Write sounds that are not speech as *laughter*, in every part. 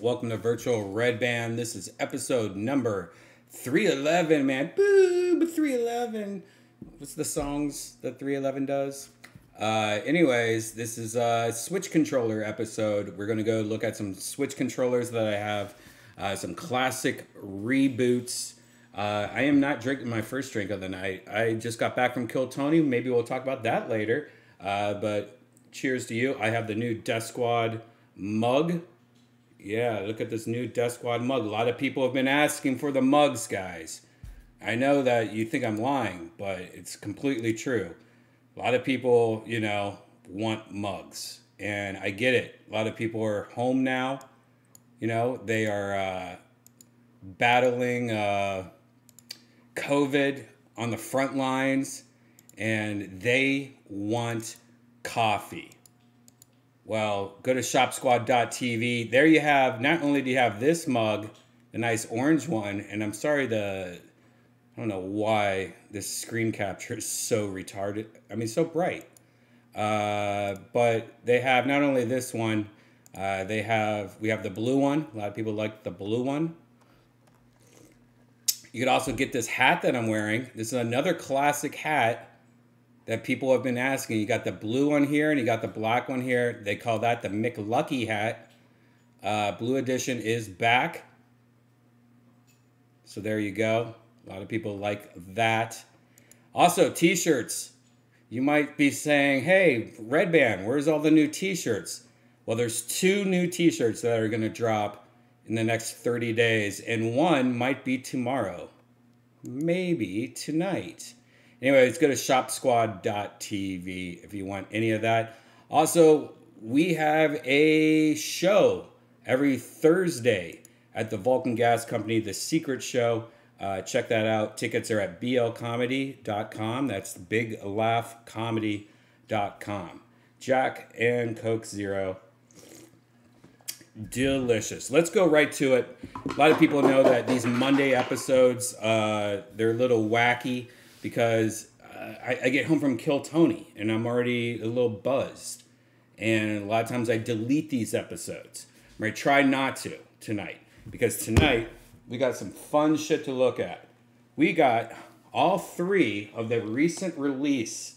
Welcome to Virtual Redban. This is episode number 311, man. Boo, but 311. What's the songs that 311 does? Uh, anyways, this is a Switch controller episode. We're going to go look at some Switch controllers that I have, uh, some classic reboots. Uh, I am not drinking my first drink of the night. I just got back from Kill Tony. Maybe we'll talk about that later. Uh, but cheers to you. I have the new Death Squad mug. Yeah, look at this new Death Squad mug. A lot of people have been asking for the mugs, guys. I know that you think I'm lying, but it's completely true. A lot of people, you know, want mugs. And I get it. A lot of people are home now. You know, they are uh, battling uh, COVID on the front lines and they want coffee. Well, go to shopsquad.tv. There you have, not only do you have this mug, the nice orange one, and I'm sorry the, I don't know why this screen capture is so retarded. I mean, so bright. Uh, but they have not only this one, uh, they have, we have the blue one. A lot of people like the blue one. You could also get this hat that I'm wearing. This is another classic hat that people have been asking. You got the blue one here and you got the black one here. They call that the McLucky hat. Uh, blue edition is back. So there you go. A lot of people like that. Also, t-shirts. You might be saying, hey, Redban, where's all the new t-shirts? Well, there's two new t-shirts that are going to drop in the next 30 days, and one might be tomorrow. Maybe tonight. Anyways, go to shopsquad.tv if you want any of that. Also, we have a show every Thursday at the Vulcan Gas Company, The Secret Show. Uh, check that out. Tickets are at blcomedy.com. That's biglaughcomedy.com. Jack and Coke Zero. Delicious. Let's go right to it. A lot of people know that these Monday episodes, uh, they're a little wacky because uh, I, I, get home from Kill Tony and I'm already a little buzzed. And a lot of times I delete these episodes. Going to try not to tonight because tonight we got some fun shit to look at. We got all three of the recent release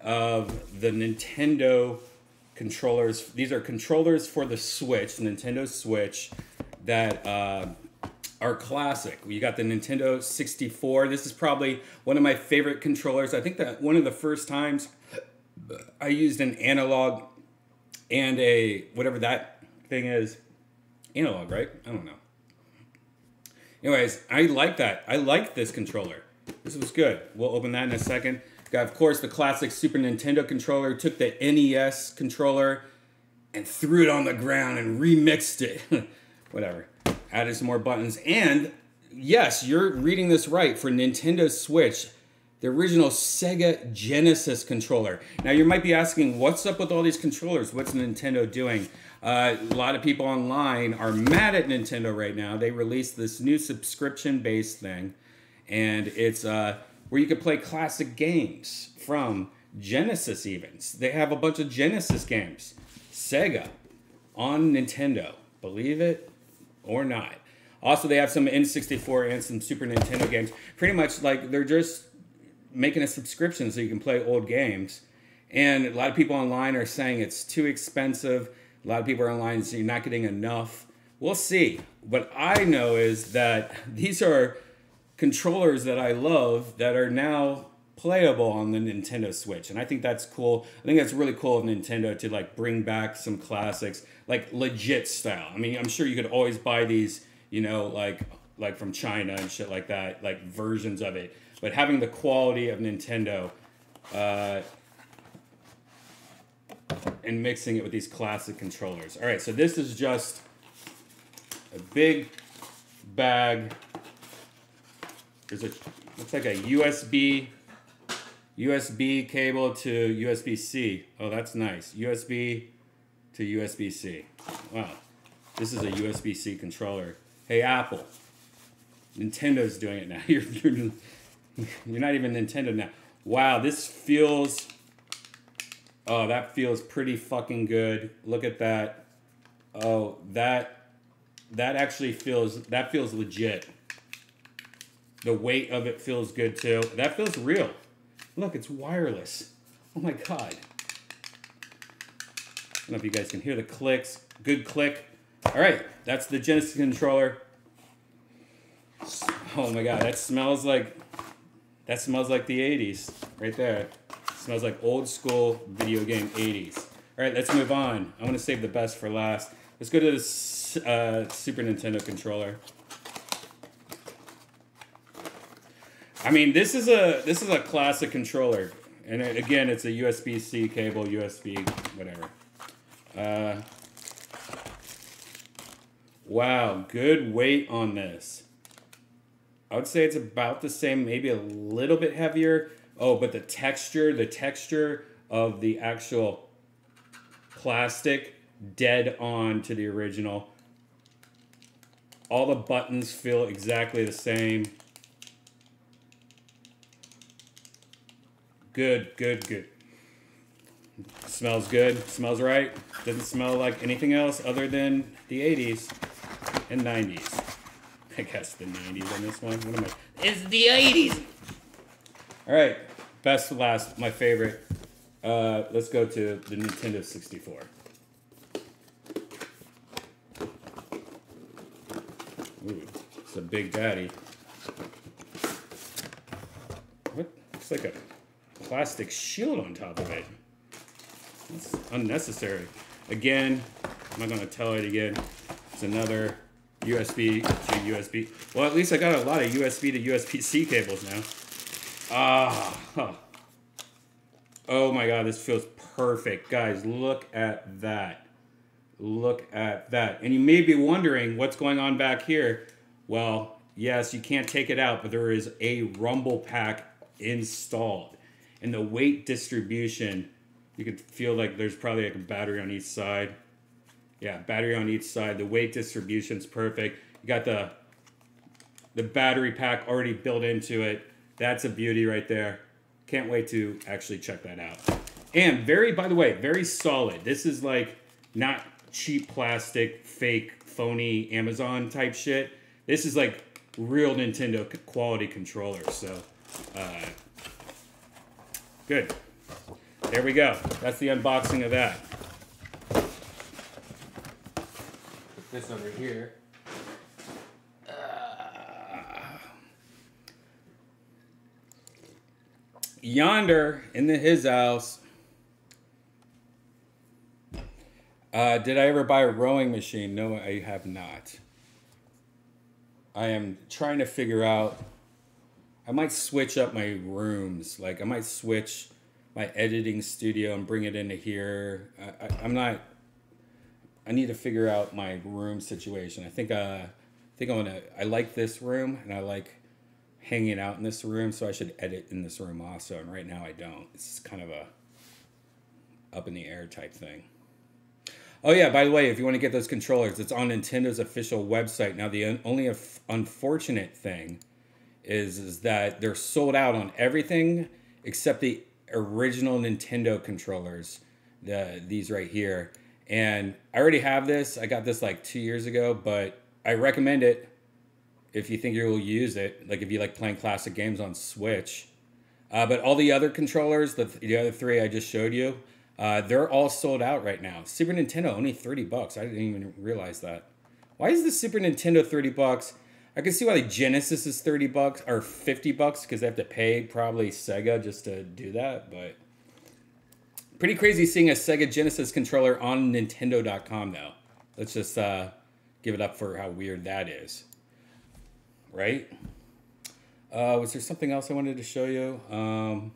of the Nintendo controllers. These are controllers for the Switch, Nintendo Switch, that uh, are classic. You got the Nintendo 64. This is probably one of my favorite controllers. I think that one of the first times I used an analog and a whatever that thing is. Analog, right? I don't know. Anyways, I like that. I like this controller. This was good. We'll open that in a second. Got, of course, the classic Super Nintendo controller. Took the NES controller and threw it on the ground and remixed it. *laughs* Whatever added some more buttons. And yes, you're reading this right for Nintendo Switch, the original Sega Genesis controller. Now you might be asking, what's up with all these controllers? What's Nintendo doing? Uh, a lot of people online are mad at Nintendo right now. They released this new subscription-based thing, and it's uh, where you can play classic games from Genesis. Even they have a bunch of Genesis games, Sega, on Nintendo. Believe it or not. Also, they have some N64 and some Super Nintendo games. Pretty much like they're just making a subscription so you can play old games. And a lot of people online are saying it's too expensive. A lot of people are online saying you're not getting enough. We'll see. What I know is that these are controllers that I love that are now playable on the Nintendo Switch. And I think that's cool. I think that's really cool of Nintendo to like bring back some classics, like legit style. I mean, I'm sure you could always buy these, you know, like like from China and shit like that, like versions of it. But having the quality of Nintendo, uh, and mixing it with these classic controllers. All right, so this is just a big bag. There's a looks like a USB USB cable to USB-C. Oh, that's nice. USB to USB-C. Wow. This is a USB-C controller. Hey, Apple. Nintendo's doing it now. *laughs* You're, you're, you're not even Nintendo now. Wow, this feels... Oh, that feels pretty fucking good. Look at that. Oh, that... That actually feels... That feels legit. The weight of it feels good, too. That feels real. Look, it's wireless. Oh my god. I don't know if you guys can hear the clicks. Good click. All right, that's the Genesis controller. Oh my god, that smells like that smells like the 80s right there. Smells like old school video game 80s. All right, let's move on. I want to save the best for last. Let's go to this uh, Super Nintendo controller. I mean, this is a this is a classic controller, and again, it's a USB-C cable, USB, whatever. Uh, wow, good weight on this. I would say it's about the same, maybe a little bit heavier. Oh, but the texture, the texture of the actual plastic, dead on to the original. All the buttons feel exactly the same. Good, good, good. Smells good. Smells right. Doesn't smell like anything else other than the 80s and 90s. I guess the 90s on this one. What am I? It's the 80s. All right. Best last. My favorite. Uh, let's go to the Nintendo 64. Ooh, it's a big daddy. What? Looks like a plastic shield on top of it. It's unnecessary. Again, I'm not to tell it again. It's another USB to USB. Well, at least I got a lot of USB to USB-C cables now. Ah. Huh. Oh my god, this feels perfect. Guys, look at that. Look at that. And you may be wondering what's going on back here. Well, yes, you can't take it out, but there is a rumble pack installed and the weight distribution, you can feel like there's probably like a battery on each side. Yeah, battery on each side. The weight distribution's perfect. You got the the battery pack already built into it. That's a beauty right there. Can't wait to actually check that out. And very, by the way, very solid. This is like not cheap plastic, fake, phony Amazon type shit. This is like real Nintendo quality controller. So uh, Good. There we go. That's the unboxing of that. Put this over here. Uh, yonder in the his house. Uh, did I ever buy a rowing machine? No, I have not. I am trying to figure out I might switch up my rooms. Like I might switch my editing studio and bring it into here. I, I, am not. I need to figure out my room situation. I think. Uh, I think I want to. I like this room and I like hanging out in this room, so I should edit in this room also. And right now I don't. It's kind of a up in the air type thing. Oh yeah, by the way, if you want to get those controllers, it's on Nintendo's official website. Now the only unfortunate thing is, is that they're sold out on everything except the original Nintendo controllers, the these right here. And I already have this. I got this like two years ago, but I recommend it if you think you'll use it. Like if you like playing classic games on Switch. Uh, but all the other controllers, the, the other three I just showed you, uh, they're all sold out right now. Super Nintendo only thirty bucks. I didn't even realize that. Why is the Super Nintendo thirty bucks? I can see why the Genesis is 30 bucks or 50 bucks because they have to pay probably Sega just to do that. But pretty crazy seeing a Sega Genesis controller on Nintendo.com though. Let's just uh, give it up for how weird that is. Right? Uh, was there something else I wanted to show you? Um,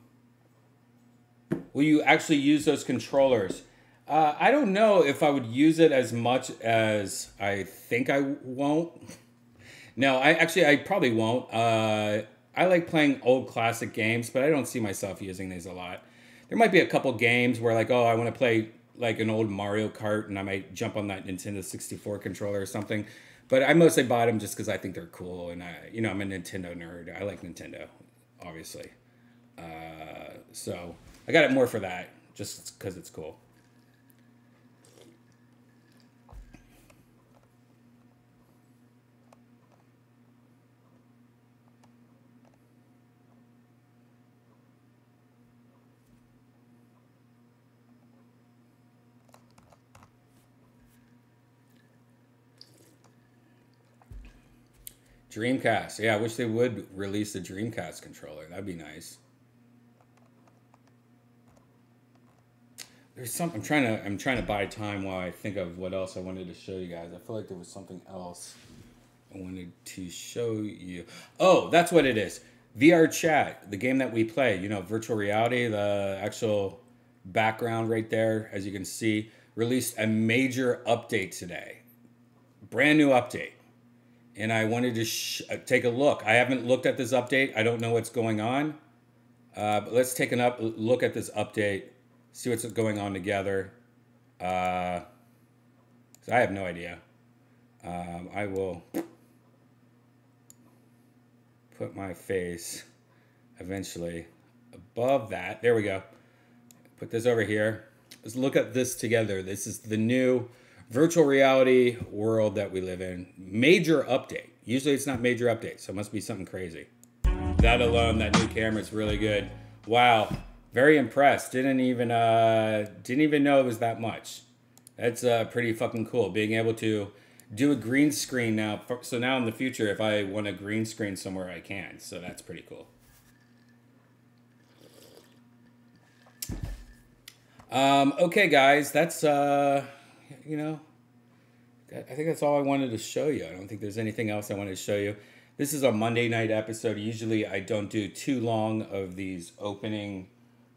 will you actually use those controllers? Uh, I don't know if I would use it as much as I think I won't. No, I actually I probably won't. Uh, I like playing old classic games, but I don't see myself using these a lot. There might be a couple games where like, oh, I want to play like an old Mario Kart, and I might jump on that Nintendo 64 controller or something. But I mostly bought them just because I think they're cool, and I, you know, I'm a Nintendo nerd. I like Nintendo, obviously. Uh, so I got it more for that, just because it's cool. Dreamcast. Yeah, I wish they would release the Dreamcast controller. That'd be nice. There's some. I'm trying to. I'm trying to buy time while I think of what else I wanted to show you guys. I feel like there was something else I wanted to show you. Oh, that's what it is. VR chat, the game that we play. You know, virtual reality. The actual background right there, as you can see, released a major update today. Brand new update and I wanted to uh, take a look. I haven't looked at this update. I don't know what's going on. Uh, but let's take an up look at this update, see what's going on together. Uh, I have no idea. Um, I will put my face eventually above that. There we go. Put this over here. Let's look at this together. This is the new virtual reality world that we live in. Major update. Usually it's not major update, so it must be something crazy. That alone, that new camera is really good. Wow, very impressed. Didn't even uh, didn't even know it was that much. That's uh, pretty fucking cool. Being able to do a green screen now. So now in the future, if I want a green screen somewhere, I can. So that's pretty cool. Um, okay, guys, that's uh, you know, I think that's all I wanted to show you. I don't think there's anything else I wanted to show you. This is a Monday night episode. Usually I don't do too long of these opening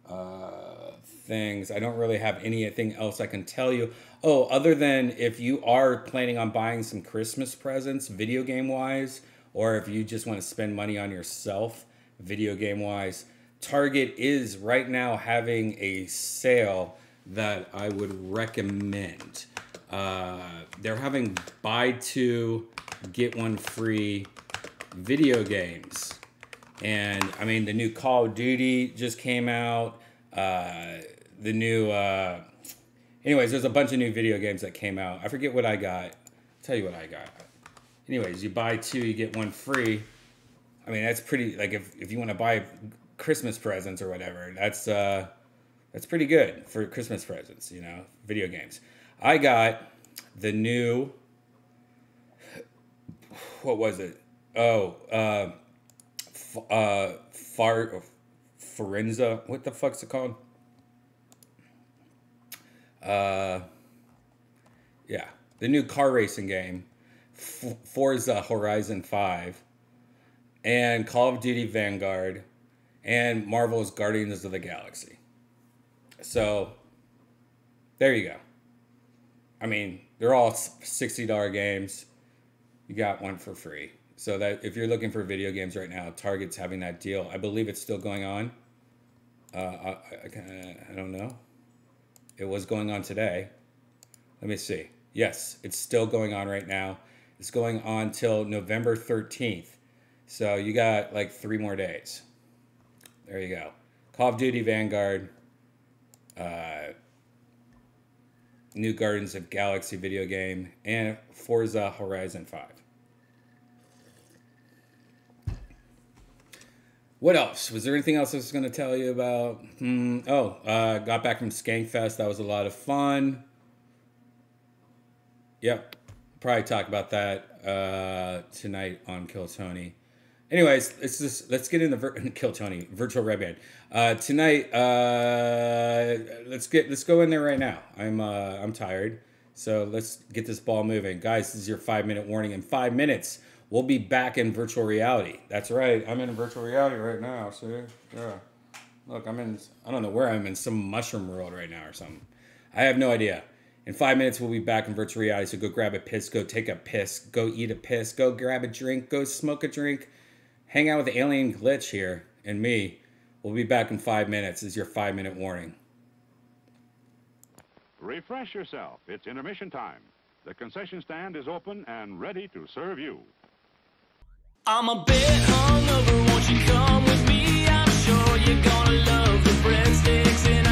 uh, things. I don't really have anything else I can tell you. Oh, other than if you are planning on buying some Christmas presents, video game wise, or if you just want to spend money on yourself, video game wise, Target is right now having a sale that I would recommend. Uh, they're having buy two, get one free video games. And I mean, the new Call of Duty just came out. Uh, the new, uh, anyways, there's a bunch of new video games that came out. I forget what I got. I'll tell you what I got. Anyways, you buy two, you get one free. I mean, that's pretty, like, if, if you want to buy Christmas presents or whatever, that's, uh, that's pretty good for Christmas presents, you know, video games. I got the new, what was it? Oh, uh, f- uh, Far, Forenza. What the fuck's it called? Uh, yeah, the new car racing game, F- Forza Horizon 5, and Call of Duty Vanguard, and Marvel's Guardians of the Galaxy. So there you go. I mean, they're all $60 games. You got one for free. So that if you're looking for video games right now, Target's having that deal. I believe it's still going on. Uh, I, I, I don't know. It was going on today. Let me see. Yes, it's still going on right now. It's going on till November 13th. So you got like three more days. There you go. Call of Duty Vanguard uh, New Guardians of Galaxy video game, and Forza Horizon 5. What else? Was there anything else I was going to tell you about? Hmm. Oh, uh, got back from Skankfest. That was a lot of fun. Yep. Probably talk about that uh, tonight on Kill Tony. Anyways, let's just let's get in the vir- *laughs* kill Tony virtual Redban uh, tonight. Uh, let's get let's go in there right now. I'm uh, I'm tired, so let's get this ball moving, guys. This is your five minute warning. In five minutes, we'll be back in virtual reality. That's right. I'm in virtual reality right now. See, yeah. Look, I'm in. I don't know where I'm in some mushroom world right now or something. I have no idea. In five minutes, we'll be back in virtual reality. So go grab a piss, go take a piss, go eat a piss, go grab a drink, go smoke a drink Hang out with the alien glitch here and me. We'll be back in five minutes. This is your five minute warning. Refresh yourself. It's intermission time. The concession stand is open and ready to serve you. I'm a bit hungover. Won't you come with me? I'm sure you're gonna love the breadsticks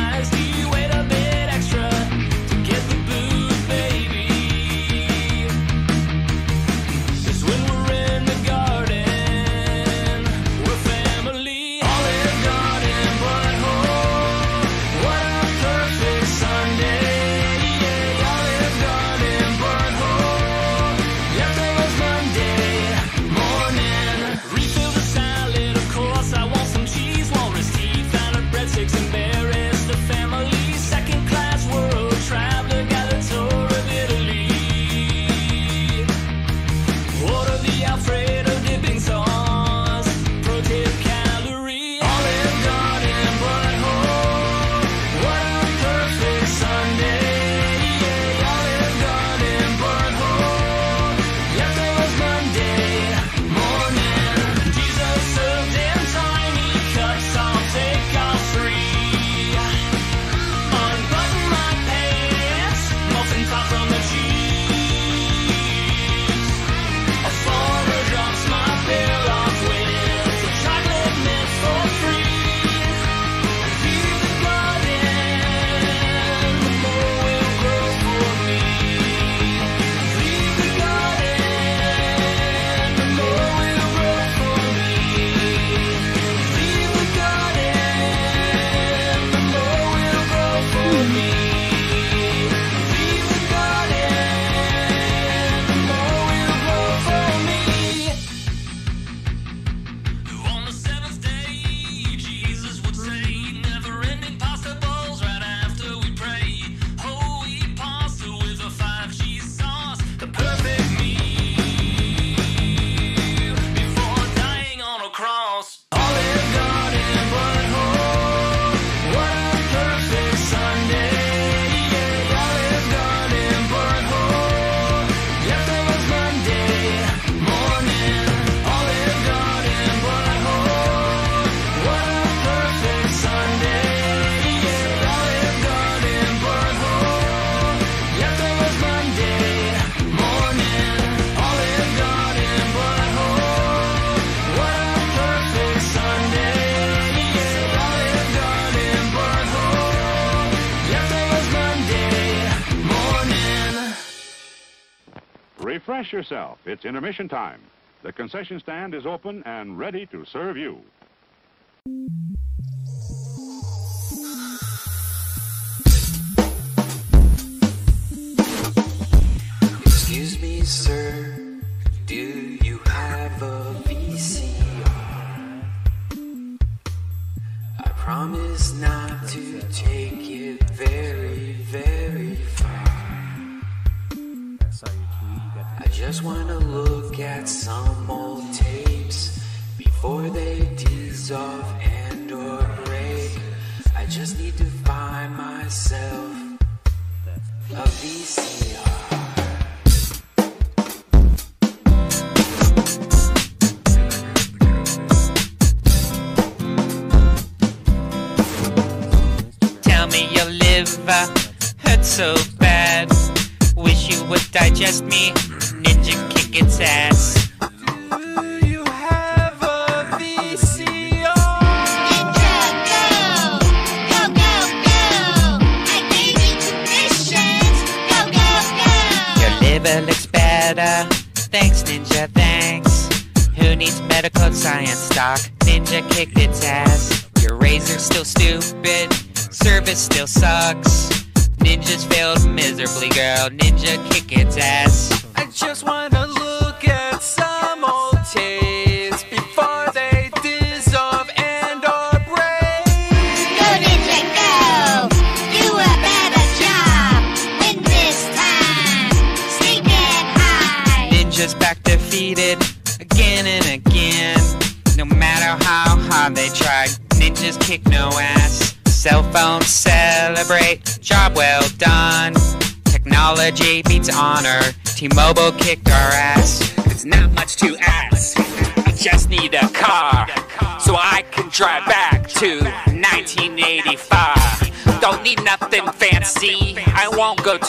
yourself. It's intermission time. The concession stand is open and ready to serve you.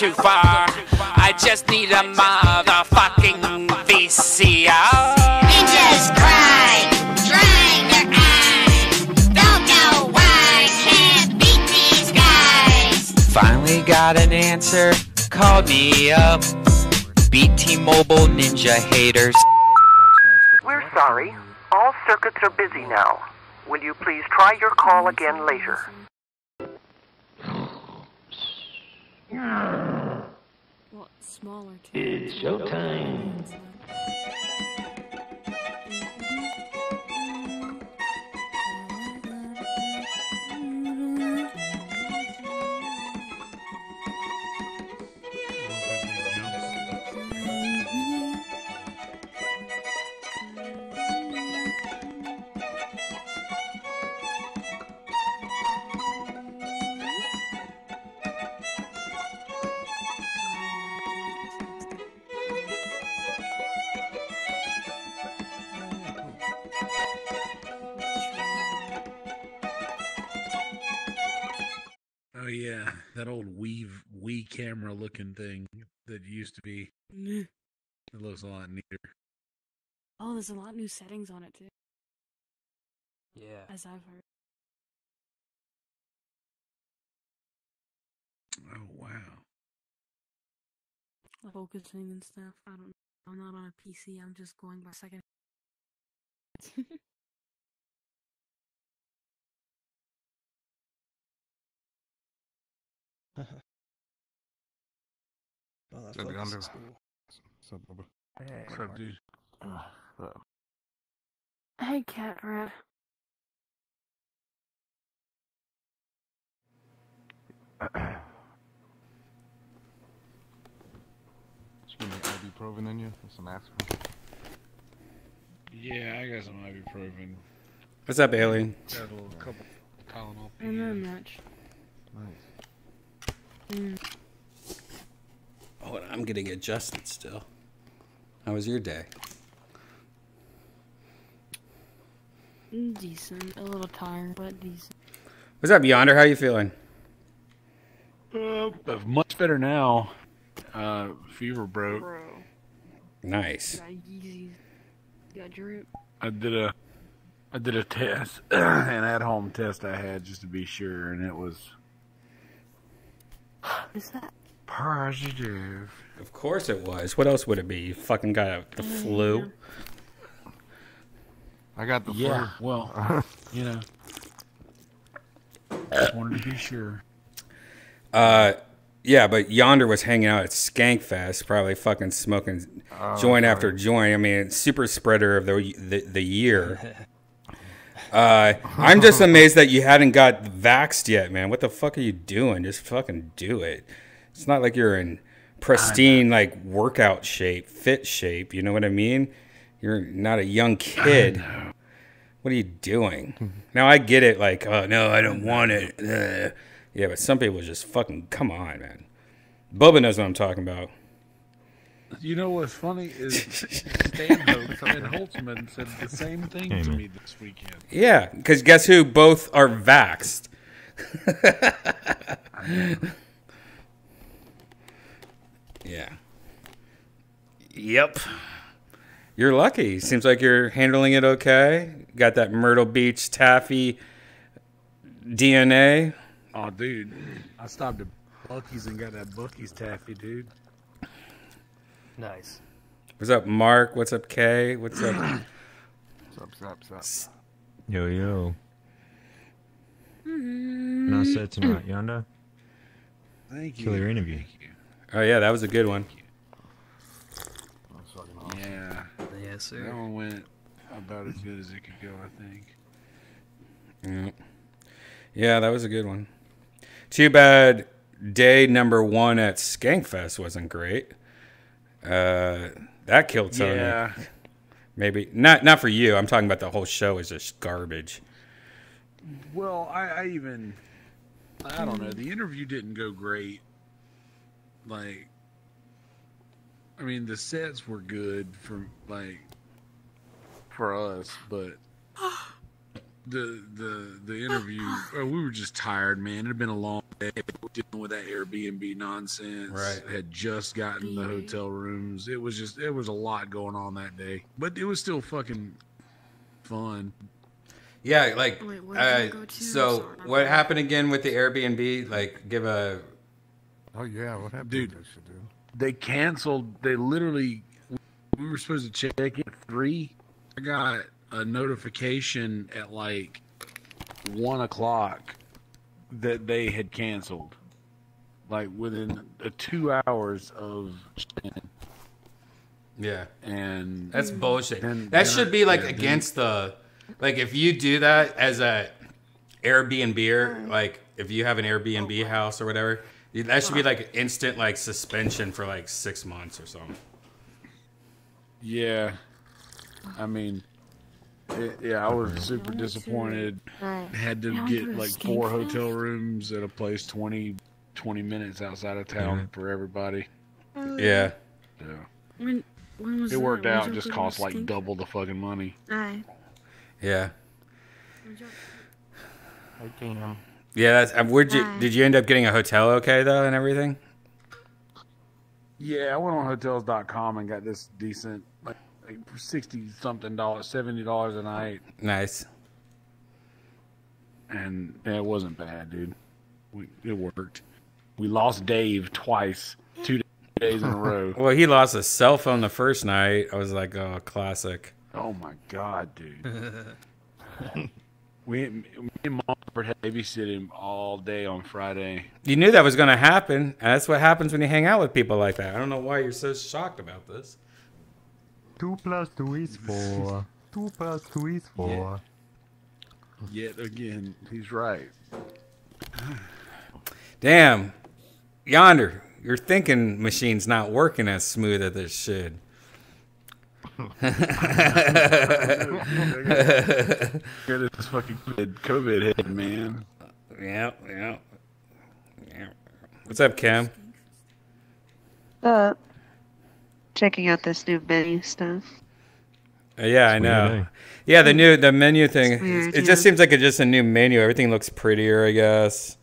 Too far. I just need a motherfucking VCR. Ninjas cry, drying their eyes. Don't know why, can't beat these guys. Finally got an answer, called me up. Beat T-Mobile Ninja haters. We're sorry. All circuits are busy now. Will you please try your call again later? *sighs* Smaller. It's showtime. Camera looking thing that used to be. It looks a lot neater. Oh, there's a lot of new settings on it too, Yeah. as I've heard. Oh wow. Like focusing and stuff. I don't. know. I'm not on a PC. I'm just going by second. *laughs* *laughs* So, Bubba. What's up, dude? hey, cat rat. Just give me ibuprofen in you and some aspirin. Yeah, I got some ibuprofen. What's up, Alien? Got a little couple Tylenol. And then much. Nice. Mm. Oh, and I'm getting adjusted still. How was your day? Decent. A little tired, but decent. What's up, Yonder? How you feeling? Uh, much better now. Uh, fever broke. Bro. Nice. Got Yeezys. Got drip. I did a, I did a test, *clears throat* an at-home test I had just to be sure, and it was Is that? Positive. Of course it was. What else would it be? You fucking got the flu. I got the Yeah, flu. well, *laughs* you know, just wanted to be sure. Uh, yeah, but Yonder was hanging out at Skankfest, probably fucking smoking Oh, joint okay. after joint. I mean, super spreader of the the, the year. *laughs* Uh, I'm just amazed that you hadn't got vaxxed yet, man. What the fuck are you doing? Just fucking do it. It's not like you're in pristine like workout shape, fit shape. You know what I mean? You're not a young kid. What are you doing? Now I get it. Like, oh no, I don't want it. Ugh. Yeah, but some people just fucking come on, man. Bubba knows what I'm talking about. You know what's funny is *laughs* Stanhope and Holtzman said the same thing to me this weekend. Yeah, because guess who? Both are vaxxed. *laughs* yeah. Yep. You're lucky. Seems like you're handling it okay. Got that Myrtle Beach taffy DNA. Oh, dude, I stopped at Buc-ee's and got that Buc-ee's taffy, dude. Nice. What's up, Mark? What's up, Kay? What's up? *clears throat* What's up, what's up. Yo, yo. Mm-hmm. Not set tonight, Yonder. Thank you. Killer interview. Thank you. oh yeah, that was a good one. That's awesome. Yeah, Yes, that one went about as good as it could go, I think. Yeah. Yeah, that was a good one. Too bad day number one at Skankfest wasn't great. Uh, that killed Tony. Yeah, Maybe not not for you. I'm talking about the whole show is just garbage. well, I, I even I don't know. The interview didn't go great. Like, I mean, the sets were good for like for us, but *gasps* the the the interview uh, *gasps* we were just tired, man. It had been a long day dealing with that Airbnb nonsense. Right. Had just gotten the hotel rooms. It was just it was a lot going on that day, but it was still fucking fun. Yeah, like Wait, where uh, go to? so Sorry, what happened again with the Airbnb? Like give a Oh yeah, what happened? Dude. to dude? they canceled. They literally, we were supposed to check in at three. I got a notification at like one o'clock that they had canceled. Like within two hours of yeah. and That's bullshit. then- that then should I- be like yeah, then- against the like if you do that as a Airbnb uh-huh. like if you have an Airbnb house or whatever, that should be like instant like suspension for like six months or something. Yeah, I mean, it, yeah, I was super disappointed. Had to get like four hotel rooms at a place 20, 20 minutes outside of town Yeah. for everybody. Yeah. Yeah. When, when was It that? worked When out. did Just cost like Stink? double the fucking money. Aye. Yeah. I can. Yeah, that's uh, where'd you Hi. did you end up getting a hotel okay though and everything? Yeah, I went on hotels.com and got this decent, like, like sixty something dollars, seventy dollars a night, Nice. and yeah, it wasn't bad, dude. We, it worked. We lost Dave twice, two days in a *laughs* row. Well, he lost his cell phone the first night. I was like, oh, classic. Oh my god, dude. *laughs* we, me and mom had babysitting all day on Friday. You knew that was going to happen, that's what happens when you hang out with people like that. I don't know why you're so shocked about this. Two plus two is four. *laughs* Two plus two is four. Yet again, he's right. Damn, yonder, your thinking machine's not working as smooth as it should. Get this fucking COVID, COVID head, man. Yeah, yeah, yeah. What's up, Cam? Uh, checking out this new menu stuff. Uh, yeah, I It's weird, know. eh? Yeah, the new the menu thing. It's weird, it yeah. just seems like it's just a new menu. Everything looks prettier, I guess.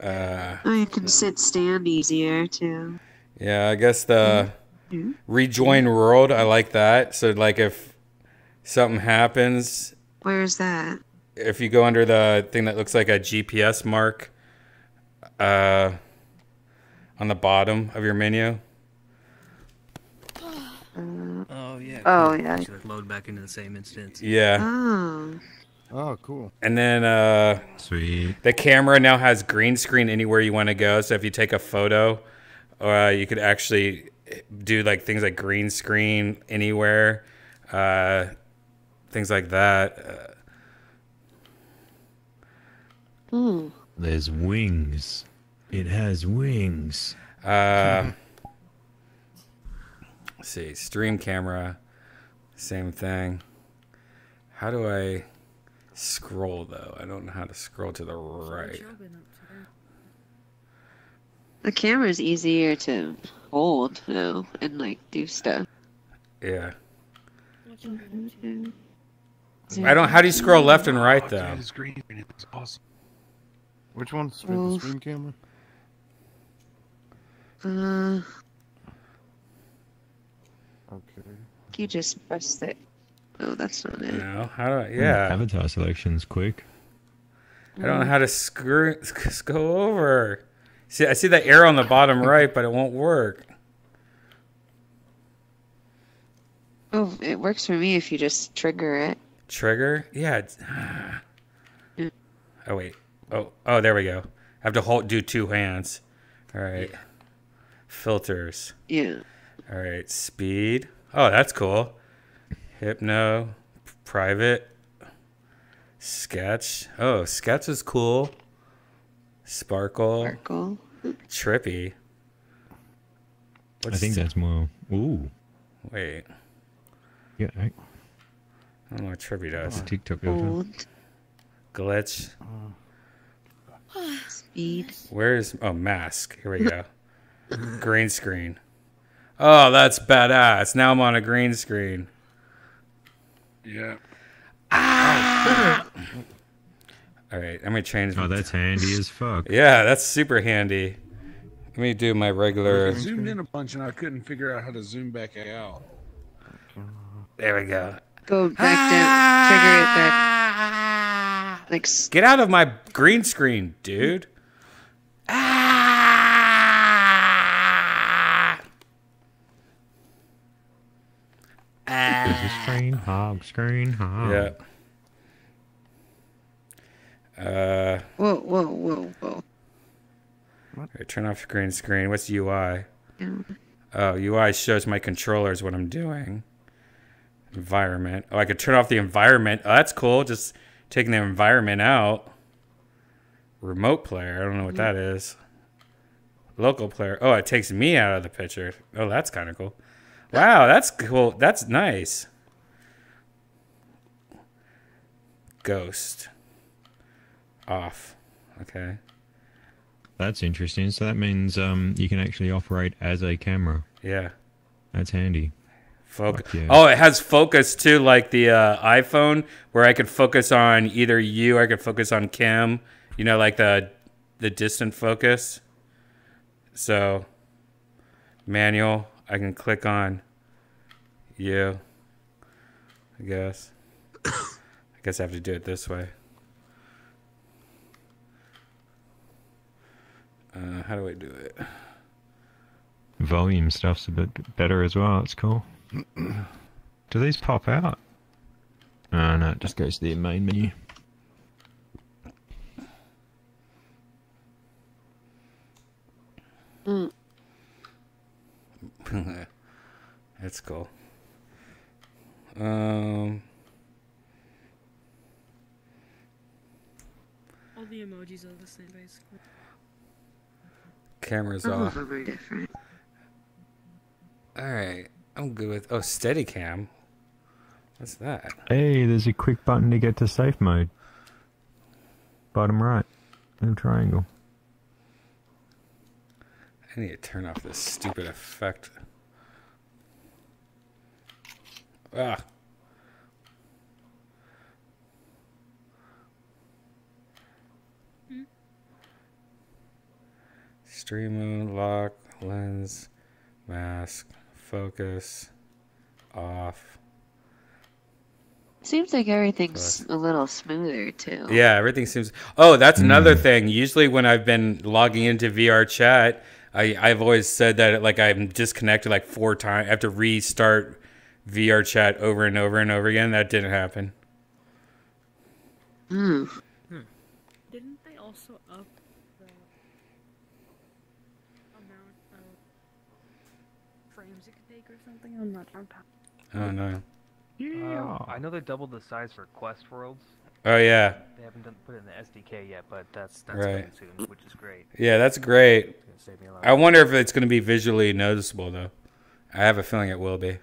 Uh, Oh, you can sit stand easier too. yeah, I guess the Mhm. rejoin world. I like that. So, like, if something happens, Where's that? if you go under the thing that looks like a GPS mark, uh, on the bottom of your menu. Oh yeah. Oh, cool. yeah. Should like load back into the same instance. Yeah. Oh, Oh, cool. And then uh, Sweet. the camera now has green screen anywhere you want to go. So if you take a photo, uh, you could actually do like things like green screen anywhere, uh, things like that. Uh, hmm. There's wings. It has wings. Uh, let's see, stream camera, same thing. How do I scroll though? I don't know how to scroll to the right. The camera's easier to hold though, and like do stuff. Yeah. Mhm. I don't. How do you scroll left and right though? dude, his green screen it awesome. Which one's for the screen camera? Uh, Okay. you just press it. Oh, that's not it. No. How do I? Hmm, Yeah. Avatar selection's quick. I don't know how to screw *laughs* go over. See, I see the arrow on the bottom right, but it won't work. Oh, it works for me if you just trigger it. Trigger? Yeah. It's, Yeah. *sighs* oh wait. Oh, oh, there we go. I have to hold, do two hands. All right. Filters. Yeah. All right. Speed. Oh, that's cool. Hypno. Private. Sketch. Oh, sketch is cool. Sparkle. Sparkle. Trippy. I think that's more. Ooh. Wait. Yeah. I, I don't know what Trippy does. TikTok filter. Hold. Glitch. Speed. Where's oh mask? Here we go. *laughs* green screen. Oh, that's badass. Now I'm on a green screen. Yeah. Ah! Oh, All right, I'm gonna change. Oh, that's handy as *laughs* fuck. Yeah, that's super handy. Let me do my regular. I zoomed in a bunch and I couldn't figure out how to zoom back out. There we go. Go back down. Trigger it back. Like Get out of my green screen, dude. There's a screen hog, screen hog. Yeah. Uh, whoa, whoa, whoa, whoa. all right, turn off green screen. What's UI? Yeah. Oh, UI shows my controllers what I'm doing. Environment. Oh, I could turn off the environment. Oh, that's cool. Just taking the environment out. Remote player. I don't know what that is. Local player. Oh, it takes me out of the picture. Oh, that's kind of cool. Wow, that's cool. That's nice. Ghost. Off. Okay. That's interesting. So that means um, you can actually operate as a camera. Yeah. That's handy. Focus. Yeah. Oh, it has focus too, like the uh, iPhone, where I could focus on either you, or I could focus on Kim. You know, like the the distant focus. So, manual, I can click on you. I guess. *coughs* I guess I have to do it this way. Uh, how do I do it? Volume stuff's a bit better as well. It's cool. *clears throat* Do these pop out? Oh, no, it just goes to the main menu. Mm. *laughs* That's cool. Um, All the emojis are the same, basically. Cameras Some off. them different. All right, I'm good with. Oh, Steadicam. What's that? Hey, there's a quick button to get to safe mode. Bottom right. In triangle. I need to turn off this stupid effect. Ah. Stream mode, lock, lens, mask, focus, off. Seems like everything's a little smoother too. Yeah, everything seems. Oh, that's another Mm. thing. Usually, when I've been logging into VR chat, I I've always said that like I'm disconnected like four times. I have to restart VR chat over and over and over again. That didn't happen. Hmm. Didn't they also up the amount of frames it could take or something? I'm not on top. Oh no. Uh, I know they doubled the size for Quest Worlds. Oh yeah. They haven't done, put it in the SDK yet, but that's that's Right. coming soon, which is great. Yeah, that's great. It's save me a lot. I wonder if it's going to be visually noticeable though. I have a feeling it will be.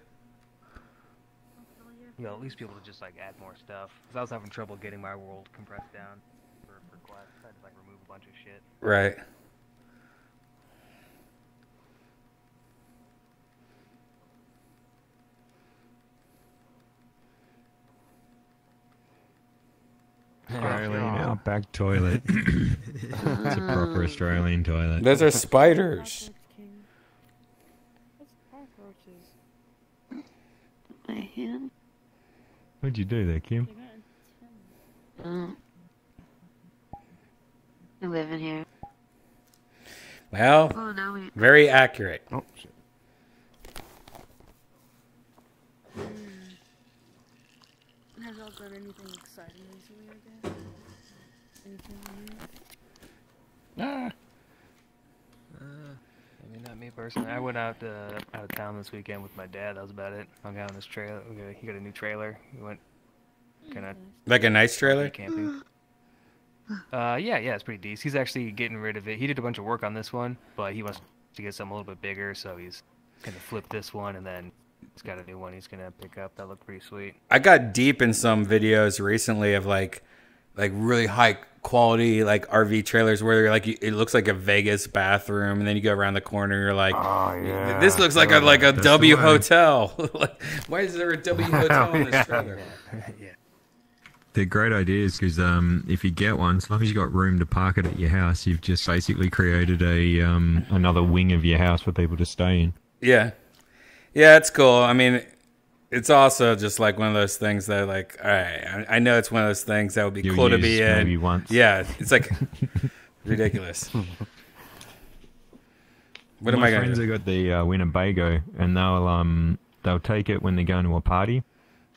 You know, at least be able to just like add more stuff. Cause I was having trouble getting my world compressed down for, for Quest. I had to like remove a bunch of shit. Right. Australian oh, outback toilet. *laughs* it's a proper Australian toilet. Those are spiders. My hand. What'd you do there, Kim? Oh. I live in here. Well, Oh, no, we- very accurate. Oh, shit. Has y'all done anything exciting recently, I guess? Anything new? Uh, I mean, not me personally. I went out uh, out of town this weekend with my dad. That was about it. Hung out in his trailer. We got, he got a new trailer. We went kind of Like a nice trailer? camping. *gasps* Uh, yeah, yeah, it's pretty decent. He's actually getting rid of it. He did a bunch of work on this one, but he wants to get something a little bit bigger, so he's gonna flip this one, and then he's got a new one he's gonna pick up. That looked pretty sweet. I got deep in some videos recently of like like really high quality like RV trailers where they're like it looks like a Vegas bathroom, and then you go around the corner, you're like, Oh, yeah. this looks like a like a W That's way. hotel. *laughs* like, why is there a W *laughs* hotel in this Yeah. trailer? *laughs* They're great ideas because um, if you get one, as long as you've got room to park it at your house, you've just basically created a um, another wing of your house for people to stay in. Yeah, yeah, it's cool. I mean, it's also just like one of those things that like, all right, I, I know it's one of those things that would be You'll cool to be in. maybe once. Yeah, it's like *laughs* ridiculous. What am My I friends have got the uh, Winnebago, and they'll um they'll take it when they're going to a party.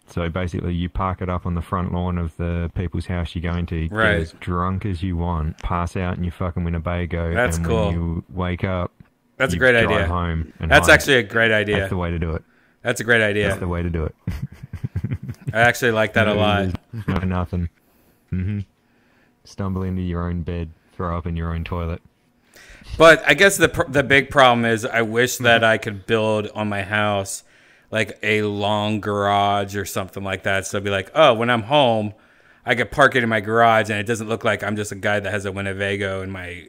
So basically, you park it up on the front lawn of the people's house you're going to. Right. Get as drunk as you want. Pass out in your fucking Winnebago. That's and cool. When you wake up, That's a great idea. Home and That's actually a great idea. That's the way to do it. That's a great idea. That's the way to do it. *laughs* I actually like that a lot. No nothing. hmm Stumble into your own bed. Throw up in your own toilet. But I guess the pr- the big problem is I wish that I could build on my house like a long garage or something like that. So it'd be like, oh, when I'm home, I could park it in my garage and it doesn't look like I'm just a guy that has a Winnebago in my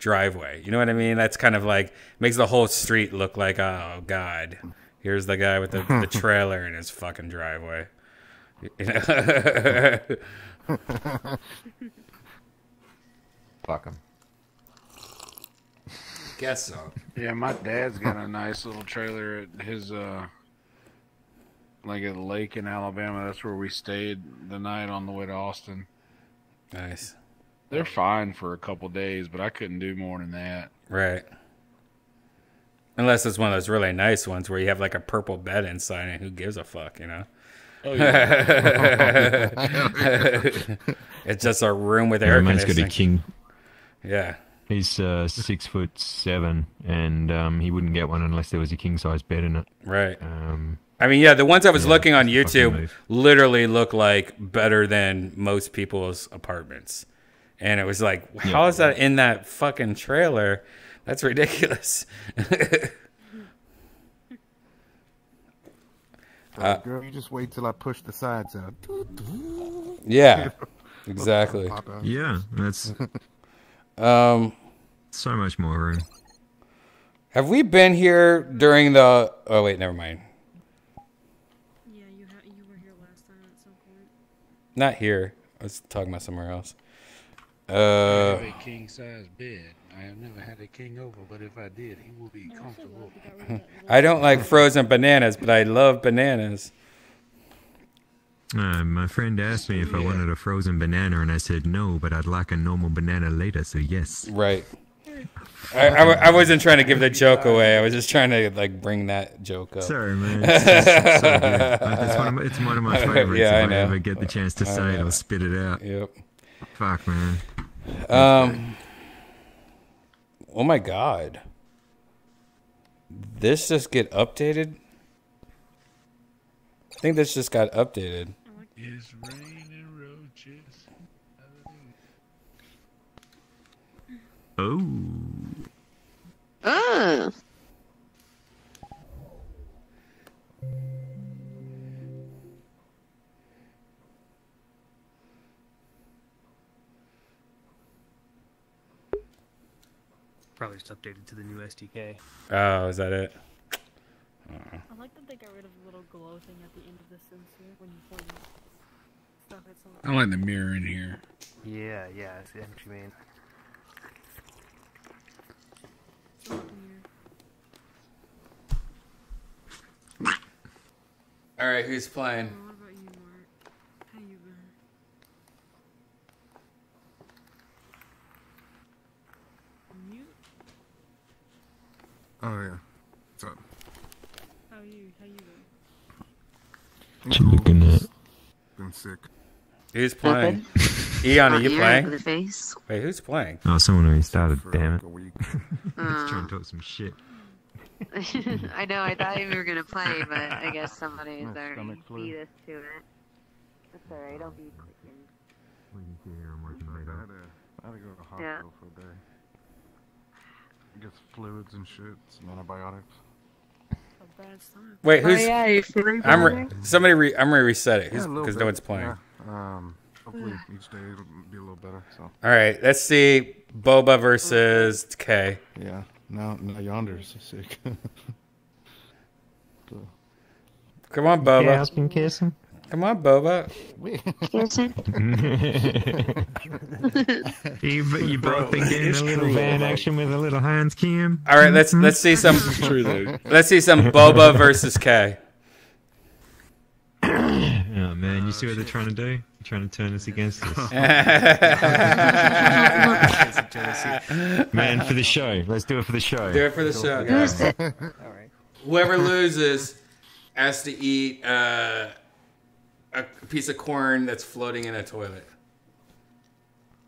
driveway. You know what I mean? That's kind of like makes the whole street look like, oh god, here's the guy with the, the *laughs* trailer in his fucking driveway. You know? Fuck him. Guess so. Yeah, my dad's got a nice little trailer at his uh like at a lake in Alabama. That's where we stayed the night on the way to Austin. Nice. They're fine for a couple days, but I couldn't do more than that. Right. Unless it's one of those really nice ones where you have like a purple bed inside and who gives a fuck, you know? Oh, yeah. *laughs* it's just a room with Yeah, air man's got a conditioning. king. Yeah. He's uh, six foot seven, and um, he wouldn't get one unless there was a king size bed in it. Right. Um, I mean, yeah, the ones I was Yeah, looking on it's a fucking YouTube literally look like better than most people's apartments. And it was like, Yeah. how is that in that fucking trailer? That's ridiculous. Uh, girl, you just wait till I push the sides out. Yeah, *laughs* exactly. Yeah, that's *laughs* Um, so much more room. have we been here during the? Oh wait, never mind. Yeah, you ha- you were here last time at some point. Not here. I was talking about somewhere else. I Uh, have a king size bed. I have never had a king over, but if I did, he will be comfortable. *laughs* I don't like frozen bananas, but I love bananas. Uh, my friend asked me if I wanted a frozen banana, and I said no, but I'd like a normal banana later, so yes. Right. I, I, I wasn't trying to give the joke away. I was just trying to like bring that joke up. Sorry, man. *laughs* It's, just so good. It's one of my, it's one of my *laughs* favorites. Yeah, if I know. ever get the chance to say it know. or spit it out. Yep. Fuck, man. Um. Oh my god. This just get updated. I think this just got updated. It's raining roaches. Oh. Ah. Probably just updated to the new SDK. Oh, is that it? Uh, I like that they got rid of the little glow thing at the end of the sensor when you point stuff at someone. I like the mirror in here. Yeah, yeah, I see what you mean. All right, who's playing? What about you, Mark? How you been? Mute? Oh yeah. What's up? How you? How you been? What you looking at? Been sick. Who's playing? Eon, are you here, playing? with face. Wait, who's playing? Oh, someone already started, damn it. *laughs* Let's try and talk some shit. *laughs* I know. I thought you were gonna play, but I guess somebody's My already stomach flu. beat us to it. That's alright. I'll be clicking. We can see here I'm working I later. had to, I had to go to the hospital Yeah. for a day. I guess fluids and shit, some antibiotics. A bad stomach. Wait, Oh, who's? yeah, you feeling I'm better? re- somebody. Re- I'm gonna reset it Yeah, a little because bit, no one's playing. yeah. Um, Hopefully each day it'll be a little better. So. All right, let's see Boba versus K. Yeah. Now, now yonder's sick. *laughs* So- Come on, Boba. Gasping, kissing. Come on, Boba. Kissing? you, you both been getting a little van action with a little Hans Kim. All right, let's let's see some. true, though. Let's see some Boba versus K. Oh man, you see what they're trying to do? They're trying to turn us against us. *laughs* *laughs* man, for the show. Let's do it for the show. Do it for the show, guys. Whoever loses has to eat uh, a piece of corn that's floating in a toilet.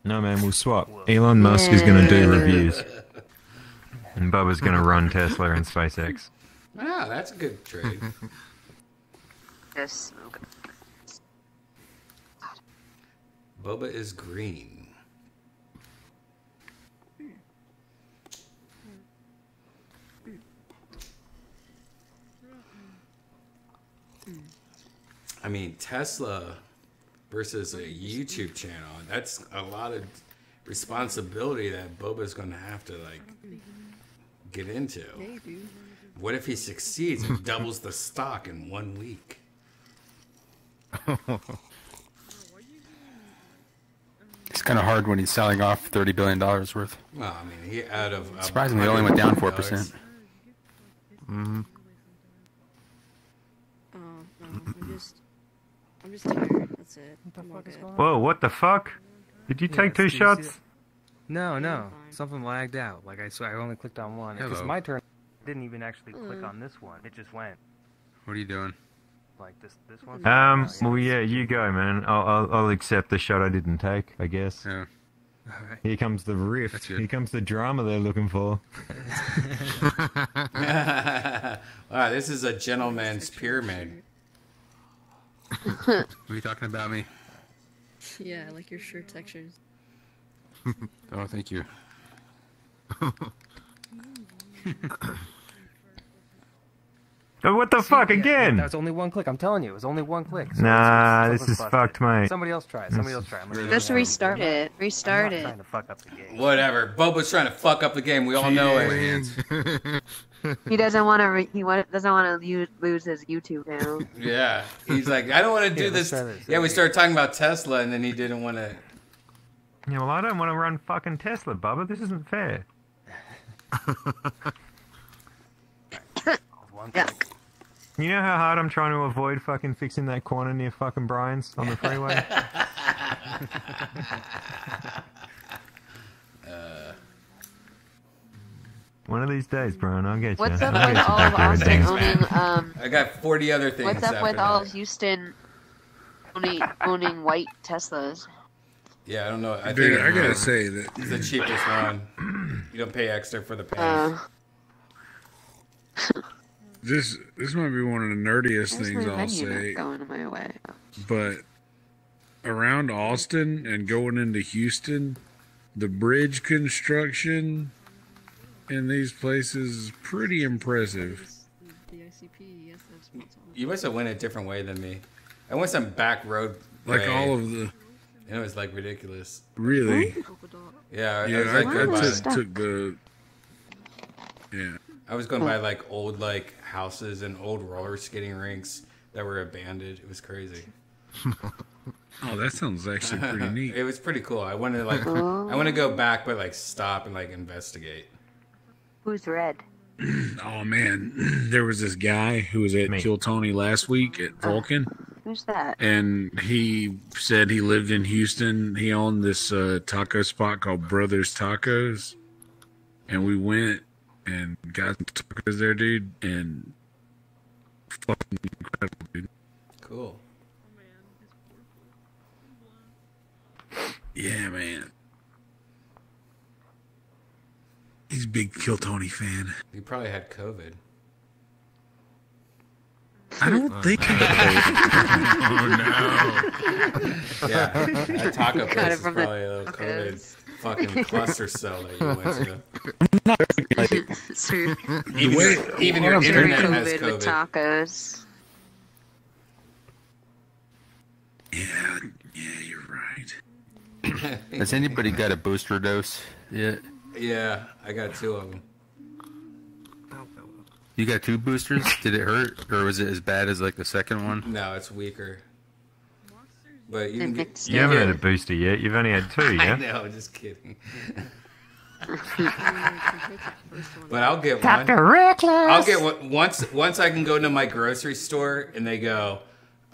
No man, we'll swap. Elon Musk is going to do reviews, and Bubba's going to run Tesla and SpaceX. Wow, that's a good trade. *laughs* Yes. Boba is green. I mean, Tesla versus a YouTube channel. That's a lot of responsibility that Boba's going to have to like get into. What if he succeeds and doubles the stock in one week? *laughs* It's kind of hard when he's selling off thirty billion dollars worth. Well, I mean, he out of uh, Surprisingly, it only went down four $100 percent. Mm-hmm. Oh, no, I'm just, I'm just tired. That's it. I'm. Whoa, what the fuck? Did you Yeah, take two let's see- see shots? No, no. Something lagged out. Like I swear, I only clicked on one. Because Hello. my turn I didn't even actually click Mm. on this one. It just went What are you doing? Like this. This one. Um, well, yeah, you go, man. I'll, I'll, I'll accept the shot I didn't take, I guess. Yeah. Here comes the riff. Here comes the drama they're looking for. *laughs* wow, this is a gentleman's pyramid. Are you talking about me? Yeah, I like your shirt textures. *laughs* Oh, thank you. *laughs* What the fuck Yeah, again? That was only one click. I'm telling you, it was only one click. So Nah, this is busted. fucked, mate. Somebody else try it. Somebody else try it. I'm gonna Just restart it. I'm Restart not it. trying to fuck up the game. Whatever. Boba's trying to fuck up the game. We all know it. *laughs* He doesn't want to. Re- he wa- doesn't want to lose his YouTube channel. *laughs* Yeah. He's like, I don't want to do Yeah, this. this. Yeah, we started talking about Tesla, and then he didn't want to. Yeah, well, I don't want to run fucking Tesla, Bubba. This isn't fair. *laughs* yeah. You know how hard I'm trying to avoid fucking fixing that corner near fucking Brian's on the freeway? *laughs* Uh, One of these days, Brian, I'll get you. What's up I'll with get you all of Austin things. owning? Um, I got 40 other things. what's up with all that. of Houston owning owning white Teslas? Yeah, I don't know. I Dude, think I gotta uh, say that- it's the cheapest one. You don't pay extra for the paint. Uh, *laughs* This this might be one of the nerdiest where's things I'll say, going my way? but around Austin and going into Houston, the bridge construction in these places is pretty impressive. The ICP, yes, that's what's on. You must have went a different way than me. I went some back road. Like way, all of the And it was like ridiculous. really. Yeah, Yeah, I I, I took, took the yeah. I was going by like old like houses and old roller skating rinks that were abandoned. It was crazy. *laughs* Oh, that sounds actually pretty *laughs* neat. it was pretty cool. I wanted to like I want to go back, but like stop and like investigate. Who's red? *clears throat* Oh man, *clears throat* there was this guy who was at Kill Tony last week at Vulcan. Who's that? and he said he lived in Houston. He owned this uh, taco spot called Brothers Tacos, and we went and got tacos there, dude, and fucking incredible, dude. Cool. Yeah, man. He's a big Kill Tony fan. He probably had COVID. I don't oh, think. *laughs* oh no. Yeah, that taco place it is from the probably a little COVID tacos. Fucking *laughs* cluster cell that you went to. It's true. Even, your, even your internet COVID, has with COVID. tacos. Yeah, you're right. *laughs* Has anybody got a booster dose yet? Yeah, I got two of them. You got two boosters? Did it hurt, or was it as bad as like the second one? No, it's weaker. But you can get. You haven't had a booster yet. You've only had two, *laughs* yeah? I know, just kidding. *laughs* but I'll get Dr. one. Reckless. I'll get one once. Once I can go to my grocery store and they go,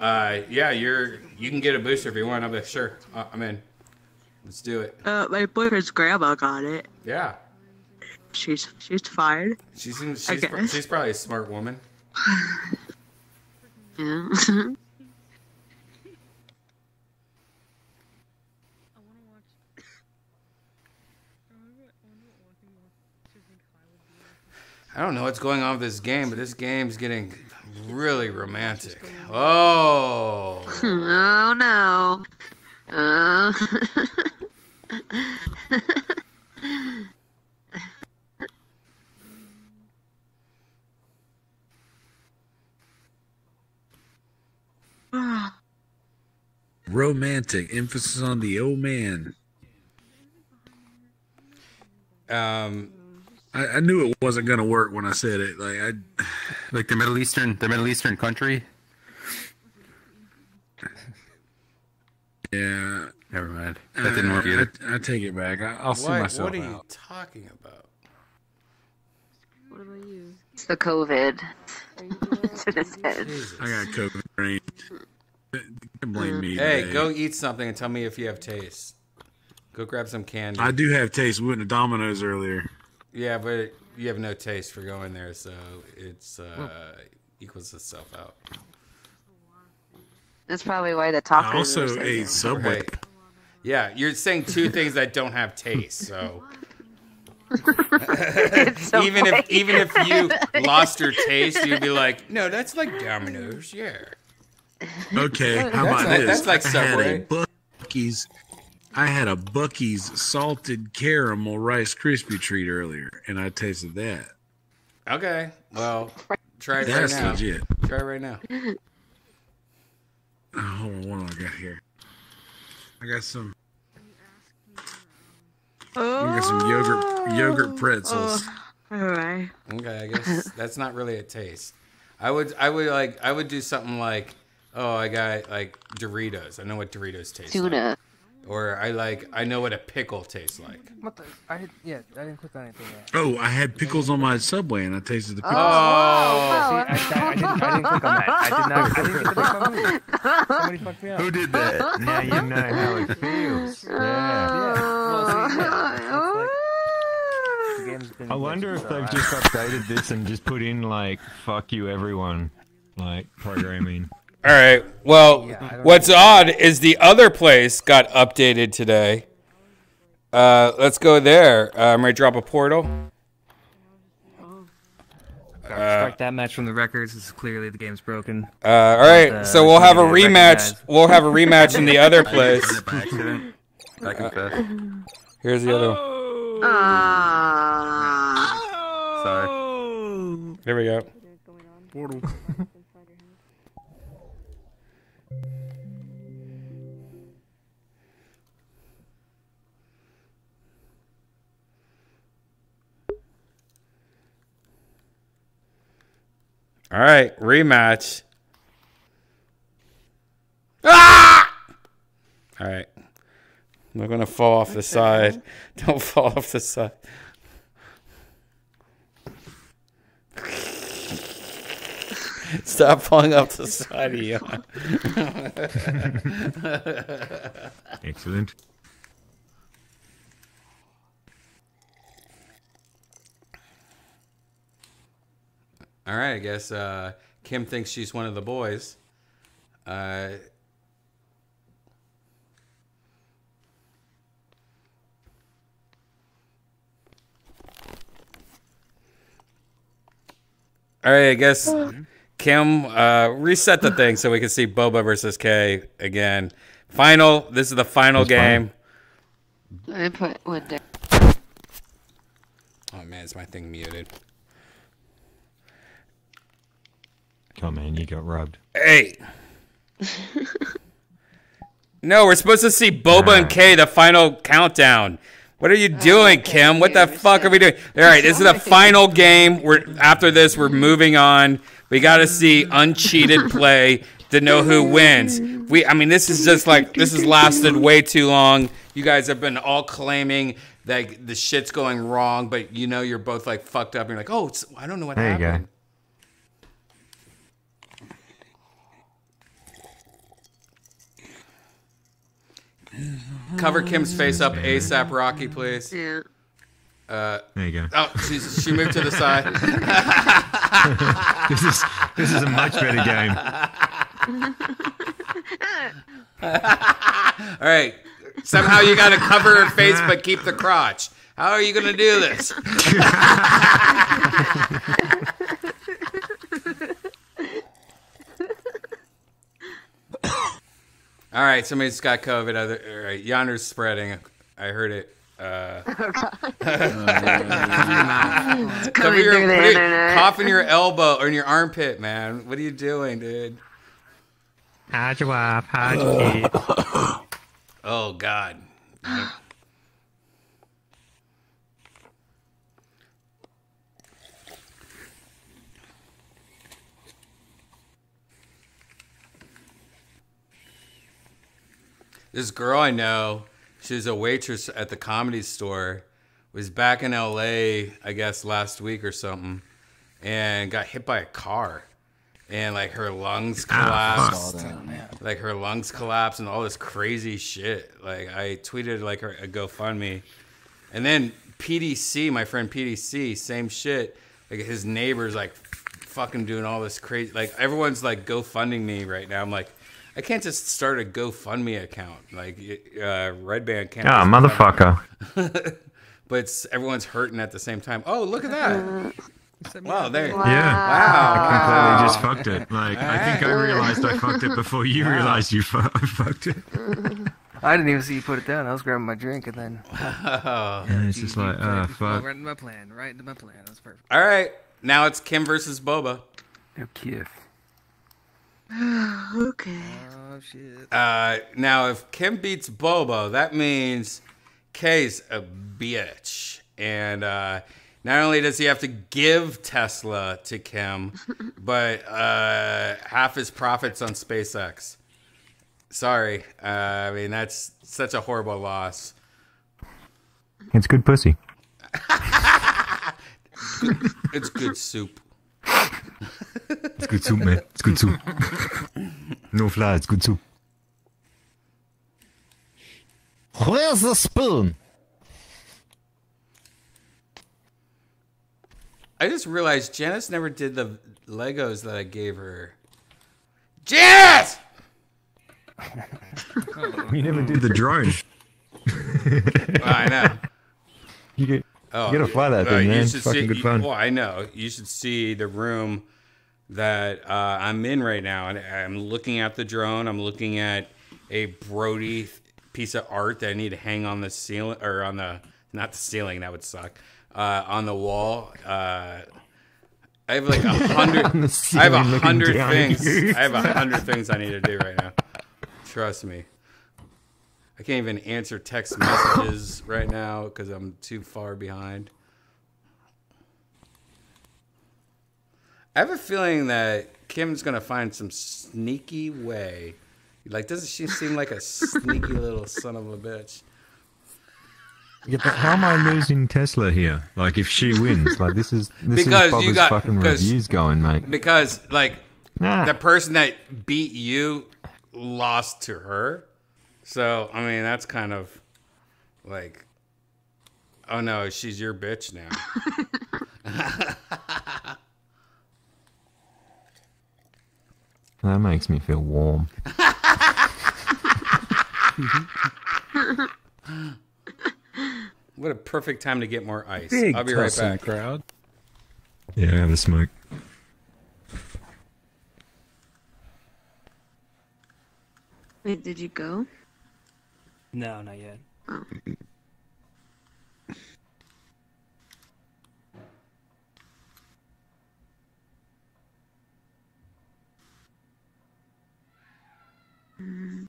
uh, "Yeah, you're you can get a booster if you want." I'm like, "Sure, uh, I'm in. Let's do it." Uh, my boyfriend's grandma got it. Yeah, She's she's fine. she seems I she's, pro- guess. she's probably a smart woman. *laughs* Yeah. I don't know what's going on with this game, but this game's getting really romantic. Oh. *laughs* oh no. Uh, *laughs* Romantic. Emphasis on the old man. Um, I, I knew it wasn't gonna work when I said it. Like I, Like the Middle Eastern, the Middle Eastern country. yeah. Never mind. That didn't work either. I, I take it back. I, I'll see what, myself what are you out. talking about? What about you? it's the COVID. *laughs* to his head. I got COVID brain. You can blame me. Hey, today. go eat something and tell me if you have taste. Go grab some candy. I do have taste. We went to Domino's earlier. Yeah, but you have no taste for going there, so it's uh, equals itself out. That's probably why the I tacos. also are so ate good. Subway. Right. Yeah, you're saying two things that don't have taste, so *laughs* so even if even if you *laughs* lost your taste, you'd be like, no, that's like Domino's, yeah. Okay, how That's about like- this? that's like I had Subway. a Buc-ee's. I had a Buc-ee's salted caramel Rice Krispie treat earlier, and I tasted that. Okay, well, try it That's right now. legit. Try it right now. Oh, hold on, what do I got here? I got some. I got some yogurt yogurt oh, pretzels. Oh, all right. Okay, I guess *laughs* that's not really a taste. I would I would like I would do something like, oh, I got like Doritos. I know what Doritos taste like. Tuna. Or I like I know what a pickle tastes like. What the? I did, yeah, I didn't click on anything yet. Oh, I had pickles on my Subway, and I tasted the pickles. Oh, oh See, I, I, I, didn't, I didn't click on that. I did not. I didn't get the pick on me. Somebody fucked me up. Who did that? Now you know how it feels. *laughs* Yeah. Well, see, yeah, like, the game's been I wonder if they've just updated this and just put in like "fuck you, everyone," like programming. All right. Well, Yeah, what's odd is the other place got updated today. Uh, let's go there. Uh, I'm ready to drop a portal. Gotta strike that match from the records. This is clearly the game's broken. Uh, all right. Uh, so we'll have a recognize- rematch. We'll have a rematch in the *laughs* other place. Did it by accident. I confess. Here's the other one. Ah. Sorry. There we go. Portal. *laughs* All right, rematch. Ah! All right. I'm not gonna fall off the side. *laughs* Don't fall off the side. *laughs* Stop falling off the side of you. *laughs* Excellent. All right, I guess uh, Kim thinks she's one of the boys. Uh, all right, I guess Kim uh, reset the thing so we can see Boba versus K again. Final. This is the final That's fine. game. I put one down. Oh man, is my thing muted? Come on, you got rubbed. Hey. No, we're supposed to see Boba and Kay the final countdown. What are you doing, Kim? What the fuck are we doing? All right, this is the *laughs* final game. We're after this, we're moving on. We got to see uncheated *laughs* play to know who wins. We, I mean, this is just like this has lasted way too long. You guys have been all claiming that the shit's going wrong, but you know you're both like fucked up. And you're like, oh, it's, I don't know what There you go. Cover Kim's face up ASAP, Rocky, please. Yeah. Uh, There you go. oh, she's, she moved to the side. *laughs* this is this is a much better game. *laughs* All right. Somehow you got to cover her face but keep the crotch. How are you going to do this? *laughs* All right, somebody's got COVID. Other, all right, yonder's spreading. I heard it. Uh, *laughs* It's *laughs* cover coming your, through the put it- internet. cough in your elbow or in your armpit, man. What are you doing, dude? How'd you wife? How'd you keep? Oh God. *gasps* this girl I know, she's a waitress at the comedy store, was back in LA, I guess last week or something, and got hit by a car. And like her lungs Ah, collapsed. like her lungs collapsed and all this crazy shit. Like I tweeted like her a GoFundMe. And then PDC, my friend PDC, same shit. Like his neighbors like fucking doing all this crazy like everyone's like GoFunding me right now. I'm like I can't just start a GoFundMe account. Like uh Redban can't Ah, motherfucker. *laughs* but it's, everyone's hurting at the same time. Oh, look at that. *laughs* Wow, there. Yeah. Wow. I completely just fucked it. Like I think I realized I fucked it before you Wow. realized you fu- *laughs* fucked it. I didn't even see you put it down. I was grabbing my drink and then. And it's just like, ah, fuck. Right into my plan. Right into my plan. That's perfect. All right. Now it's Kim versus Boba. No Kiss. *sighs* okay. Oh shit. Uh, now, if Kim beats Bobo, that means Kay's a bitch. And uh, not only does he have to give Tesla to Kim, *laughs* but uh, half his profits on SpaceX. Sorry. Uh, I mean, that's such a horrible loss. It's good pussy. *laughs* It's good soup. *laughs* It's good soup, man. It's good soup. no fly, it's good soup. Where's the spoon? I just realized Janice never did the Legos that I gave her. Janice! We never did the drone. *laughs* I know. You get, Oh, you gotta fly that uh, thing, you man. It's fucking see- good you- fun. Well, I know. You should see the room that uh, I'm in right now, and I'm looking at the drone. I'm looking at a Brody piece of art that I need to hang on the ceiling or on the not the ceiling. That would suck. Uh, on the wall. Uh, I have like a *laughs* hundred. I have a hundred things. I have a hundred things I need to do right now. Trust me. I can't even answer text messages right now because I'm too far behind. I have a feeling that Kim's gonna find some sneaky way. Like, doesn't she seem like a sneaky little *laughs* son of a bitch? Yeah, but how am I losing Tesla here? Like, if she wins, like this is this Because is you got- fucking reviews going, mate. Because like Nah. the person that beat you lost to her. So I mean that's kind of like oh no, she's your bitch now. *laughs* That makes me feel warm. *laughs* what a perfect time to get more ice. Big I'll be right tussling back. crowd. Yeah, I have a smoke. Wait, did you go? No, not yet. Mm.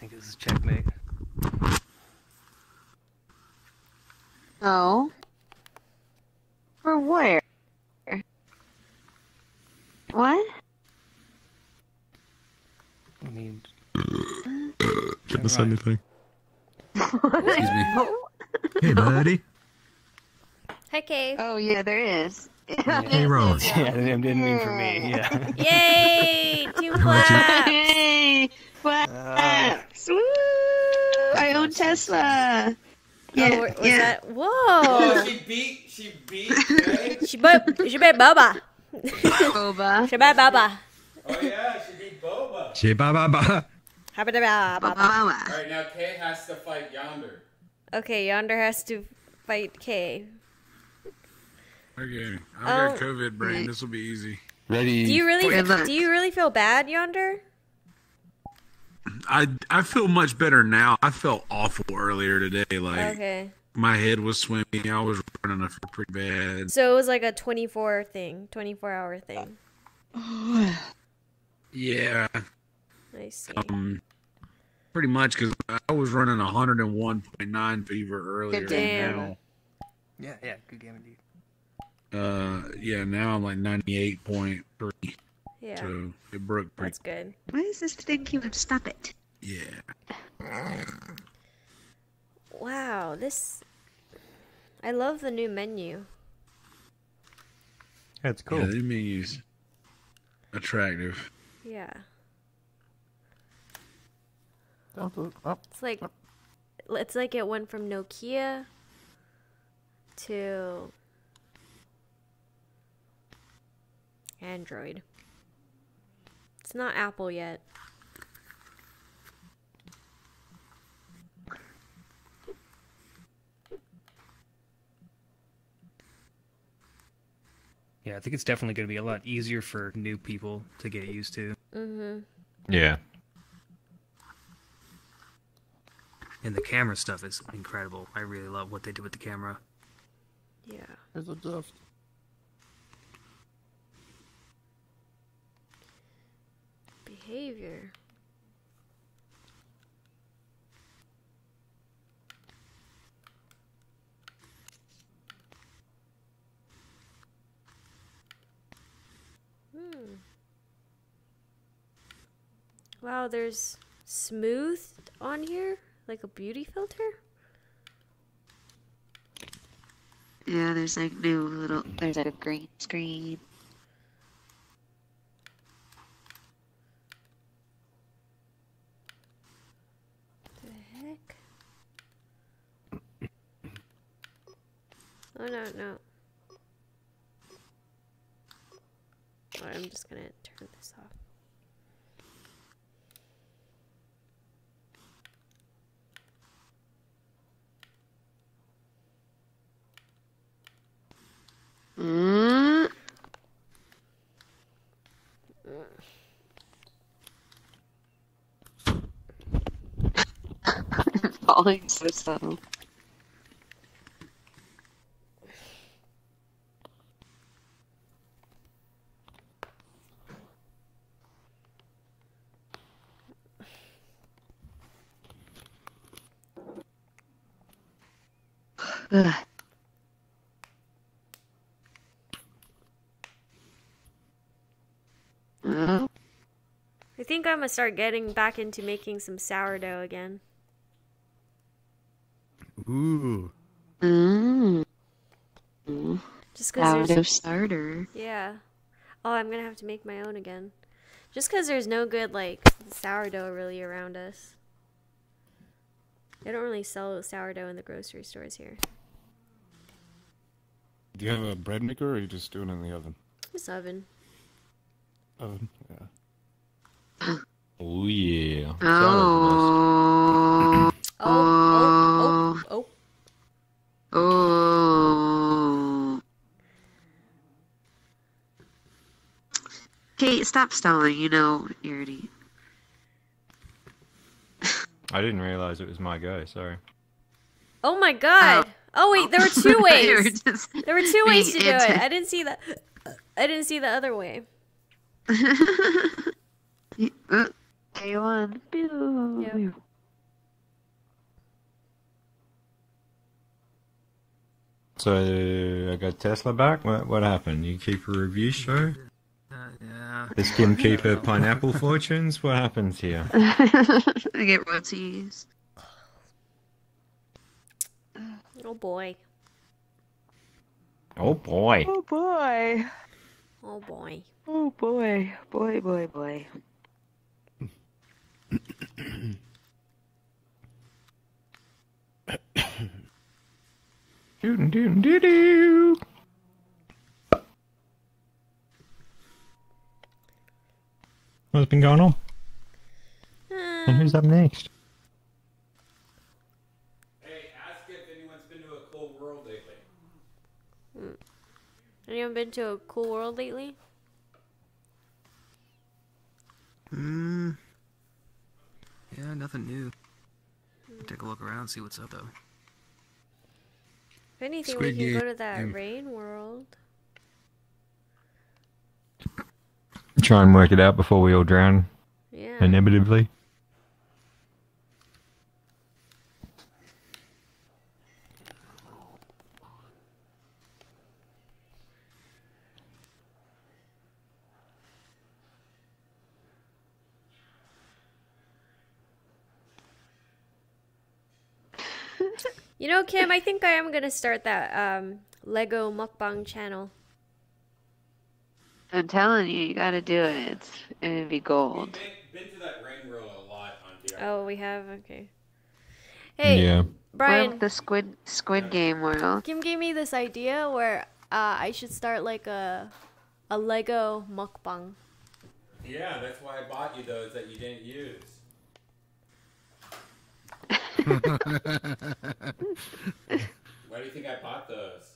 Think this is checkmate. Oh. For where? What? I mean, Shouldn't have said anything. Excuse me. *laughs* Hey, buddy. Hi, Kay. Oh yeah, there is. Hey, Ross. *laughs* yeah, I didn't didn't mean for me. Yeah. Yay! Two How claps. Hey, claps! Woo! I own Tesla. Oh, yeah, oh, was yeah. that? Oh, Whoa! she beat. She beat. Right? she bet. She bet Baba. Boba. *laughs* She bet Baba. Oh yeah, she beat Boba. Shit, ba ba ba. Habba Baba. All right, now Kay has to fight Yonder. Okay, Yonder has to fight Kay. Okay. I've got Oh. COVID brain. This will be easy. Ready? Do you really? Do you really feel bad, Yonder? I I feel much better now. I felt awful earlier today. Like Okay. my head was swimming. I was running a pretty bad. So it was like a 24 thing, 24 hour thing. *sighs* Yeah. I see. Um. Pretty much because I was running 101.9 fever earlier. Damn. Now, Yeah, yeah, good game indeed. uh, yeah. Now I'm like 98.3. Yeah. So it broke pretty. That's good. Why is this thing keep Stop it. Yeah. Wow, this. I love the new menu. That's cool. Yeah, the menu's attractive. Yeah. Don't up. Oh. It's like it's like it went from Nokia to Android. It's not Apple yet. Yeah, I think it's definitely going to be a lot easier for new people to get used to. Mhm. Yeah. And the camera stuff is incredible. I really love what they did with the camera. Yeah. There's a gift. Behavior. Hmm. Wow, there's smooth on here, like a beauty filter. Yeah, there's like new little. There's like a green screen. The heck? Oh no no. Alright, I'm just gonna turn this off. Mm. *laughs* Falling so slow. Ugh. Oh. I think I'm gonna start getting back into making some sourdough again. Ooh. Mm. Just because Sourdough there's starter. Yeah. Oh, I'm gonna have to make my own again. Just because there's no good like sourdough really around us. They don't really sell sourdough in the grocery stores here. Do you have a bread maker or are you just doing it in the oven? This oven. Oven, yeah. Oh yeah. Oh. oh. Oh, oh, oh, Oh. Kate, stop stalling. You know you already. *laughs* I didn't realize it was my go. Sorry. Oh my god. Oh, wait, there were two *laughs* You were ways. There were two ways to do it. anti- I didn't see that. I didn't see the other way. *laughs* Uh, K1. Pew. So I got Tesla back. What what happened? You keep a review show? yeah. Does Kim keep her pineapple fortunes? What happens here? *laughs* I get royalties. Oh boy. Oh boy. Oh boy. Oh boy. Oh boy. Boy, boy, boy. Doo doo. What's been going on? And who's up next? Hey, ask if anyone's been to a cool world lately. Anyone been to a cool world lately? Hmm. Yeah, nothing new. Take a look around, see what's up though. If anything, Squid we can go to that rain world. Try and work it out before we all drown. Yeah. Inevitably. You know, Kim, I think I am gonna start that um Lego mukbang channel. I'm telling you, you gotta do it. It's, it'd be gold. Been to that rain world a lot on Oh, we have okay. Hey, Yeah. Brian, the squid squid game world? Kim gave me this idea where uh, I should start like a a Lego mukbang. Yeah, that's why I bought you those that you didn't use. Why do you think I bought those?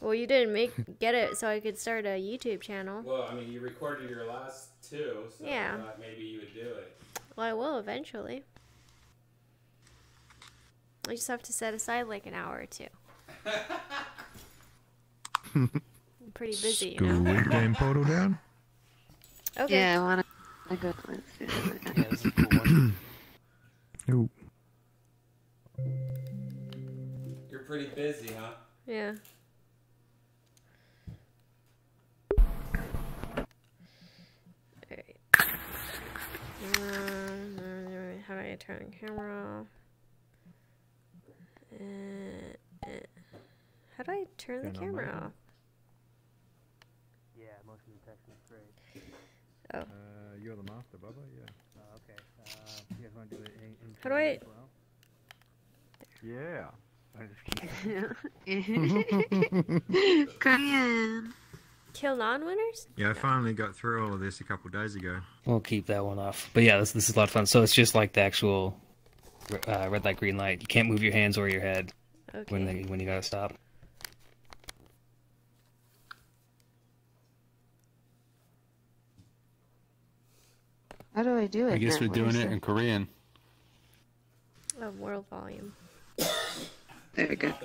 Well, you didn't make get it so I could start a YouTube channel. Well, I mean, you recorded your last two, so Yeah. I thought maybe you would do it. Well, I will eventually. I just have to set aside like an hour or two. *laughs* I'm pretty busy, you know. Squid Game portal down? *laughs* Okay. Yeah, I wanna. I go. Let's do it. Ooh. You're pretty busy, huh? Yeah. Alright. Um, how do I turn the camera off? Uh, uh, how do I turn the Turn on camera mine. off? Yeah, motion detection is great. Oh. Uh, you're the master, Bubba, yeah. Uh, okay. You guys want to do it in, in How do I- as well? Yeah. *laughs* Korean. *laughs* Kill non-winners? Yeah, I finally got through all of this a couple days ago. We'll keep that one off. But yeah, this, this is a lot of fun. So it's just like the actual uh, red light, green light. You can't move your hands or your head when Okay. they, when you gotta stop. How do I do it? I guess now? we're doing it in Korean. Oh, world volume. *coughs* there we go. *laughs*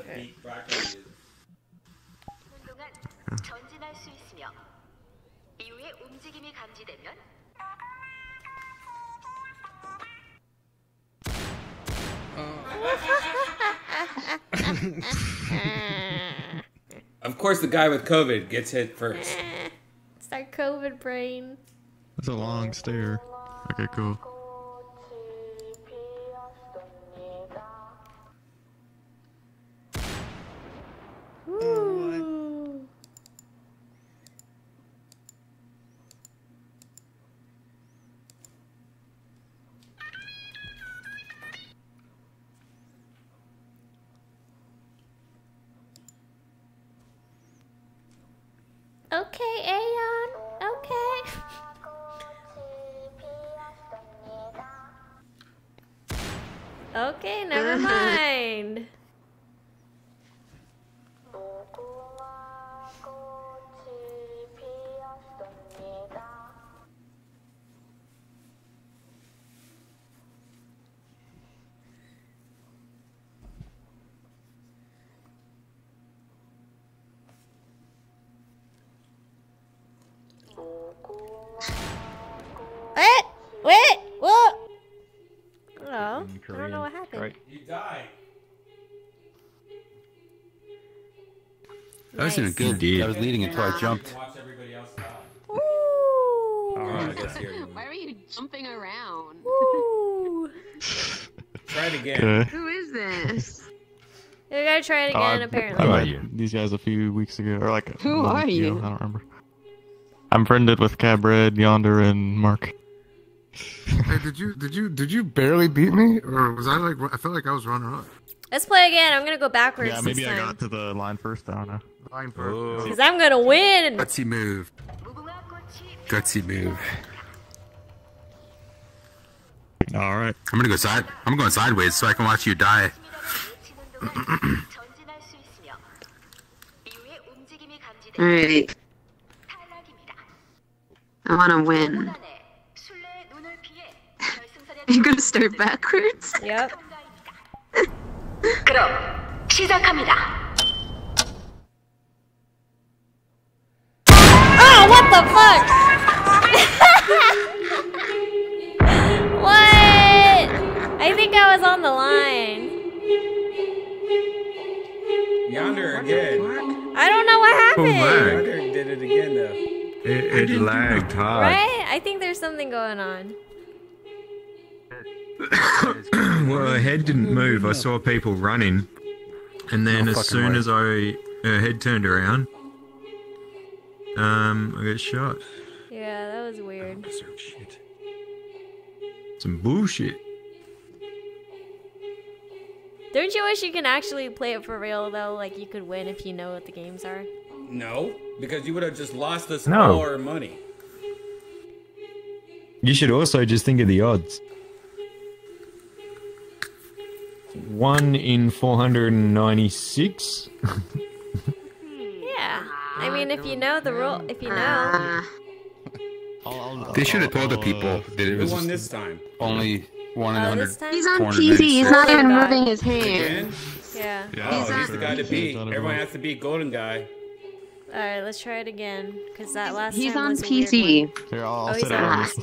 Of course, the guy with COVID gets hit first. *laughs* It's that COVID brain. That's a long stare. Okay, cool. That was doing good. Mm. did. I was leading until I jumped. Watch everybody else die. Ooh. I guess here. *laughs* Why are you jumping around? *laughs* Try it again. Who is this? We gotta try it again, I- apparently. I met these guys a few weeks ago, or like. a Who month are ago, you? I don't remember. I'm friended with Cabred, Yonder, and Mark. Hey, did you did you did you barely beat me, or was I like I felt like I was runner up? Let's play again. I'm gonna go backwards Yeah, maybe this I got to the line first. I don't know. Line Because I'm gonna win. Gutsy move. Gutsy move. All right. I'm gonna go side. I'm going sideways so I can watch you die. 전진할 수 있으며 이후에 움직임이 감지되면 Alright. I wanna win. *laughs* 술래의 눈을 피해 You gonna start backwards? Yep. *laughs* 그럼 시작합니다. What the fuck? *laughs* what? I think I was on the line. Yonder again. I don't know what oh happened. Yonder did it again though. It, it lagged hard. Right? I think there's something going on. *coughs* well, her head didn't move. I saw people running, and then No as soon way. as I her head turned around, um, I got shot. Yeah, that was weird. Some bullshit. Don't you wish you can actually play it for real though? Like you could win if you know what the games are. No, because you would have just lost us No. all our money. You should also just think of the odds. One in four hundred and ninety-six. *laughs* I mean, if you know the rule, if you know. Uh. They should have told the people uh, that it was one this time. Only one in oh, hundred. He's on TV. He's not even moving his hand. Yeah. yeah. He's, oh, he's the guy to beat. Everyone has to beat Golden Guy. All right, let's try it again, cause that last he's time on was PC. Here, I'll, I'll oh, sit out on this.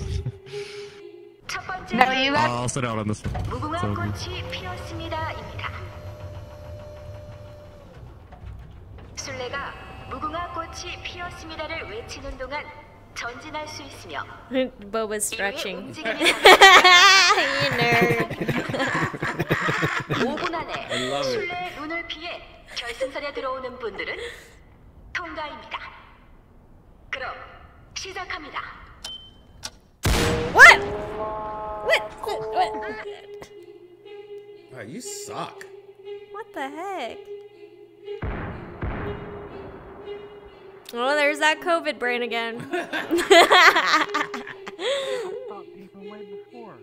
No, you got... I'll sit out on this. One. So. 꽃이 피었습니다입니다. 술래가 무궁화 꽃이 피었습니다를 외치는 동안 전진할 수 있으며 Boba's stretching. 움직임이 *laughs* you nerd. 5분 I 안에 love it. 술래의 눈을 피해 결승선에 들어오는 분들은 통과입니다. 그럼 시작합니다. What? What? What? Wow, you suck. What the heck? Oh, there's that COVID brain again. Before.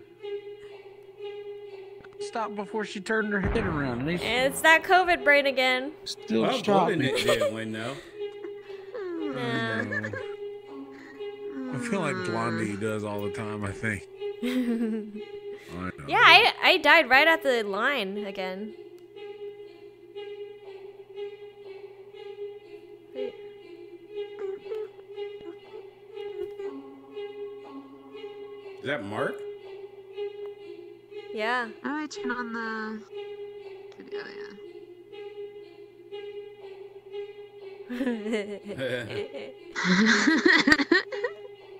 *laughs* Stop before she turned her head around, and they it's that COVID brain again. still well, shot Golden me. didn't didn't win though. Nah. I feel like Blondie does all the time. I think. *laughs* I. Yeah, I, I died right at the line again. Is that Mark? Yeah. How do I turn on the video? Yeah. *laughs*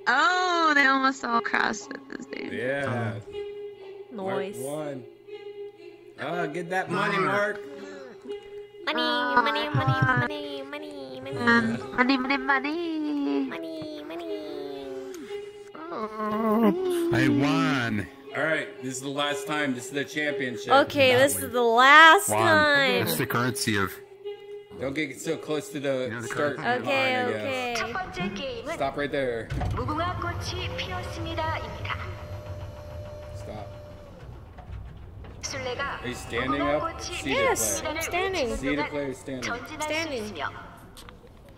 oh, they almost all crossed at the same. yeah. Noise. Mark won. Ah, get that money, Mark. Money, money, money, money, money, money, Um, money, money, money. money, money. I won. All right, this is the last time. This is the championship. Okay, this is the last won. time. That's the currency of. Don't get so close to the you start. The okay, line, okay. Stop right there. Stop. Are you standing up? Seated yes, player. I'm standing. Seated player standing. Standing.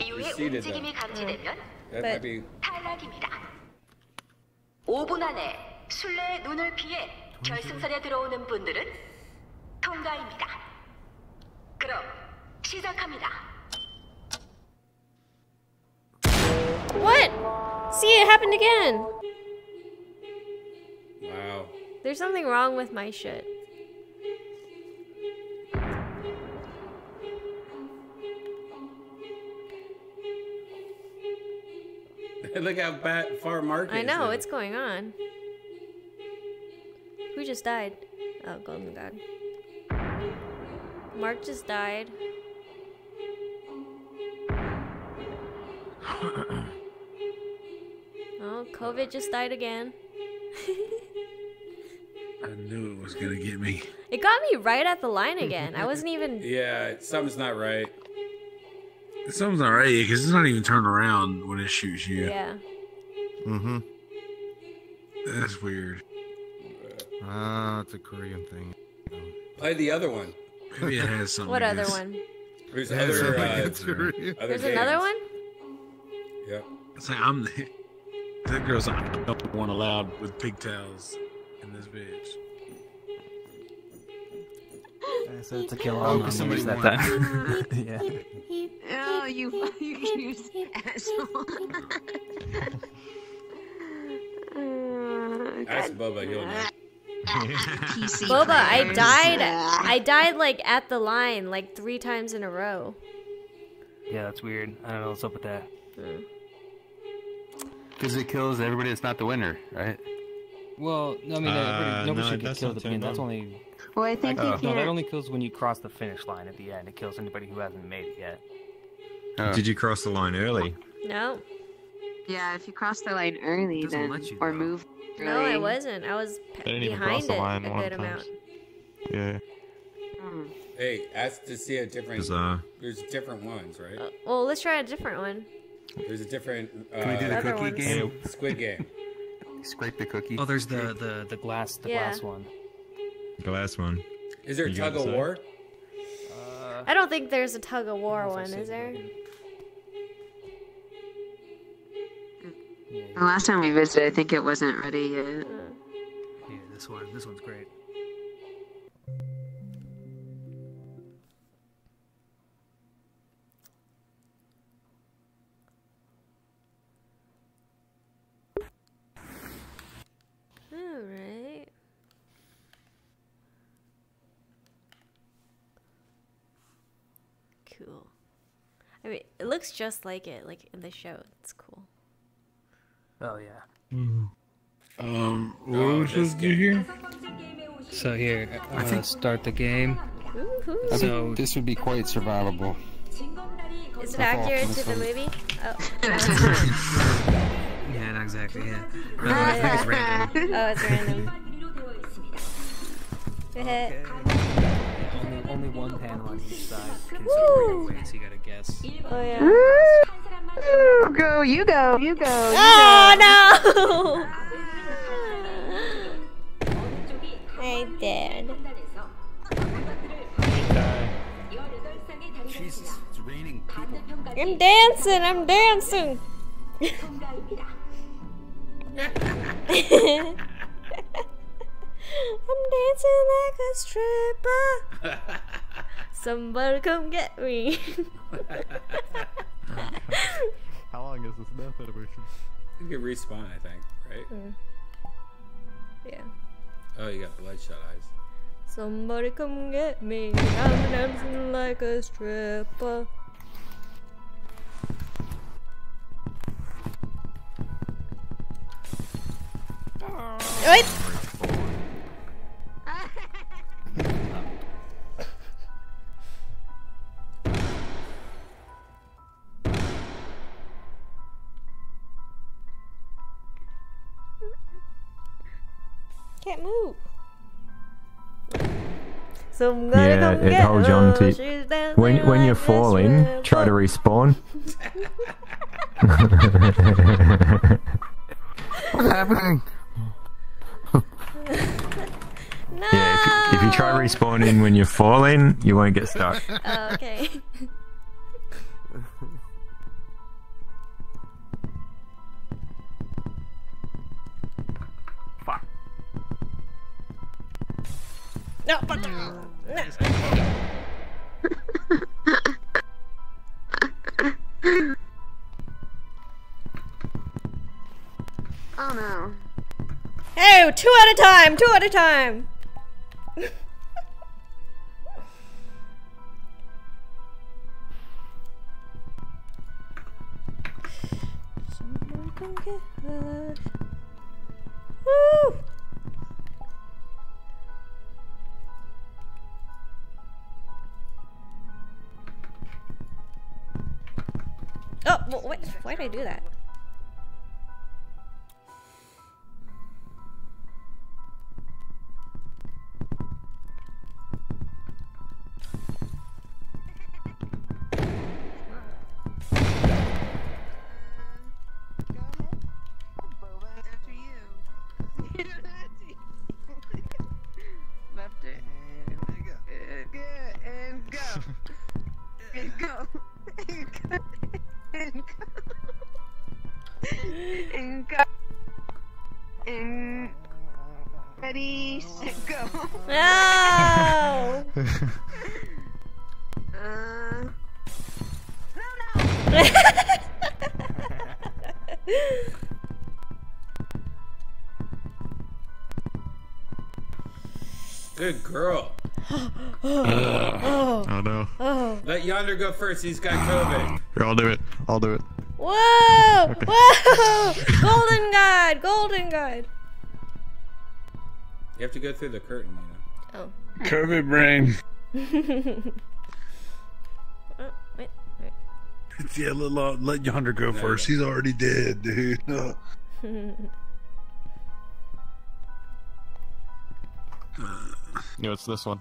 You're seated then. Mm. That might be. 탈락입니다. 5분 안에 술래의 눈을 피해 결승선에 들어오는 분들은 통과입니다. 그럼 시작합니다. What? See, it happened again. Wow. There's something wrong with my shit. *laughs* Look how bad, far Mark is. I know, now. what's going on? Who just died? Oh, Golden God. Mark just died. *coughs* Oh, COVID just died again. I knew it was gonna get me. It got me right at the line again. I wasn't even. *laughs* Yeah, something's not right. Something's not right because it's not even turned around when it shoots you. Yeah. Mm-hmm. That's weird. Ah, it's a Korean thing. Play the other one. Maybe it has something. What other one? There's other, uh, other There's another one? Yep. It's like I'm the that girl's like the one allowed with pigtails in this bitch. So it's a kill all Oh, 'cause non somebody that time. *laughs* yeah. Oh, you, *laughs* you, you asshole. *laughs* Ask Bubba, he'll know. Boba, I died. I died like at the line, like three times in a row. Yeah, that's weird. I don't know what's up with that. Because it kills everybody that's not the winner, right? Well, I mean, Uh, nobody no, should get killed not at the beginning. That's only. Well, I think like, you No, that can't- only kills when you cross the finish line at the end. It kills anybody who hasn't made it yet. Did you cross the line early? No. Yeah, if you cross the line early, then or move. No, I wasn't. I was didn't even behind cross the it line a good of amount. times. Yeah. Hmm. Hey, ask to see a different. Bizarre. There's different ones, right? Uh, well, let's try a different one. There's a different. Uh, Can we do the cookie ones. game? Squid Game. Scrape the cookie. Oh, there's the the the glass the Yeah. glass one. The last one. Is there a You tug of to say? war? Uh, I don't think there's a tug of war one, is there? The last time we visited, I think it wasn't ready yet. Yeah, this one. This one's great. I mean, it looks just like it, like in the show. It's cool. Oh yeah. Um, what Oh, are this do here? So here, I I'm gonna think- start the game. I So think this would be quite survivable. Is it I'll accurate to the movie? Oh. *laughs* Yeah, not exactly. Yeah. No, I think it's random. oh, it's random. Good hit. only, only one panel on each side can see Woo! right so you gotta guess. Oh yeah. Woo! Go, you go, you go. You Oh no! *laughs* I did. Jesus, it's raining people. I'm dancing. I'm dancing. *laughs* *laughs* I'm dancing like a stripper. *laughs* Somebody come get me. *laughs* How long is this death animation? You can respawn, I think, right? Mm. yeah. Oh, you got bloodshot eyes. Somebody come get me. I'm dancing like a stripper. Wait. I'm gonna Yeah, come it get holds you on to. She's dancing When when you're this falling, try to respawn. *laughs* What's happening? no. Yeah, if you, if you try respawning when you're falling, you won't get stuck. Oh, okay. *laughs* No, but no. Oh no. Hey, two at a time, two at a time. *laughs* Someone come get her. Woo! Oh, well, wait, why did I do that? And go. And ready, set, go. No! uh, Good girl. oh. Oh no. Oh. Let Yonder go first. He's got COVID. Here, I'll do it. I'll do it. Whoa! *laughs* Whoa! golden guide! Golden guide! You have to go through the curtain, you know. Oh. COVID brain. *laughs* oh, wait, wait. *laughs* Yeah, let, let, let Yonder go first. He's already dead, dude. Uh, No, it's this one.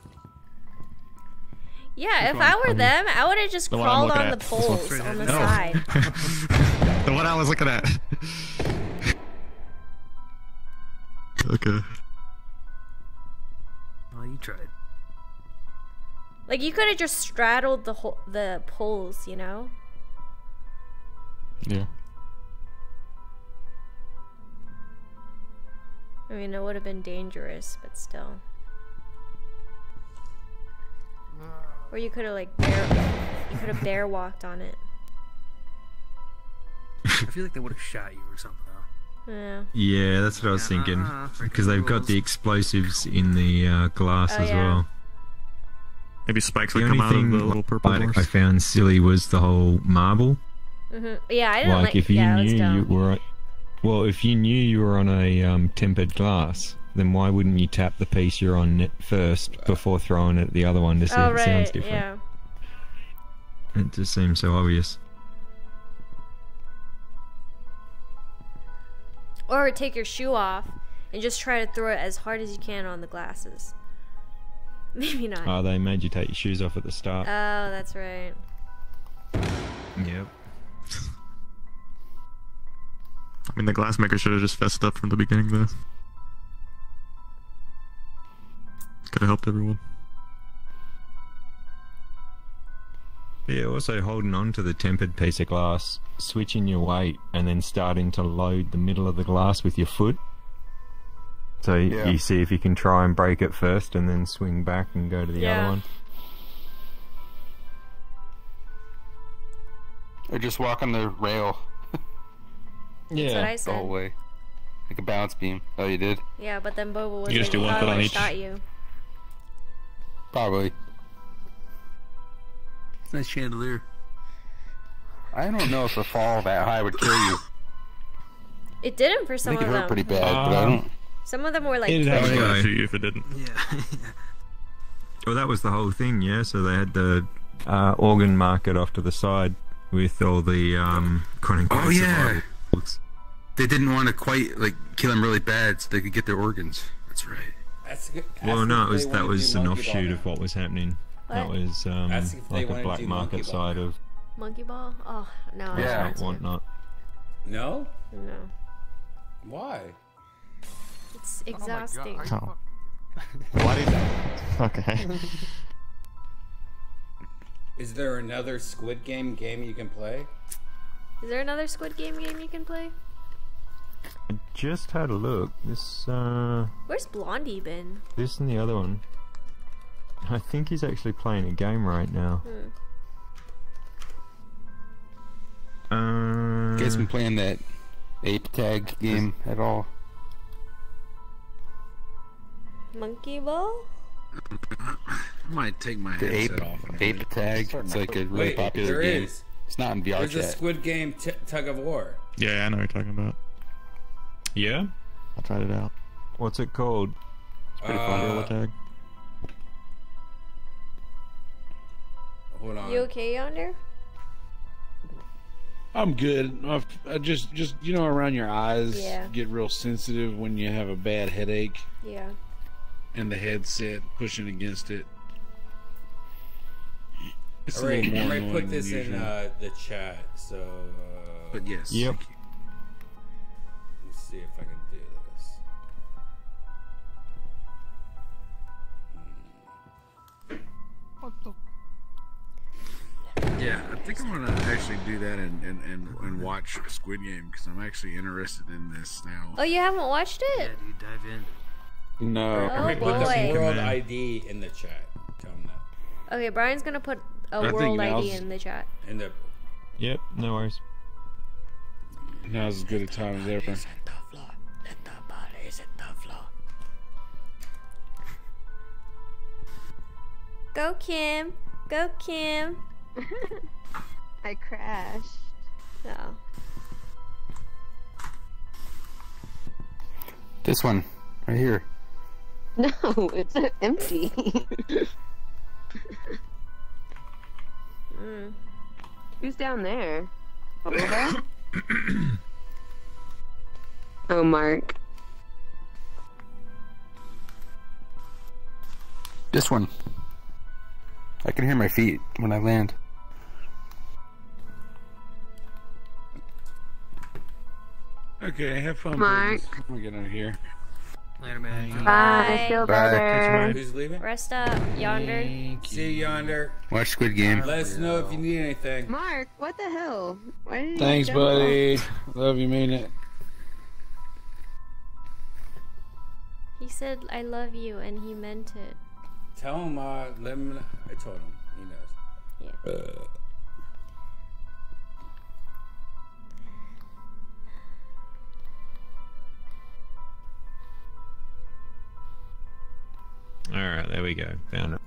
Yeah, if one? I were Um, them, I would have just the crawled on the at. This one. poles on the. No. side. *laughs* the one I was looking at. *laughs* okay. Oh, you tried. Like you could have just straddled the whole the poles, you know? Yeah. I mean, it would have been dangerous, but still. Or you could have like bear, you could have *laughs* bear walked on it. I feel like they would have shot you or something. Though. Yeah. Yeah, that's what I was thinking. Because the they've got the explosives in the uh, glass Oh, as yeah. well. Maybe spikes The would come out of the little purple I, doors. I found silly was the whole marble. hmm Yeah, I didn't like, like. if you yeah, knew you were, well, if you knew you were on a um, tempered glass, then why wouldn't you tap the piece you're on it first before throwing it at the other one to see oh if it sounds different? yeah. It just seems so obvious. Or take your shoe off and just try to throw it as hard as you can on the glasses. *laughs* Maybe not. Oh, they made you take your shoes off at the start. Oh, that's right. yep. *laughs* I mean, the glassmaker should have just fessed up from the beginning, though. Could have helped everyone. Yeah, also holding on to the tempered piece of glass, switching your weight, and then starting to load the middle of the glass with your foot. So Yeah. you see if you can try and break it first, and then swing back and go to the Yeah. other one. Or just walk on the rail That's what I the whole way. Like a balance beam. Oh, you did? Yeah, but then Boba was You just like, do one "Oh, foot on I each. shot you. Probably. It's nice chandelier. I don't know if a fall that high would kill you. It didn't for I some think it of hurt them. pretty bad, but I don't. Some of them were like. It'd I have was twitching. gonna shoot you if it didn't. *laughs* Yeah. Well, that was the whole thing, yeah. So they had the uh, organ market off to the side with all the um, quote unquote Oh, yeah. They didn't want to quite like kill him really bad so they could get their organs. That's right. Ask, ask Well, no, if it was that was an Monkey Ball offshoot of what was happening. That was um, Ask if they like a black market Ball side of Monkey ball? Oh no. I yeah, don't want whatnot. No? No. Why? It's exhausting. Oh. What is that? Okay. *laughs* Is there another Squid Game game you can play? Is there another Squid Game game you can play? I just had a look. This uh, Where's Blondie been? this and the other one. I think he's actually playing a game right now. Hmm. Uh, You guys been playing that ape tag game at all? Monkey ball? I *coughs* might take my The ape headset off. ape minute. tag. It's like a really Wait, popular there game. is. It's not in VR There's a. Squid Game t- tug of war. Yeah, I know what you're talking about. Yeah. I tried it out. What's it called? It's pretty fun. Uh, Gorilla tag. Hold on. You okay yonder? I'm good. I've- I just, just you know, around your eyes Yeah. get real sensitive when you have a bad headache, Yeah. and the headset pushing against it. It's All a little more I might annoying put this in uh, the chat. So. Uh, But yes. Yep. Thank you. See if I can do this. Hmm. Yeah, I think I'm gonna actually do that and and, and, and watch Squid Game because I'm actually interested in this now. Oh, you haven't watched it? dude, dive in. No. Oh, Everybody put the world ID in the chat. Tell them that. Okay, Brian's gonna put a I world ID now's- in the chat. In the. Yep. No worries. Now's as good a time as ever. Go Kim. Go Kim. *laughs* I crashed. Oh. This one, right here. No, *laughs* it's empty. Mm. Who's down there? *coughs* Boba? oh, Mark. This one. I can hear my feet when I land. Okay, have fun. Mark. babies. I'm get out of here. Later, man. Bye. Feel Bye. better. Who's leaving? Rest up, yonder. See you yonder. Watch Squid Game. Let us know if you need anything. Mark, what the hell? Why did you Thanks, jump buddy. Love you, mean it. He said, I love you, and he meant it. Tell him. Uh, let him. I told him. He knows. Yeah. Uh, All right. There we go. Found it.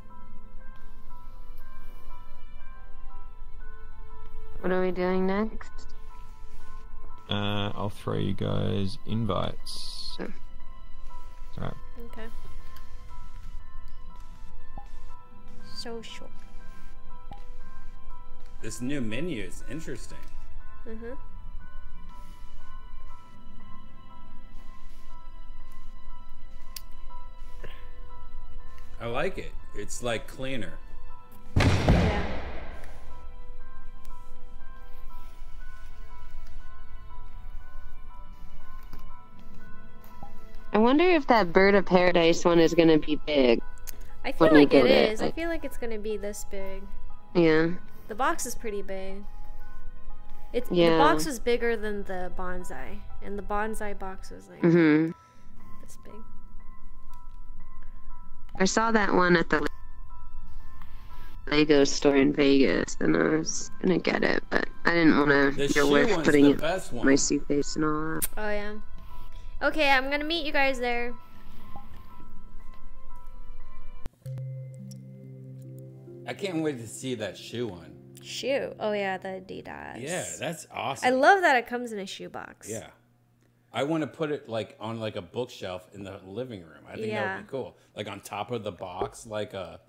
What are we doing next? Uh, I'll throw you guys invites. Sure. Alright. Okay. Social. this new menu is interesting. Mm-hmm. I like it. It's like cleaner. Yeah. I wonder if that bird of paradise one is gonna be big. I feel When we like it it, is. I feel like it's gonna be this big. Yeah. The box is pretty big. It's the box was bigger than the bonsai, and the bonsai box was like mm-hmm. this big. I saw that one at the Lego store in Vegas, and I was gonna get it, but I didn't want to The your shoe putting it in my suitcase and all that. Oh yeah. Okay, I'm gonna meet you guys there. I can't wait to see that shoe one. Shoe. Oh yeah, the Adidas. Yeah, that's awesome. I love that it comes in a shoebox. Yeah. I want to put it like on like a bookshelf in the living room. I think that would be cool. Like on top of the box, like a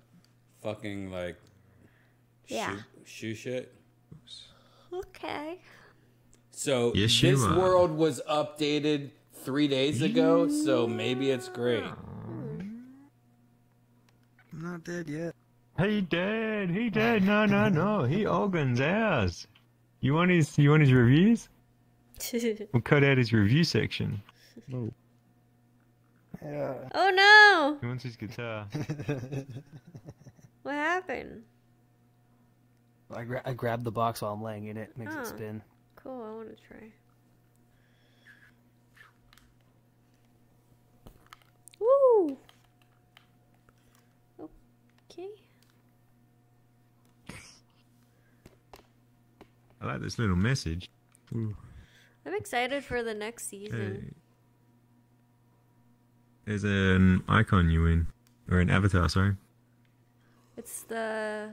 fucking like Yeah. shoe, shoe shit. Okay. So Yes, this are. world was updated three days ago, so maybe it's great. I'm not dead yet. He dead. He dead. No, no, no. *laughs* He Ogren's ours. You want his? You want his reviews? *laughs* We'll cut out his review section. No. Yeah. oh no! He wants his guitar. *laughs* What happened? I, gra- I grabbed the box while I'm laying in it. Makes Oh. it spin. Cool, I want to try. Woo! Okay. I like this little message. Ooh. I'm excited for the next season. Hey. There's an icon you win, or an avatar. Sorry. It's the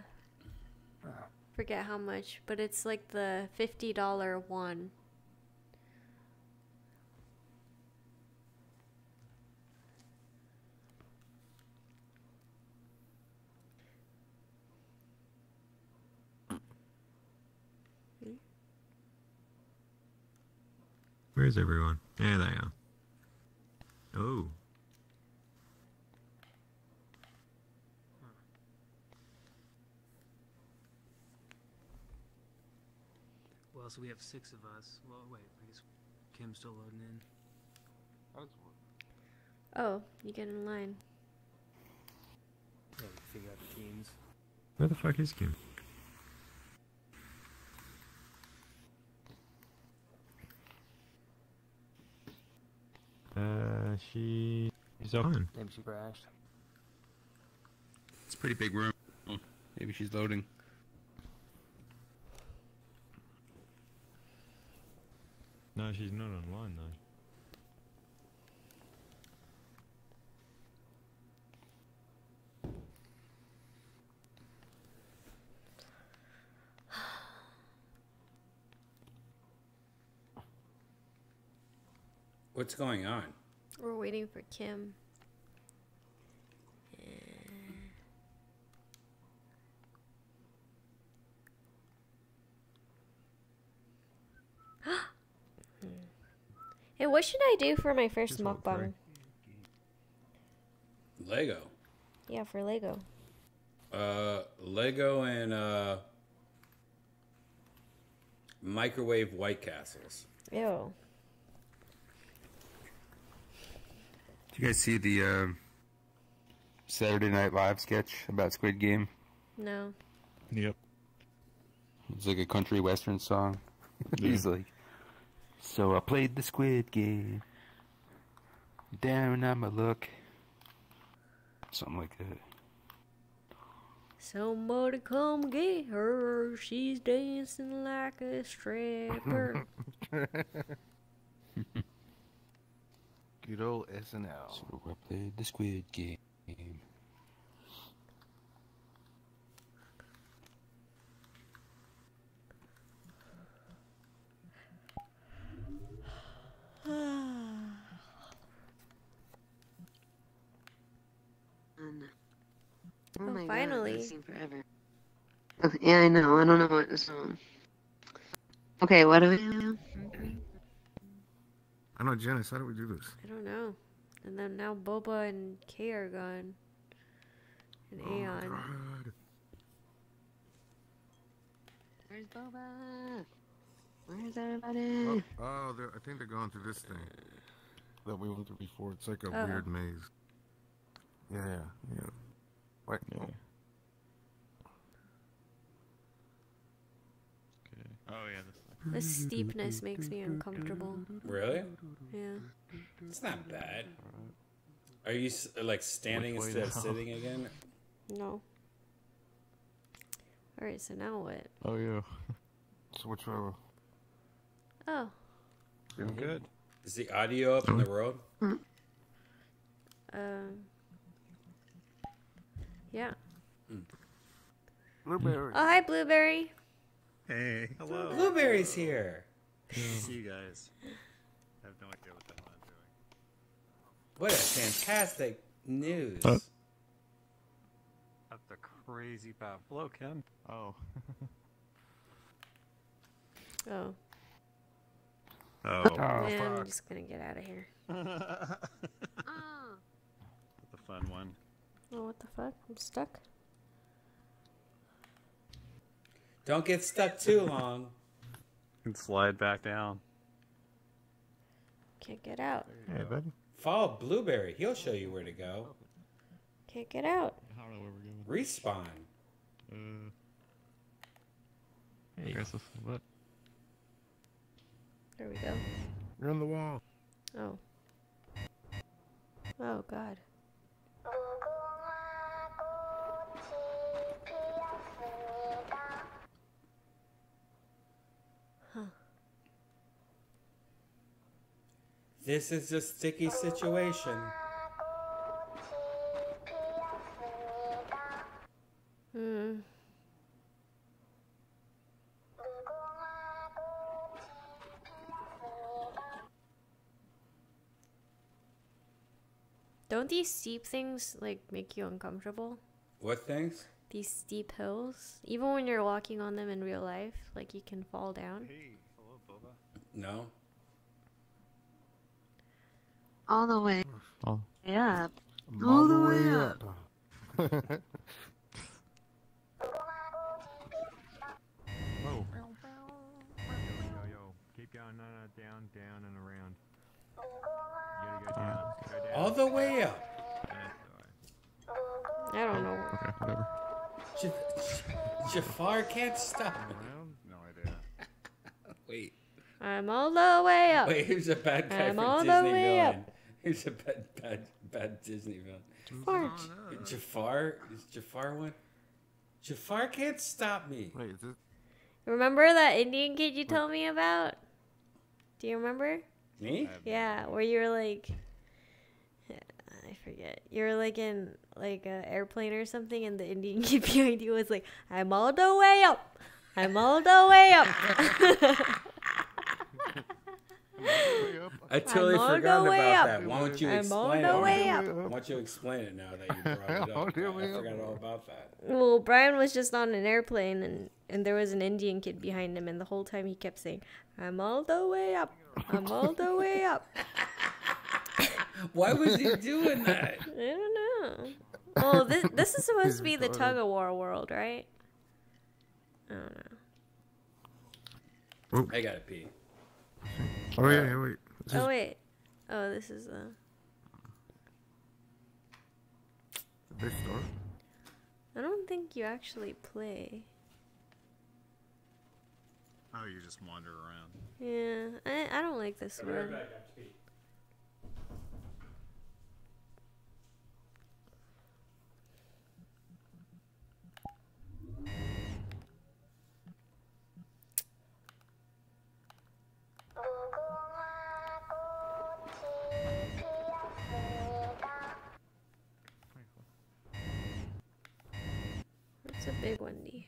forget how much, but it's like the fifty dollar one. Where's everyone? There they are. Oh. Well, so we have six of us. Well, wait, I guess Kim's still loading in. Oh, you get in line. Yeah, figure out the teams. Where the fuck is Kim? Uh, she is on. Maybe she crashed. It's a pretty big room. Oh, maybe she's loading. No, she's not online though. What's going on? We're waiting for Kim. *gasps* Hey, what should I do for my first mukbang? Lego. Yeah, for Lego. Uh, Lego and uh, microwave White Castles. Ew. You guys see the uh, Saturday Night Live sketch about Squid Game? No. Yep. It's like a country western song. *laughs* He's like, so I played the Squid Game. Down on my luck. Something like that. Somebody come get her. She's dancing like a stripper. *laughs* *laughs* Good old SNL. So I played the Squid Game. Oh, Oh, my finally. god, that's forever. Oh, yeah, I know. I don't know what is song. Okay, what do we do? I know, Janice. How do we do this? I don't know. And then now Boba and Kay are gone. And oh Aeon. Where's Boba? Where's everybody? Oh, oh I think they're going through this thing that we went through before. It's like a Oh. weird maze. Yeah, yeah, yeah. Wait. Oh. Oh yeah, this. The steepness makes me uncomfortable. Really? Yeah. It's not bad. Are you like standing Which way instead of sitting again? No. Alright, so now what? Oh yeah. So which way? Oh. Doing good. Is the audio up in the road? Um. Yeah. Blueberry. Oh, hi, Blueberry. Hey, hello. Blueberry's here. See you guys. I have no idea what the hell I'm doing. What a fantastic news. Huh? At the crazy path. Hello, Ken. Oh. *laughs* Oh. Oh. Man, oh, I'm just gonna get out of here. *laughs* Ah. Ah. The fun one. Oh, what the fuck? I'm stuck. Don't get stuck too long. And slide back down. Can't get out. Hey, buddy. Follow Blueberry. He'll show you where to go. Can't get out. I don't know where we're going. Respawn. Uh, hey, guess this, what? There we go. You're on the wall. Oh. Oh God. Huh. This is a sticky situation. Hmm. Don't these steep things like make you uncomfortable? What things? These steep hills, even when you're walking on them in real life, like you can fall down. Hey, hello, Boba. No. All the way Oh. up. All the way up. Whoa. *laughs* Oh. Yo, yo, yo. Keep going, no, no, down, down, and around. You gotta go down. Go down. All the way up. That's all right. I don't know. Okay, whatever. J- Jafar can't stop me. No idea. *laughs* Wait. I'm all the way up. Wait, who's a bad guy I'm for all Disney the way villain? up. Who's a bad, bad, bad Disney villain? Fart. Jafar? Is Jafar one? Jafar can't stop me. Wait, is this? Remember that Indian kid you told me about? Do you remember? Me? Yeah, where you were like, *sighs* I forget. You were like in like an airplane or something, and the Indian kid behind you was like, "I'm all the way up. I'm all the way up." I *laughs* totally I'm forgot way about up. that. Why don't you I'm explain it? way Why don't you explain it now that you brought *laughs* it up? I way forgot all about that. well, Brian was just on an airplane, and and there was an Indian kid behind him, and the whole time he kept saying, "I'm all the way up. I'm all the way up." *laughs* Why was he doing that? I don't know. Oh, this *laughs* this is supposed to be the tug of war world, right? I don't know. I gotta pee. Oh yeah, yeah, wait. This Oh is- wait. Oh, this is uh, the. Did they start? I don't think you actually play. Oh, you just wander around. Yeah, I I don't like this one. It's a big one, D.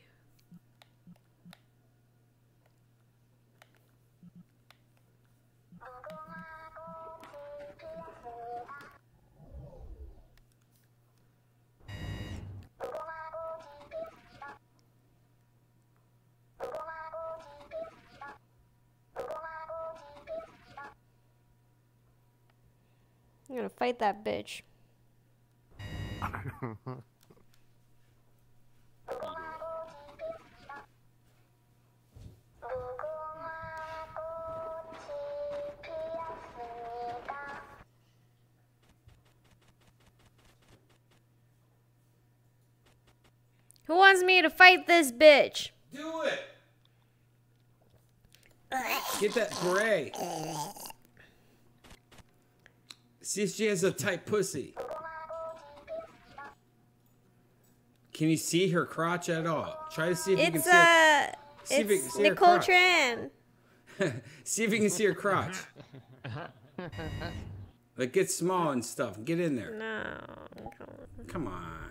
I'm gonna fight that bitch. *laughs* fight this bitch? Do it. Get that beret. See if she has a tight pussy. Can you see her crotch at all? Try to see if you can It's see. Her, uh, see it's can see Nicole crotch. Tran. *laughs* see if you can see her crotch. *laughs* Like get small and stuff. Get in there. No, Come on.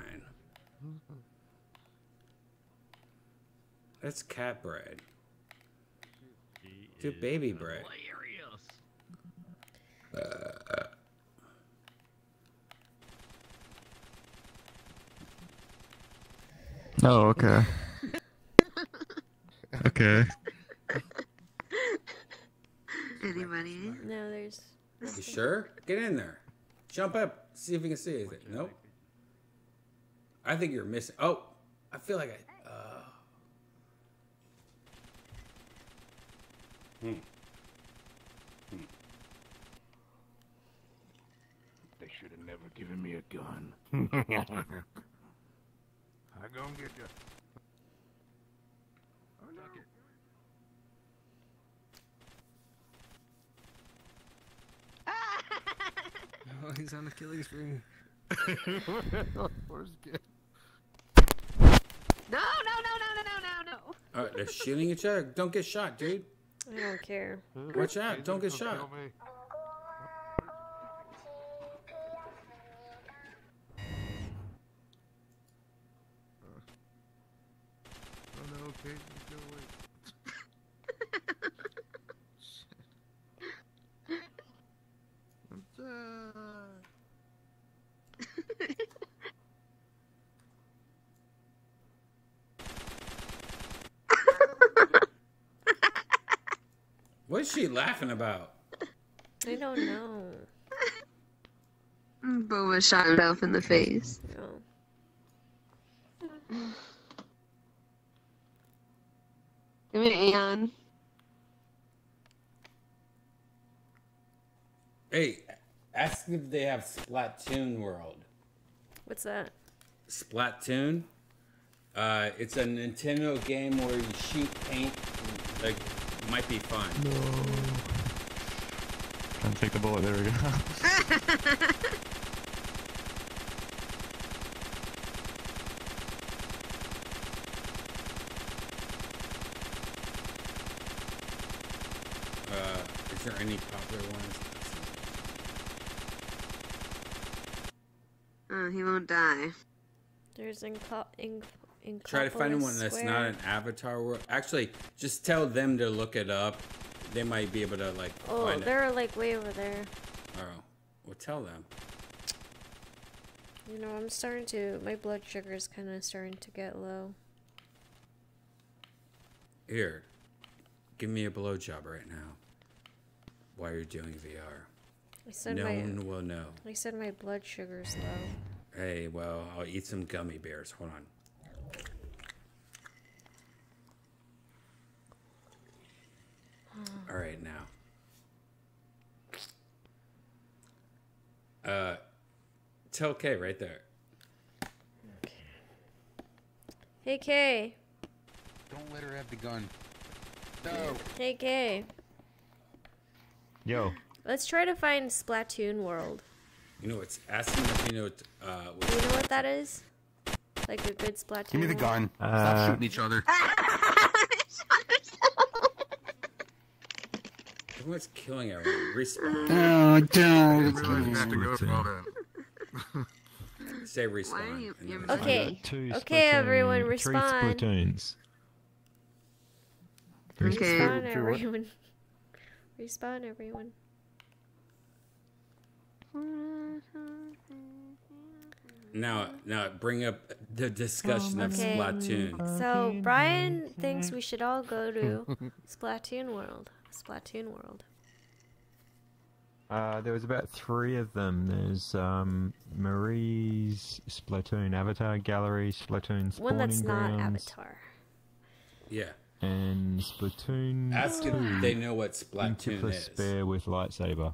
That's cat bread. Do baby bread. Uh, Oh, okay. *laughs* okay. Anybody? No, there's. you sure? Get in there. Jump up. See if you can see anything. Nope. I think you're missing. Oh, I feel like I. Hmm. Hmm. They should have never given me a gun. *laughs* I gonna get you. *laughs* Oh, he's on the killing spree. Where's Git? No, no, no, no, no, no, no, no. All right, they're shooting each other. Don't get shot, dude. I don't care. Watch out! Don't get shot. Oh no, Kate, go away. I'm dead. What is she laughing about? I don't know. Boba shot himself in the face. No. Give me Aeon. Hey, ask if they have Splatoon World. What's that? Splatoon. Uh, it's a Nintendo game where you shoot paint. Like, might be fun. Trying to take the bullet. There we go. *laughs* Uh, is there any popular ones? Oh, he won't die. There's Inco- Inc- Inkopolis Try to find one that's not an Avatar world. Actually, just tell them to look it up. They might be able to like Oh, they're like way over there. Oh, well, tell them. You know, I'm starting to. My blood sugar is kind of starting to get low. Here, give me a blowjob right now. While you're doing VR. I said no my. one will know. I said my blood sugar's low. Hey, well, I'll eat some gummy bears. Hold on. All right, now. Uh, tell K right there. Hey Kay. Don't let her have the gun. No. Hey Kay. Yo. Let's try to find Splatoon World. You know, it's asking if you know. What, uh, what, Do you know what that is? Like a good Splatoon. Give me the gun. Uh, Stop shooting each other. *laughs* Everyone's killing everyone. Respawn. *laughs* Oh, don't. I didn't realize to go through all that. *laughs* Say respawn. you- you're Okay. Okay, everyone, Splatoon- Three respawn. Splatoons. Three Okay. Respawn, Splatoon. Three what? everyone. Respawn, everyone. Now, now bring up the discussion of Okay. Splatoon. So Brian thinks we should all go to *laughs* Splatoon World. Splatoon World. Uh, there was about three of them. There's um, Marie's Splatoon Avatar Gallery, Splatoon Spawning One that's not Avatar. Yeah. and Splatoon. Ask if they know what Splatoon the is. Spare with lightsaber.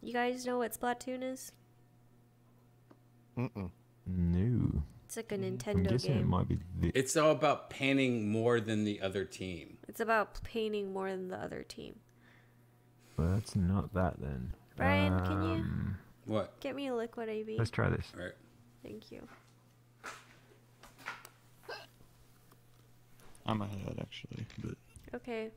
You guys know what Splatoon is? Mm-mm. No. It's like a I'm Nintendo guessing it game. might be the. It's all about painting more than the other team. It's about painting more than the other team. Well, that's not that then. Brian, can you Um, What? get me a liquid AB? Let's try this. All right. Thank you. I'm ahead actually, but Okay.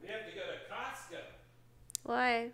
We have to go to Costco. Why?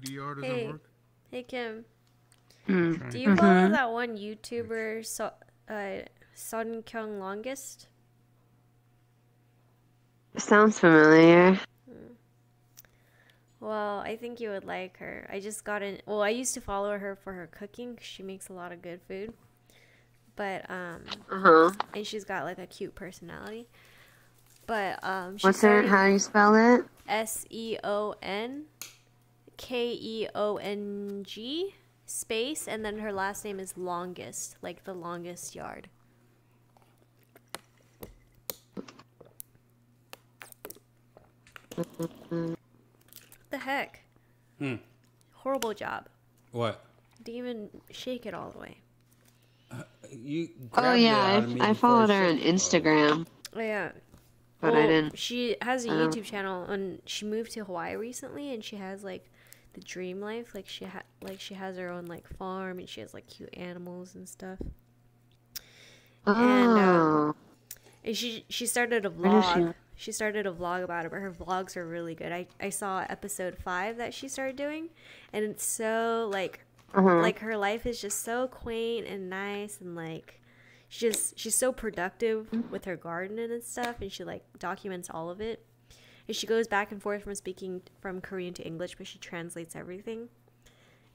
PDR doesn't Hey, work? hey Kim. Hmm. Do you follow Mhm. that one YouTuber, so, uh, Seonkyoung Longest? Sounds familiar. Well, I think you would like her. I just got in. Well, I used to follow her for her cooking. 'cause she makes a lot of good food. But um, Uh-huh. and she's got like a cute personality. But um, she What's her? How do you spell it? S E O N K E O N G space, and then her last name is longest, like the longest yard. The heck? Hmm. Horrible job. What? Didn't even shake it all the way. You. Oh yeah, out of me I, I followed her on. Instagram. Oh, yeah. But I didn't- She has a YouTube channel, and she moved to Hawaii recently, and she has like the dream life. Like she ha- like she has her own like farm, and she has like cute animals and stuff. And um, Oh. and she she started a vlog. she- started a vlog about it, but her vlogs are really good. I, I saw episode five that she started doing, and it's so like Uh-huh. like her life is just so quaint and nice, and like she's just she's so productive with her gardening and stuff, and she like documents all of it. And she goes back and forth from speaking from Korean to English, but she translates everything.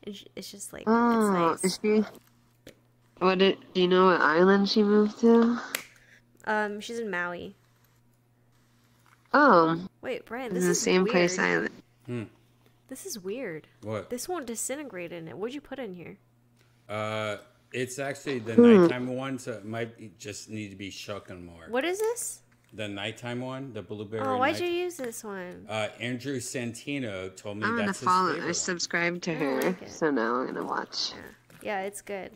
And she, it's just like Oh, it's is she? What did? Do you know what island she moved to? Um, she's in Maui. Oh, Wait, Brian, in this the is same weird. place I. Hmm. This is weird. What? This won't disintegrate in it. What'd you put in here? Uh, it's actually the Hmm. nighttime one, so it might just need to be shucking more. What is this? The nighttime one, the blueberry. Oh, why'd night- you use this one? Uh, Andrew Santino told me I'm gonna that's his follow. favorite I one. subscribed to I her, like it. so now I'm gonna watch. Yeah, it's good.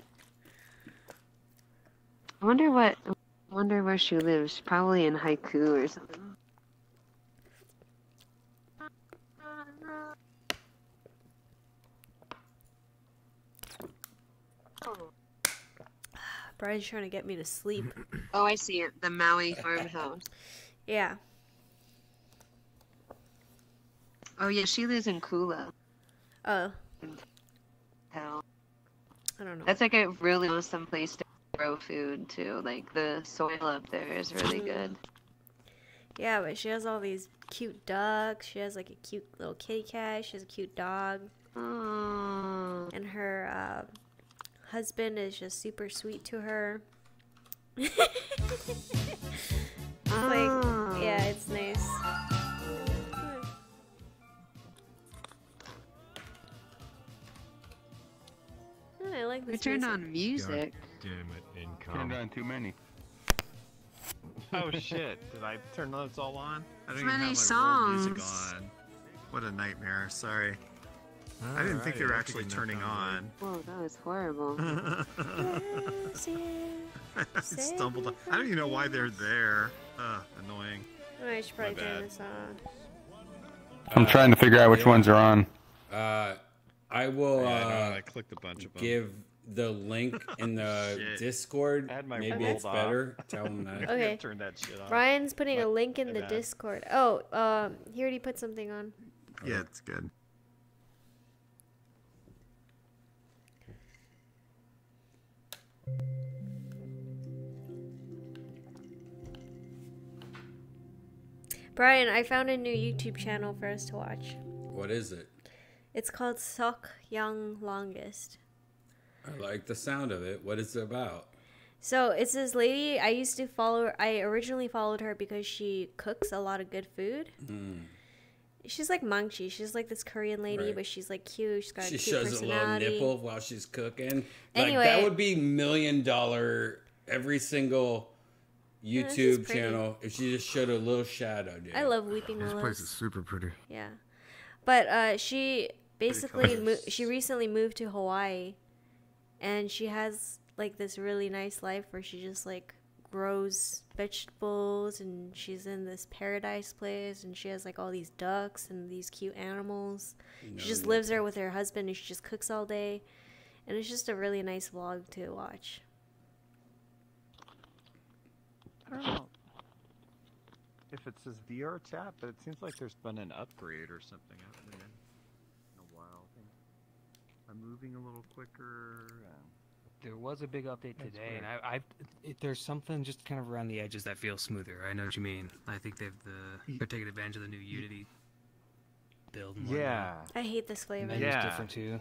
I wonder what. I wonder where she lives. Probably in Haiku or something. Brian's trying to get me to sleep. *clears throat* Oh, I see it. The Maui farmhouse. Yeah. Oh yeah, she lives in Kula. Oh, Hell. I don't know. That's like a really awesome place to grow food too. Like the soil up there is really good. Yeah, but she has all these cute ducks. She has like a cute little kitty cat. She has a cute dog. Mm. And her uh, husband is just super sweet to her. *laughs* it's like, oh. yeah, it's nice. Oh, I like We this turned music. on music. Damn it, income. Turned on too many. Oh shit! Did I turn those all on? I Too didn't even many have my world music songs. on. What a nightmare! Sorry. I didn't think Alright, they were actually turning on. Whoa, that was horrible. *laughs* *laughs* I stumbled. On. I don't even know why they're there. Ugh, annoying. Oh, I should probably My turn bad. this on. I'm trying to figure out which yeah. ones are on. Uh, I will Yeah, I know, uh, I clicked a bunch of 'em. give the link in the *laughs* Discord. I had my Maybe it's off. better. Tell them that. Okay. Turn that shit off. Ryan's putting a link in the bad. Discord. Oh, um, he already put something on. Yeah, it's good. Brian, I found a new YouTube channel for us to watch. What is it? It's called Sok Young Longest. I like the sound of it. What is it about? So it's this lady I used to follow. I originally followed her because she cooks a lot of good food. Mm. She's like Maangchi. She's like this Korean lady, Right. but she's like cute. She's got a She cute shows a little nipple while she's cooking. Like Anyway. that would be million dollar every single Yeah, this is YouTube pretty. channel if she just showed a little shadow, dude. I love Weeping This place is super pretty. Yeah, but uh, she basically mo- she recently moved to Hawaii, and she has like this really nice life where she just like grows vegetables and she's in this paradise place and she has like all these ducks and these cute animals. No she just lives there with her husband and she just cooks all day, and it's just a really nice vlog to watch. I don't know if it says VR chat, but it seems like there's been an upgrade or something. I haven't been in in a while. They moving a little quicker. And... There was a big update That's today, and weird. I, I it, there's something just kind of around the edges that feels smoother. I know what you mean. I think they've the they're taking advantage of the new Unity build. And. Yeah. I hate this flavor. Menu's Yeah. different too.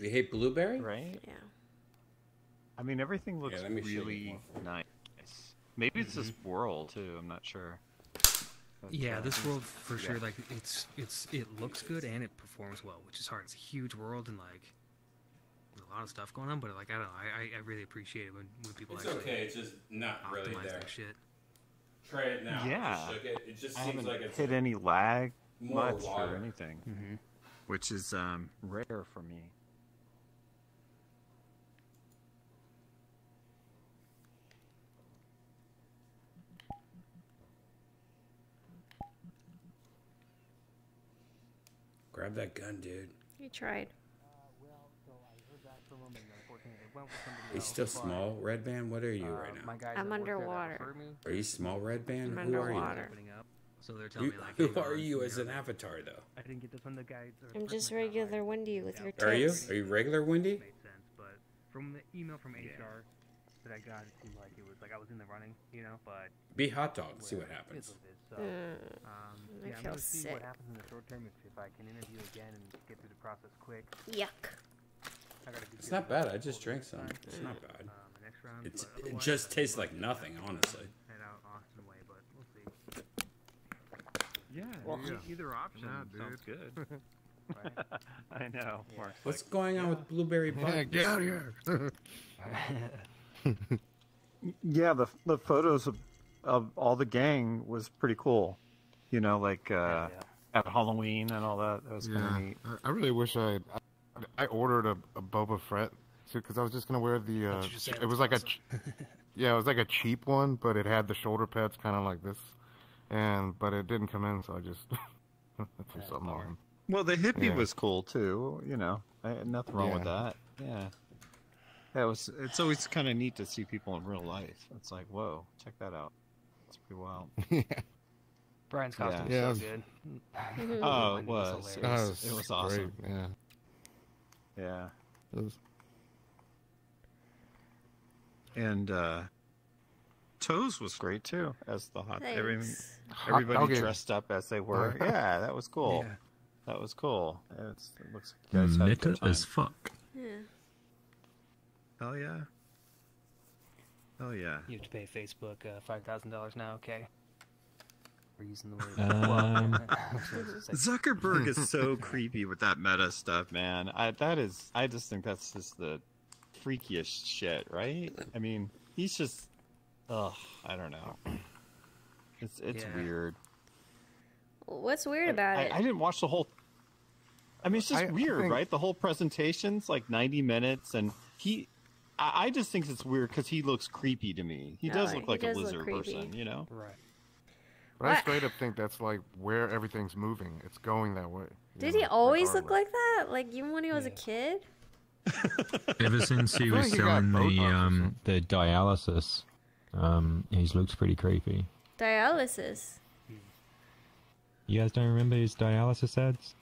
You hate blueberry? Right? Yeah. I mean, everything looks let me really nice. Maybe it's this Mhm. world too. I'm not sure. But, Yeah, uh, this world for yeah. sure. Like it's it's it looks good and it performs well, which is hard. It's a huge world and like there's a lot of stuff going on, but like I don't know, I I, I really appreciate it when, when people It's actually okay, it's just not really optimize there. their shit. Try it now. Yeah. Just it. It just I seems haven't like it's hit any lag much water. or anything, Mhm. which is um, rare for me. Grab that gun, dude. You tried. Are you still small, Redban? What are you right now? My guys I'm that work there that underwater. me, Are you small, Redban? I'm Who are you? underwater. So they're telling Who, me like, *laughs* who are you as an avatar, though? I didn't get this from the guys. or I'm just that got regular Wendy with your Are you? Are you regular Wendy? Made sense, but from the email from HR that I got, it seemed like it was like I was in the running, you know. But Be hot dog. See what happens. it is what it is. So, Mm, um, I yeah, I'm feel gonna see sick. what happens in the short term if, if I can interview again and get through the process quick. Yuck. I gotta It's not bad. I just drank some. It's not bad. Um, the next round, It's, it just tastes like nothing, honestly. Head out Austin way, but we'll see. Yeah, Well, e- either option Yeah, sounds dude. good. *laughs* *laughs* I know. Mark's What's like, going on with blueberry butt? get out of here. *laughs* yeah, the the photos of, of all the gang was pretty cool. You know, like uh, at Halloween and all that. That was kind of neat. I, I really wish I I, I ordered a, a Boba Fett suit because I was just gonna wear the. Uh, you just said it it was was like a, yeah, it was like a cheap one, but it had the shoulder pads kind of like this, and but it didn't come in, so I just *laughs* threw something on. Well, the hippie Yeah. was cool too. You know, I, nothing wrong with that. Yeah. That was. It's always kind of neat to see people in real life. It's like, whoa, check that out. It's pretty wild. *laughs* yeah. Brian's costume Yeah. is so good. Oh, it *laughs* Wendy was. It was, it was awesome. Great, yeah. Yeah. It was- And uh Toes was great too, as the hot every, Thanks. Hot everybody dressed up as they were. Yeah. yeah, that was cool. Yeah. That was cool. It's, it looks like you guys Meta as fuck. Yeah. Hell yeah. Hell yeah. You have to pay Facebook uh, five thousand dollars now. Okay. We're using the *laughs* word. Um, *laughs* Zuckerberg is so creepy with that meta stuff, man. I that is I just think that's just the freakiest shit, right? I mean, he's just ugh, I don't know. It's it's Yeah. weird. What's weird about I, it? I didn't watch the whole I mean, it's just I- I weird, think- right? The whole presentation's like 90 minutes and he I, I just think it's weird because he looks creepy to me. He No, does he look like does a lizard person, you know? Right. But I straight up think that's like where everything's moving. It's going that way. Did know, he always look like that? Like even when he was a kid? *laughs* Ever since he was like he selling the um the dialysis, um, he's looks pretty creepy. Dialysis. You guys don't remember his dialysis ads?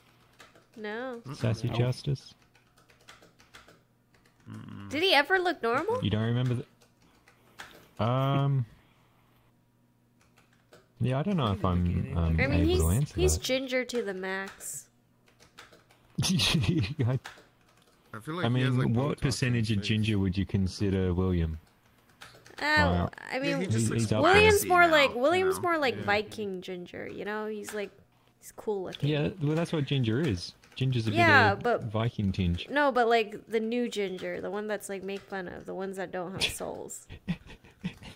No. Sassy No. Justice. Did he ever look normal? You don't remember the? Um. Yeah, I don't know if I'm um, I mean, able to he's answer he's that. ginger to the max. *laughs* I, I feel like I mean, like, what percentage of face. ginger would you consider William? Oh, Wow. I mean, he just He's- he's William's more now, like you William's know? more like Yeah. Viking ginger. You know, he's like he's cool looking. Yeah, well, that's what ginger is. Ginger's a Yeah, bit of but- Viking tinge. No, but like the new ginger, the one that's like make fun of, the ones that don't have souls. *laughs*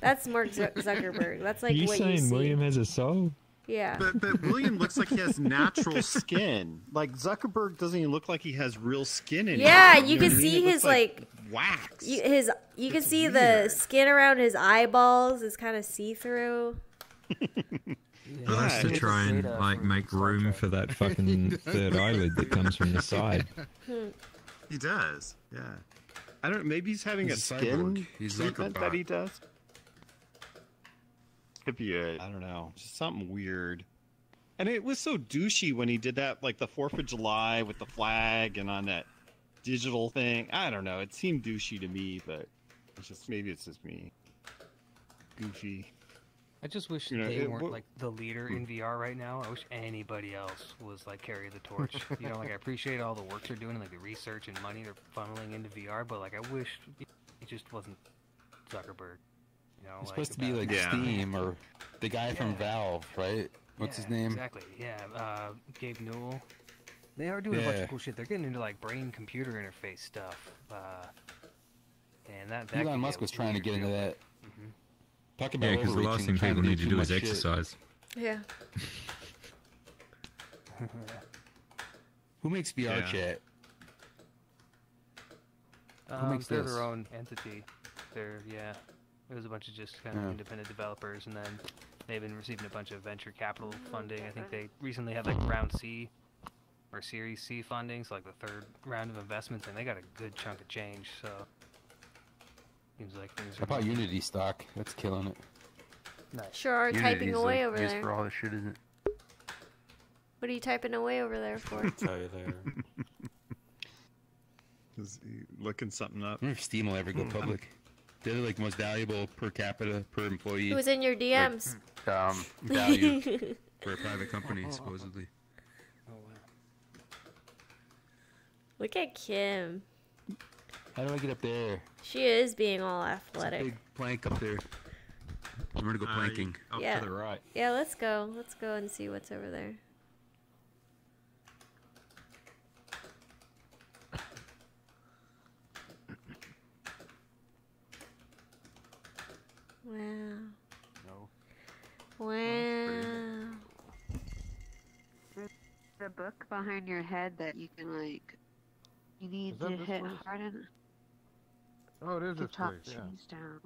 That's Mark Zuckerberg. That's like you what saying you see. William has a soul? Yeah. But but William looks like he has *laughs* natural skin. Like Zuckerberg doesn't even look like he has real skin anymore. Yeah, you know can what I mean? see his like wax. You, his you can see the skin around his eyeballs is kind of see through. Nice to try and like make room for that fucking *laughs* third eyelid that comes from the side. *laughs* He does. Yeah. I don't. Maybe he's having He's a a skin cyborg. He's treatment Zuckerbot. that he does. Could be a. I don't know. Just something weird. And it was so douchey when he did that, like the Fourth of July with the flag and on that digital thing. I don't know. It seemed douchey to me, but it's just maybe it's just me. Goofy. I just wish You know, they it- weren't what- like the leader in VR right now. I wish anybody else was like carry the torch. *laughs* you know, like I appreciate all the work they're doing, like the research and money they're funneling into VR, but like I wish it just wasn't Zuckerberg. You know, It's like, supposed to be about- like Steam or the guy from Valve, right? What's his name? Exactly. Yeah, uh, Gabe Newell. They are doing a bunch of cool shit. They're getting into like brain-computer interface stuff. Uh, and that, that Elon Musk was trying to get into deal. that. Mhm. Talk about Yeah, because the last thing people need to do is much shit. exercise. Yeah. *laughs* Who makes VR Yeah. chat? Who Um, makes they're this? their own entity. They're yeah. It was a bunch of just kind of Yeah. independent developers, and then they've been receiving a bunch of venture capital mm-hmm. funding. I think they recently had like round C or Series C funding, so like the third round of investments, and they got a good chunk of change. So seems like things How about moving. Unity stock? That's killing it. Nice. Sure are typing Unity's, away like, over used there. for all this shit, isn't it? What are you typing away over there for? Tell you there. *laughs* Is he looking something up? I wonder if Steam will ever go *laughs* public. They're like most valuable per capita per employee. It was in your DMs. Like, um, *laughs* value for a private company, supposedly. Look at Kim. How do I get up there? She is being all It's a athletic. big plank up there. I'm gonna go Uh, planking. Up Yeah. to the right. Yeah, let's go. Let's go and see what's over there. Wow. No. Wow. The book behind your head that you can like. You need to hit place? hard enough Oh, it is to this chop place. Yeah. trees down.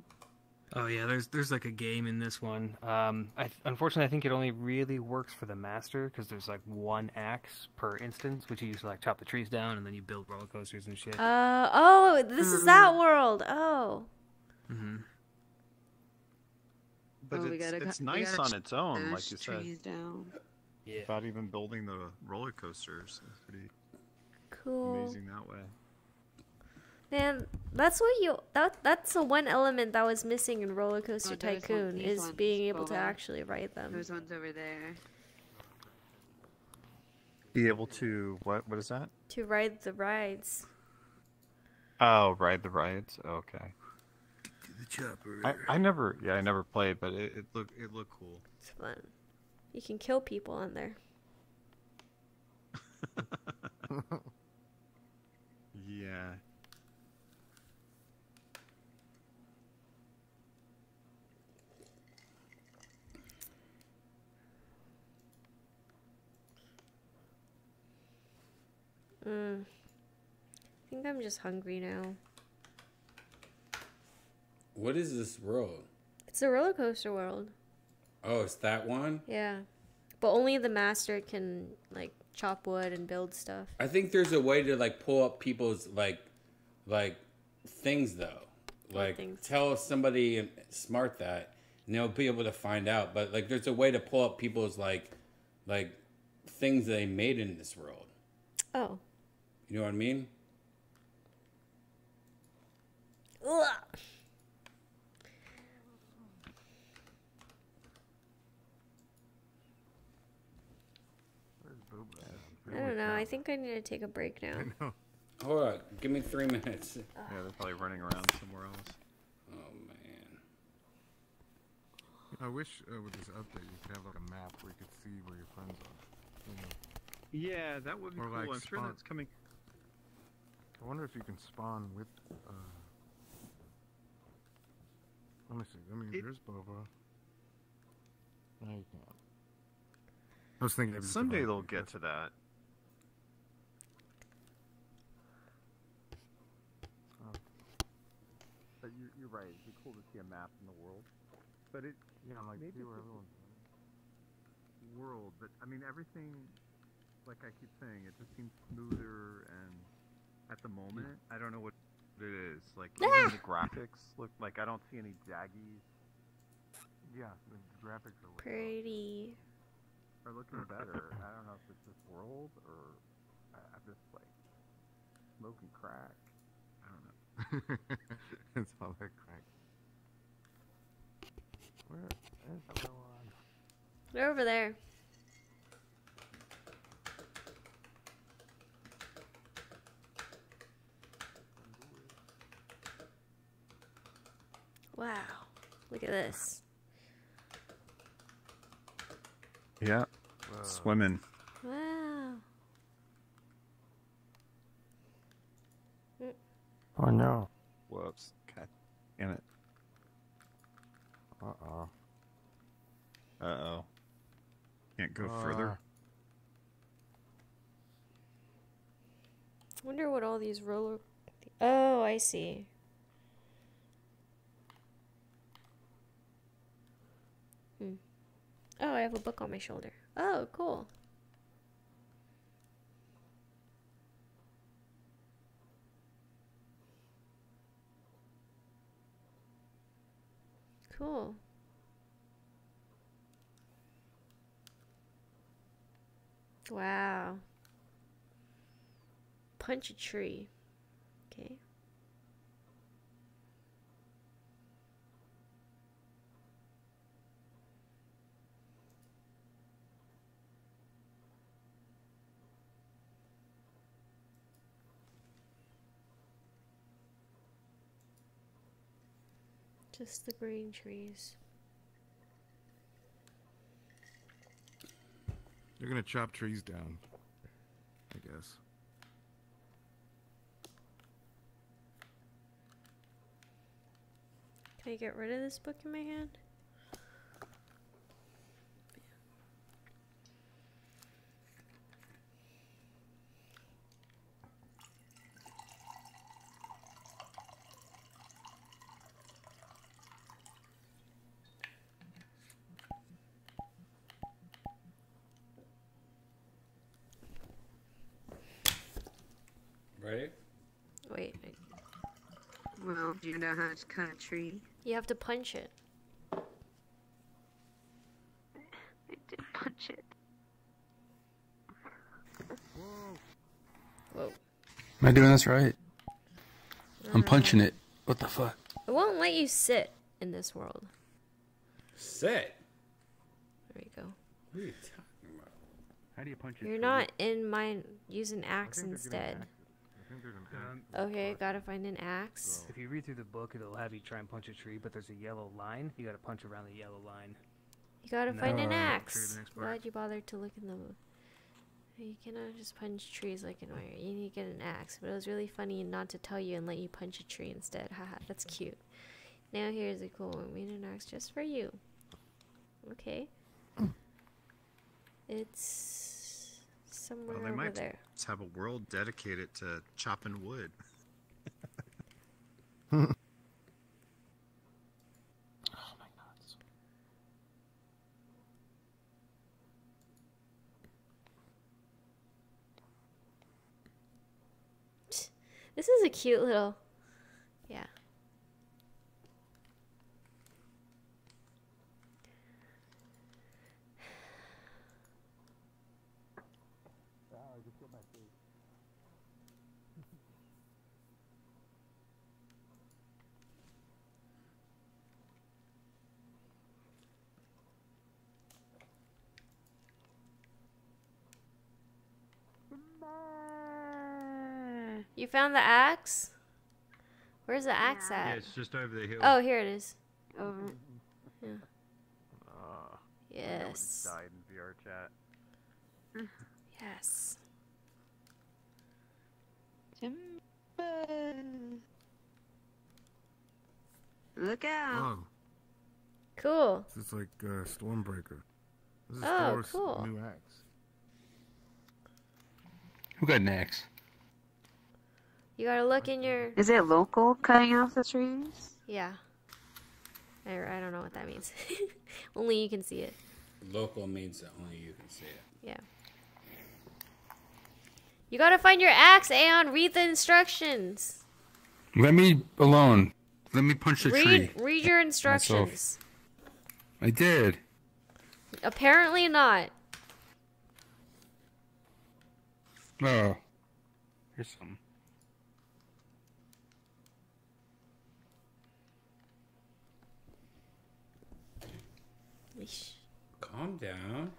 Oh yeah, there's there's like a game in this one. Um, I th- unfortunately I think it only really works for the master because there's like one axe per instance, which you use to like chop the trees down and then you build roller coasters and shit. Uh oh, this is that world. Oh. hmm But Oh, it's, gotta it's nice on its own, like you said. trees down. Yeah. Without even building the roller coasters. It's pretty Cool. amazing that way. Man, that's what you that that's the one element that was missing in Roller oh, Coaster Oh, there's one- Tycoon is being able to actually ride them. Those ones over there. Be able to what? What is that? To ride the rides. Oh, ride the rides. Okay. The chopper. I, I never, yeah, I never played, but it, it looked it looked cool. It's fun. You can kill people on there. Yeah. Mm. I think I'm just hungry now. What is this world? It's a roller coaster world. Oh, it's that one? Yeah. But only the master can like chop wood and build stuff. I think there's a way to like pull up people's like like things though. Like things? tell somebody smart that and they'll be able to find out. But like there's a way to pull up people's like like things they made in this world. Oh. You know what I mean? Ugh. I don't know. I think I need to take a break *laughs* now. Hold on, give me three minutes. *laughs* Yeah, they're probably running around somewhere else. Oh man. I wish uh, with this update you could have like a map where you could see where your friends are. You know. Yeah, that would be Or, cool. like, I'm sure that's coming. I wonder if you can spawn with. Uh... Let me see. I mean, It- there's Boba. No, you can't. I was thinking maybe you could, Someday they'll get to that. But you're, you're right. It'd be cool to see a map in the world. But it, Yeah, like maybe see where everyone's. world. But I mean, everything, like I keep saying, it just seems smoother. And at the moment, I don't know what it is. Like *laughs* even the graphics look like I don't see any jaggies. Yeah, the graphics are. way Pretty. Are looking better. I don't know if it's this world or uh, this place. Smoking crack. I don't know. *laughs* it's all that crack. Where is everyone? They're over there. Wow. Look at this. Yeah. Swimming. Wow. Oh no. Whoops. God damn it. Uh oh. Uh oh. Can't go further. Wonder what all these roller. Oh, I see. Hmm. Oh, I have a book on my shoulder. Oh, cool. Cool. Wow. Punch a tree. Okay. Just the green trees. They're gonna chop trees down. I guess. Can I get rid of this book in my hand? Right? Wait. I- Well, do you know how to cut a tree? You have to punch it. I did punch it. Whoa. Am I doing this right? I'm punching it. What the fuck? It won't let you sit in this world. Sit. There you go. What are you talking about? How do you punch it? You're not in mine. Use an axe instead. Um, okay, gotta find an axe. If you read through the book, it'll have you try and punch a tree, but there's a yellow line. You gotta punch around the yellow line. You gotta No. find an axe. tree the next. Glad you bothered to look in the book. You cannot just punch trees like an wire. You need to get an axe. But it was really funny not to tell you and let you punch a tree instead. *laughs* Haha, that's cute. Now here's a cool one. We made an axe just for you. Okay. *clears throat* It's somewhere Well, they might there. just have a world dedicated to chopping wood. *laughs* Oh this is a cute little. Yeah. You found the axe? Where's the axe Yeah, at? it's just over the hill. Oh, here it is. Over. Yeah. Uh, Yes. Died in VR chat. Yes. Timber. Look out. Oh, Cool. this is like uh, Stormbreaker. This is Oh, Thor's cool. new axe. Who got an axe? You gotta look in your. Is it local cutting off the trees? Yeah. I, I don't know what that means. *laughs* Only you can see it. Local means that only you can see it. Yeah. You gotta find your axe, Aeon. Read the instructions. Let me alone. Let me punch the read tree. read your instructions. I did. Apparently not. Oh. Here's some. Calm down.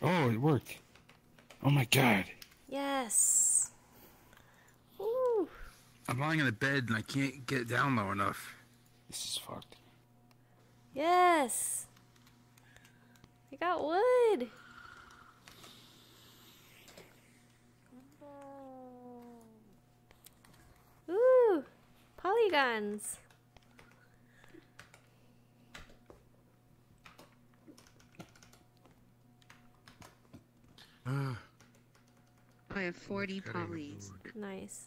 Oh, it worked. Oh my god. Yes. Ooh. I'm lying in the bed and I can't get down low enough. This is fucked. Yes. I got wood. Ooh, polygons. I have 40 polys. Nice.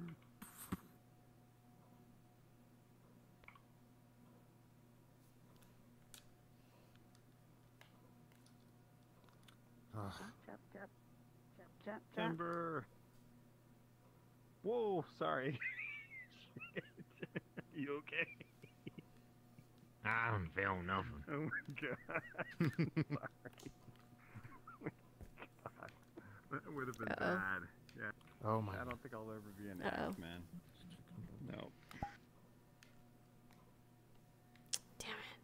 Now what? Oop. Sunbird. Timber. Whoa, sorry. *laughs* You okay? I don't feel nothing. Oh my god. sorry. *laughs* God. That would have been Uh-oh. bad. Yeah. Oh my I don't think I'll ever be an Uh-oh. ass man. No. Damn it.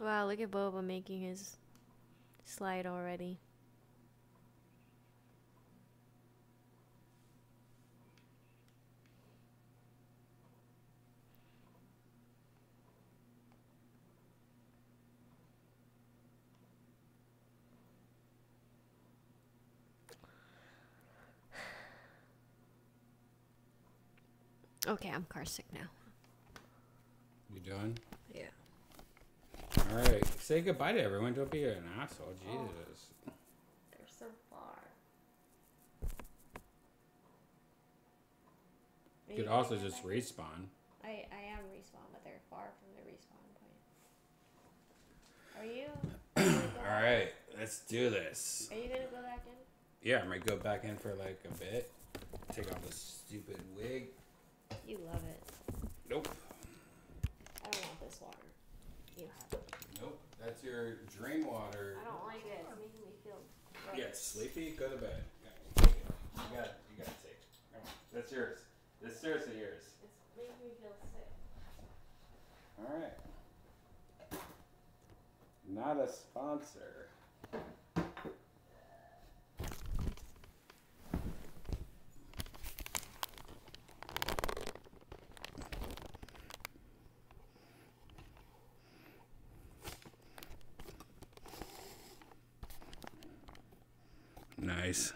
Wow, look at Boba making his slide already. *sighs* Okay, I'm car sick now. You done? All right. Say goodbye to everyone. Don't be an asshole. Oh. Jesus. They're so far. You could also just respawn. I, I am respawn, but they're far from the respawn point. Are you? *clears throat* All right. Let's do this. Are you gonna go back in? Yeah, I'm gonna go back in for like a bit. Take off this stupid wig. You love it. Nope. I don't want this water. You have it. Nope. That's your drain water. I don't like it. It's making me feel. gross. Yeah, sleepy. Go to bed. Go, take it. You got. You got to take. it. Come on. That's yours. That's seriously yours. It's making me feel sick. All right. Not a sponsor. Nice.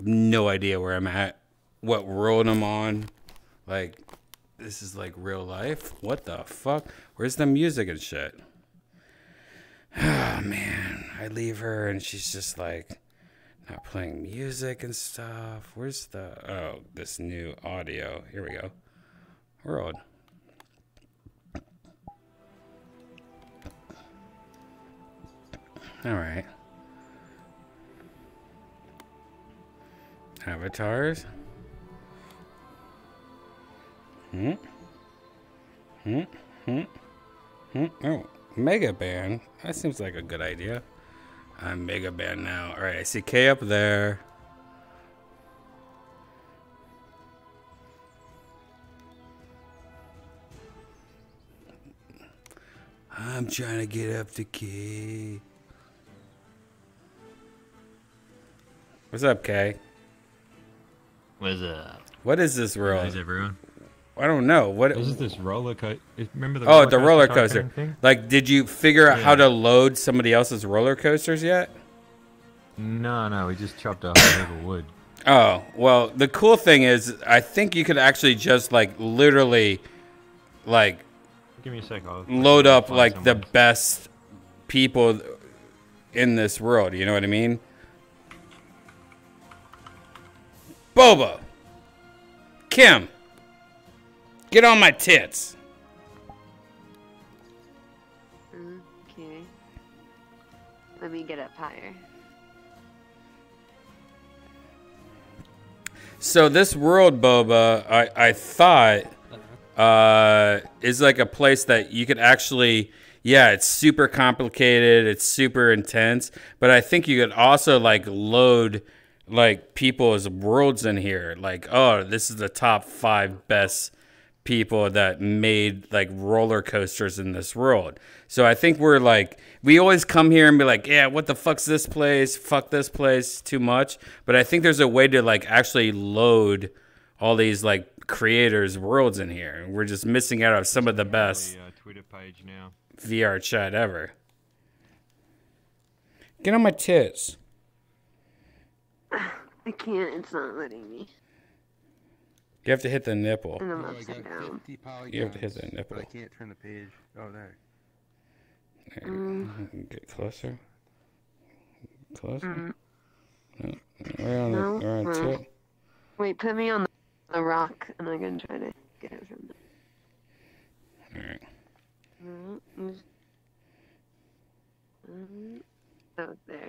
No idea where I'm at, what world I'm on. Like, this is like real life. What the fuck? Where's the music and shit? Oh *sighs* man, I leave her and she's just like not playing music and stuff. Where's the oh this new audio? Here we go. World. All right. Avatars. Hmm. Hmm. Hmm. Hmm. Oh, Mega Band. That seems like a good idea. I'm Mega Band now. All right, I see K up there. I'm trying to get up to K. What's up, K? What's up? What is this world? How's everyone? I don't know What is This roller coaster. Remember the oh, roller the roller coaster coaster. tycoon thing? Like, did you figure out how to load somebody else's roller coasters yet? No, no, we just chopped off a whole heap of wood. Oh, well, the cool thing is, I think you could actually just like literally, like, Give me a sec. I'll load I'll up like someone. the best people in this world. You know what I mean? Boba, Kim, get on my tits. Okay. Let me get up higher. So this world, Boba, I, I thought uh, is like a place that you could actually, yeah, it's super complicated, it's super intense, but I think you could also like load like people's worlds in here. Like, oh, this is the top five best people that made like roller coasters in this world. So I think we're like we always come here and be like, yeah, what the fuck's this place? Fuck this place too much. But I think there's a way to like actually load all these like creators worlds in here. We're just missing out on some of the best uh, Twitter page now. VR chat ever. Get on my tits. *sighs* I can't. It's not letting me. You have to hit the nipple. And I'm upside down. You have to hit the nipple. But I can't turn the page. Oh, there. There. Mm. Get closer. Closer. Mm. No. We're on, No, the, we're on no. tip. Wait, put me on the, the rock, and I can try to get it from there. Alright. Mm, mm. Mm. Oh, there.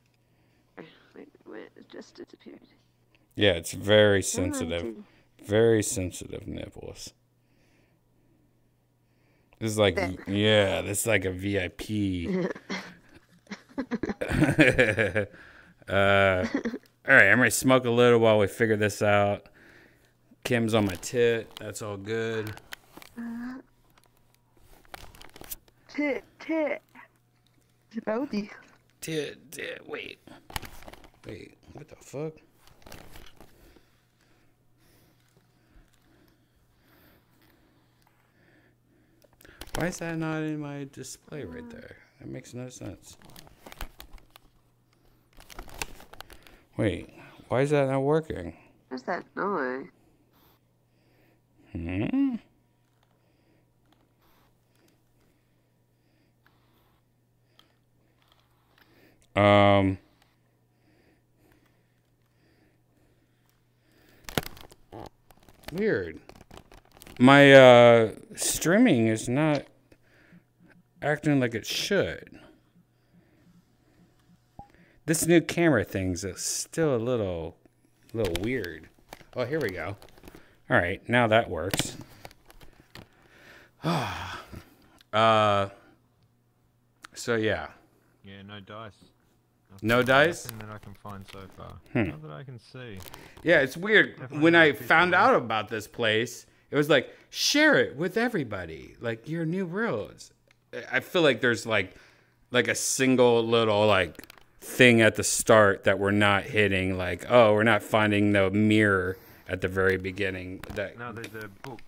Wait, wait, it just disappeared. Yeah, it's very sensitive. Very sensitive nipples. This is like, yeah, this is like a VIP. *laughs* uh, all right, I'm gonna smoke a little while we figure this out. Kim's on my tit. That's all good. Tit, tit. Rowdy. Tit, tit. Wait, wait. What the fuck? Why is that not in my display right there? That makes no sense. Wait, why is that not working? What's that noise? Hmm? Um. Weird. My uh streaming is not acting like it should. This new camera thing's is still a little little weird. Oh, here we go. All right, now that works. *sighs* uh so yeah. Yeah, no dice. No dice? Nothing that I can find so far. Hmm. Not that I can see. Yeah, it's weird. Definitely when I found out about this place, it was like share it with everybody, like your new roads. I feel like there's like like a single little like thing at the start that we're not hitting. Like oh, we're not finding the mirror at the very beginning. That No, there's a book.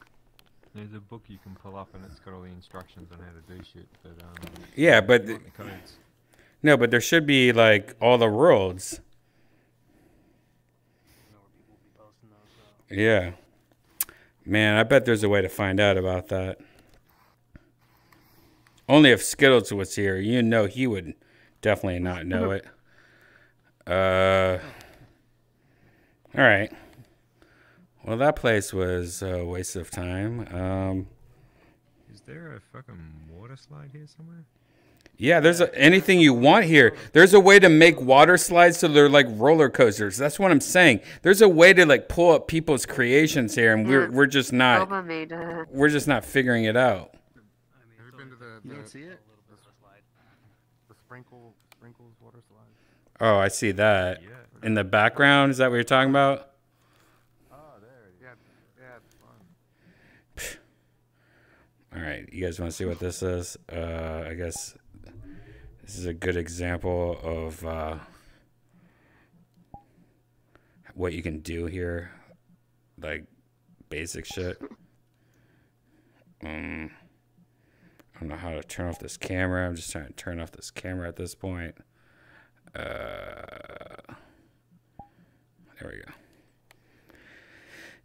There's a book you can pull up and it's got all the instructions on how to do shit. But um, yeah, but want the codes. No, but there should be like all the worlds. Yeah. Man, I bet there's a way to find out about that. Only if Skittles was here, you know he would definitely not know it. Uh All right. Well, that place was a waste of time. Um Is there a fucking water slide here somewhere? Yeah, there's a, anything you want here. There's a way to make water slides so they're like roller coasters. That's what I'm saying. There's a way to like pull up people's creations here, and we're we're just not made we're just not figuring it out. Have you been to the, You don't see it? the sprinkle sprinkles water slide? Oh, I see that. In the background, is that what you're talking about? Oh, there. Yeah, yeah, it's fun. All right, you guys want to see what this is? Uh, I guess this is a good example of uh, what you can do here, like basic shit. Mm. I don't know how to turn off this camera. I'm just trying to turn off this camera at this point. Uh, there we go.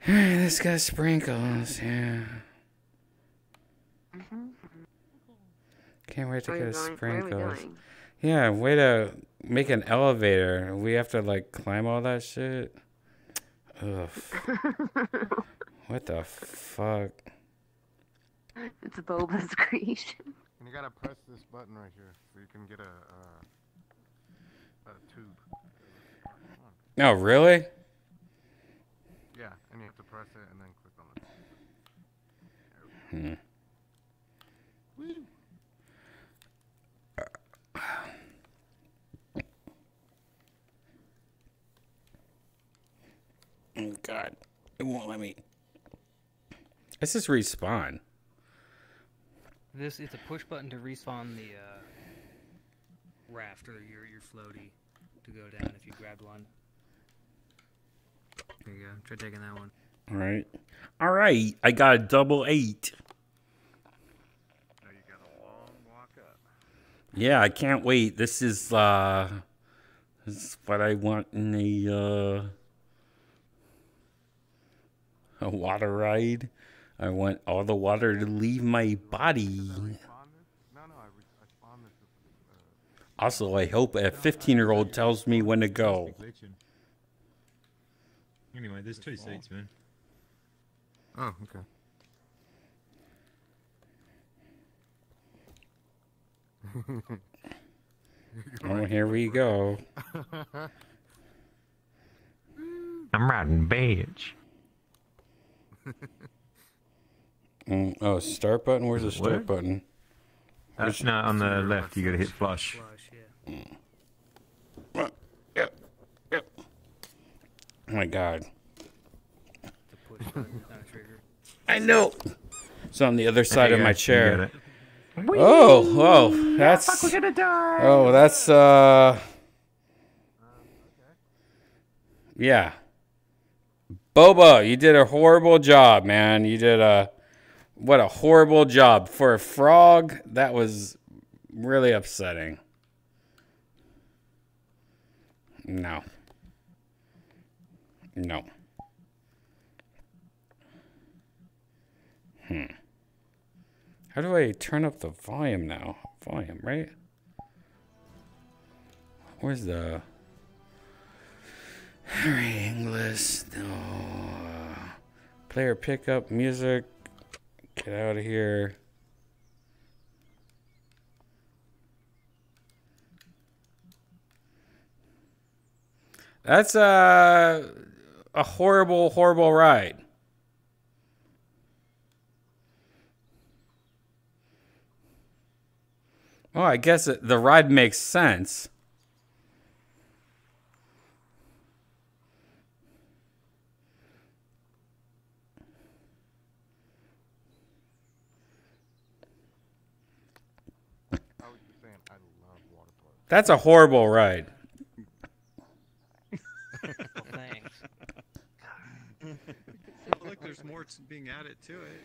Alright, this got sprinkles, yeah. Can't wait to get a we going- where are we sprinkles. Yeah, way to make an elevator. We have to like climb all that shit. Ugh. *laughs* what the fuck? It's Boba's creation. And you gotta press this button right here so you can get a uh, a tube. No, really? Yeah, and you have to press it and then click on it. Hmm. Oh god, it won't let me. This is respawn. This it's a push button to respawn the uh, raft or your your floaty to go down if you grabbed one. There you go. Try taking that one. All right, all right. I got a double eight. Yeah, I can't wait. This is uh, this is what I want in a uh, a water ride. I want all the water to leave my body. Also, I hope a 15 year old tells me when to go. Anyway, there's two seats, man. Oh, okay. *laughs* Oh, here we go. *laughs* I'm riding bitch. Mm, oh, start button. Where's the start What? button? That's not on the left. You got to hit flush. Oh my god. Push button, not a trigger. I know. It's on the other side of go. my You chair. got it. Oh, whoa. That's. fuck, we're gonna die. Oh, that's uh. Yeah. Boba, you did a horrible job, man. You did a. What a horrible job for a frog. That was really upsetting. No. No. Hmm. How do I turn up the volume now? Volume, right? Where's the rating list? No. Player pickup, music. Get out of here. That's a a horrible, horrible ride. Well, I guess it, the ride makes sense. That's a horrible ride. Thanks. Look, there's more being added to it.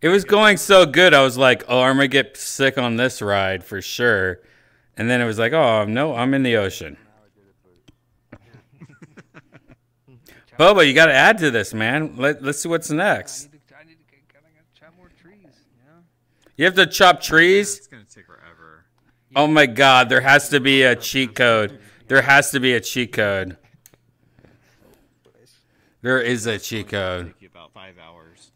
It was going so good. I was like, "Oh, I'm gonna get sick on this ride for sure," and then it was like, "Oh no, I'm in the ocean." *laughs* Boba, you got to add to this, man. Let, let's see what's next. You have to chop trees. It's gonna take forever. Oh my God, there has to be a cheat code. There has to be a cheat code. There is a cheat code. About five hours.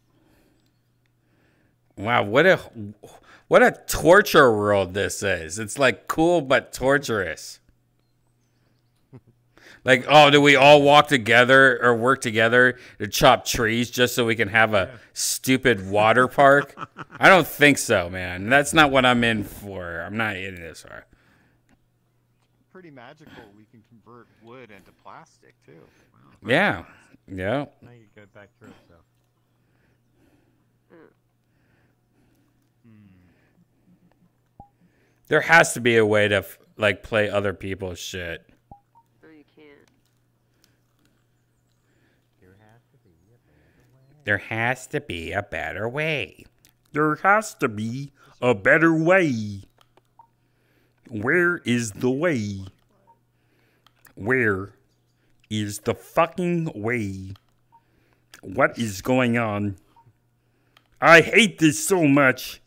Wow, what a what a torture world this is. It's like cool but torturous. Like, oh, do we all walk together or work together to chop trees just so we can have a stupid water park? I don't think so, man. That's not what I'm in for. I'm not in this for. Pretty magical. We can convert wood into plastic too. Wow. Yeah. Yeah. Now you go back through it, so. Hmm. There has to be a way to like play other people's shit. No, you can't. There has to be a better way. There has to be a better way. Where is the way? Where is the fucking way? What is going on? I hate this so much.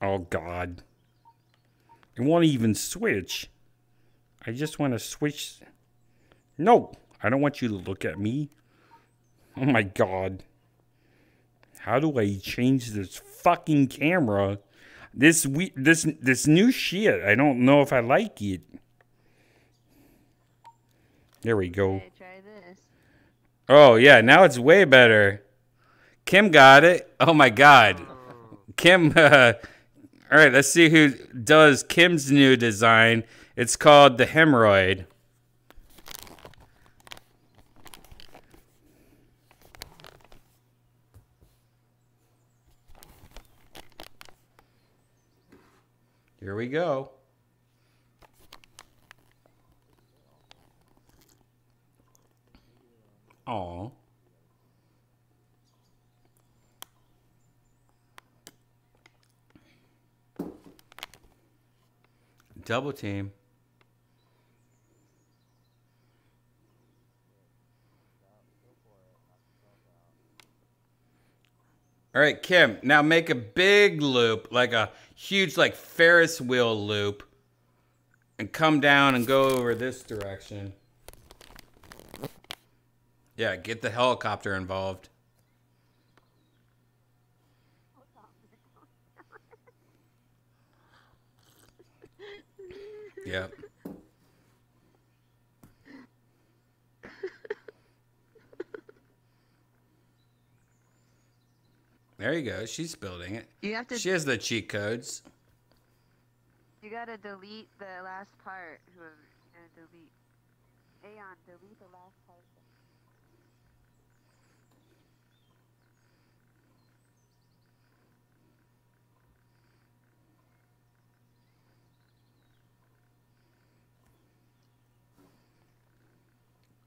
Oh god. I won't even switch. I just want to switch. No, I don't want you to look at me. Oh my god. How do I change this fucking camera? This we this this new shit. I don't know if I like it. There we go. Oh yeah, now it's way better. Kim got it. Oh my god. Kim *laughs* uh, All right, let's see who does Kim's new design. It's called the hemorrhoid. Here we go. Aw. Double team. All right, Kim, now make a big loop, like a huge, like Ferris wheel loop, and come down and go over this direction. Yeah, get the helicopter involved. Yep. There you go. She's building it. You have to- She has the cheat codes. You gotta delete the last part. Delete. Aeon, delete the last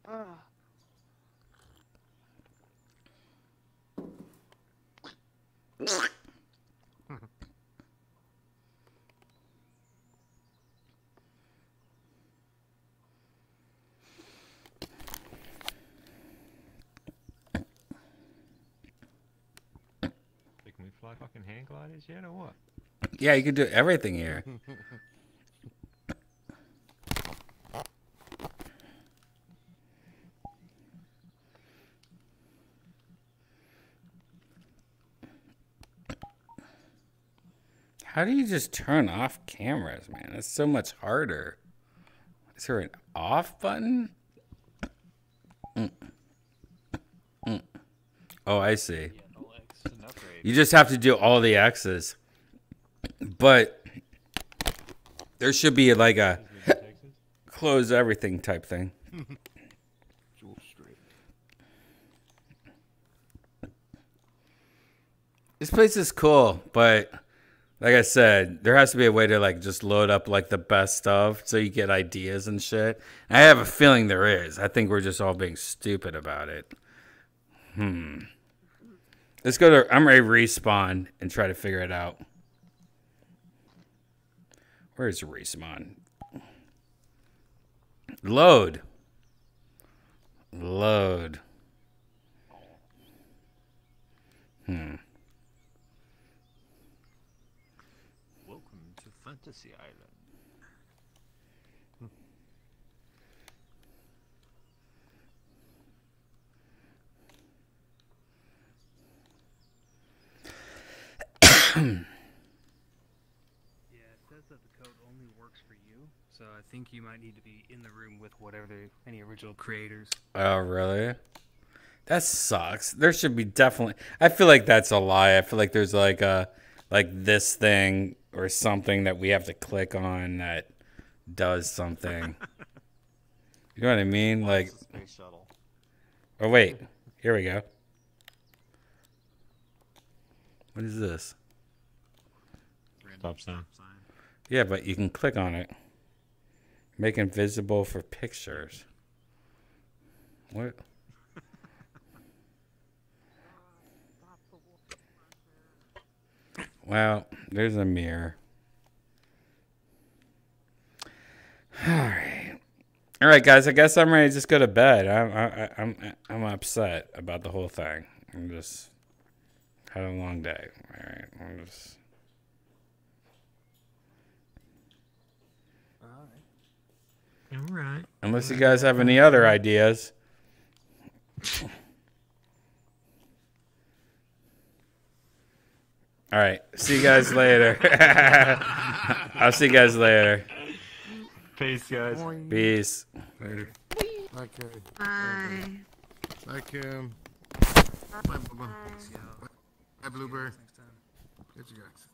Ugh. Can we fly fucking hang gliders yet or what? Yeah, you can do everything here. *laughs* How do you just turn off cameras, man? That's so much harder. Is there an off button? Mm. Mm. Oh, I see. You just have to do all the X's. But there should be like a close everything type thing. *laughs* This place is cool, but like I said, there has to be a way to like just load up like the best stuff so you get ideas and shit. I have a feeling there is. I think we're just all being stupid about it. Hmm. Let's go to I'm ready to respawn and try to figure it out. Where's respawn? Load. Load. Hmm. Welcome to Fantasy Island. Yeah, it says that the code only works for you, so I think you might need to be in the room with whatever the, any original creators. Oh, really? That sucks. There should be definitely. I feel like that's a lie. I feel like there's like a like this thing or something that we have to click on that does something. *laughs* you know what I mean? Like. Space shuttle. Oh wait, here we go. What is this? Stop sign. Yeah, but you can click on it. Make invisible for pictures. What? Well, there's a mirror. All right. All right, guys. I guess I'm ready to just go to bed. I'm I, I'm I'm upset about the whole thing. I'm just had a long day. All right. I'm just. All right. Unless you guys have any other ideas. *laughs* All right. See you guys later. *laughs* I'll see you guys later. Peace, guys. Peace. Later. Bye, Carrie. Bye. Bye, Kim. Bye, Bubba. Bye, Blueberry. Good you guys.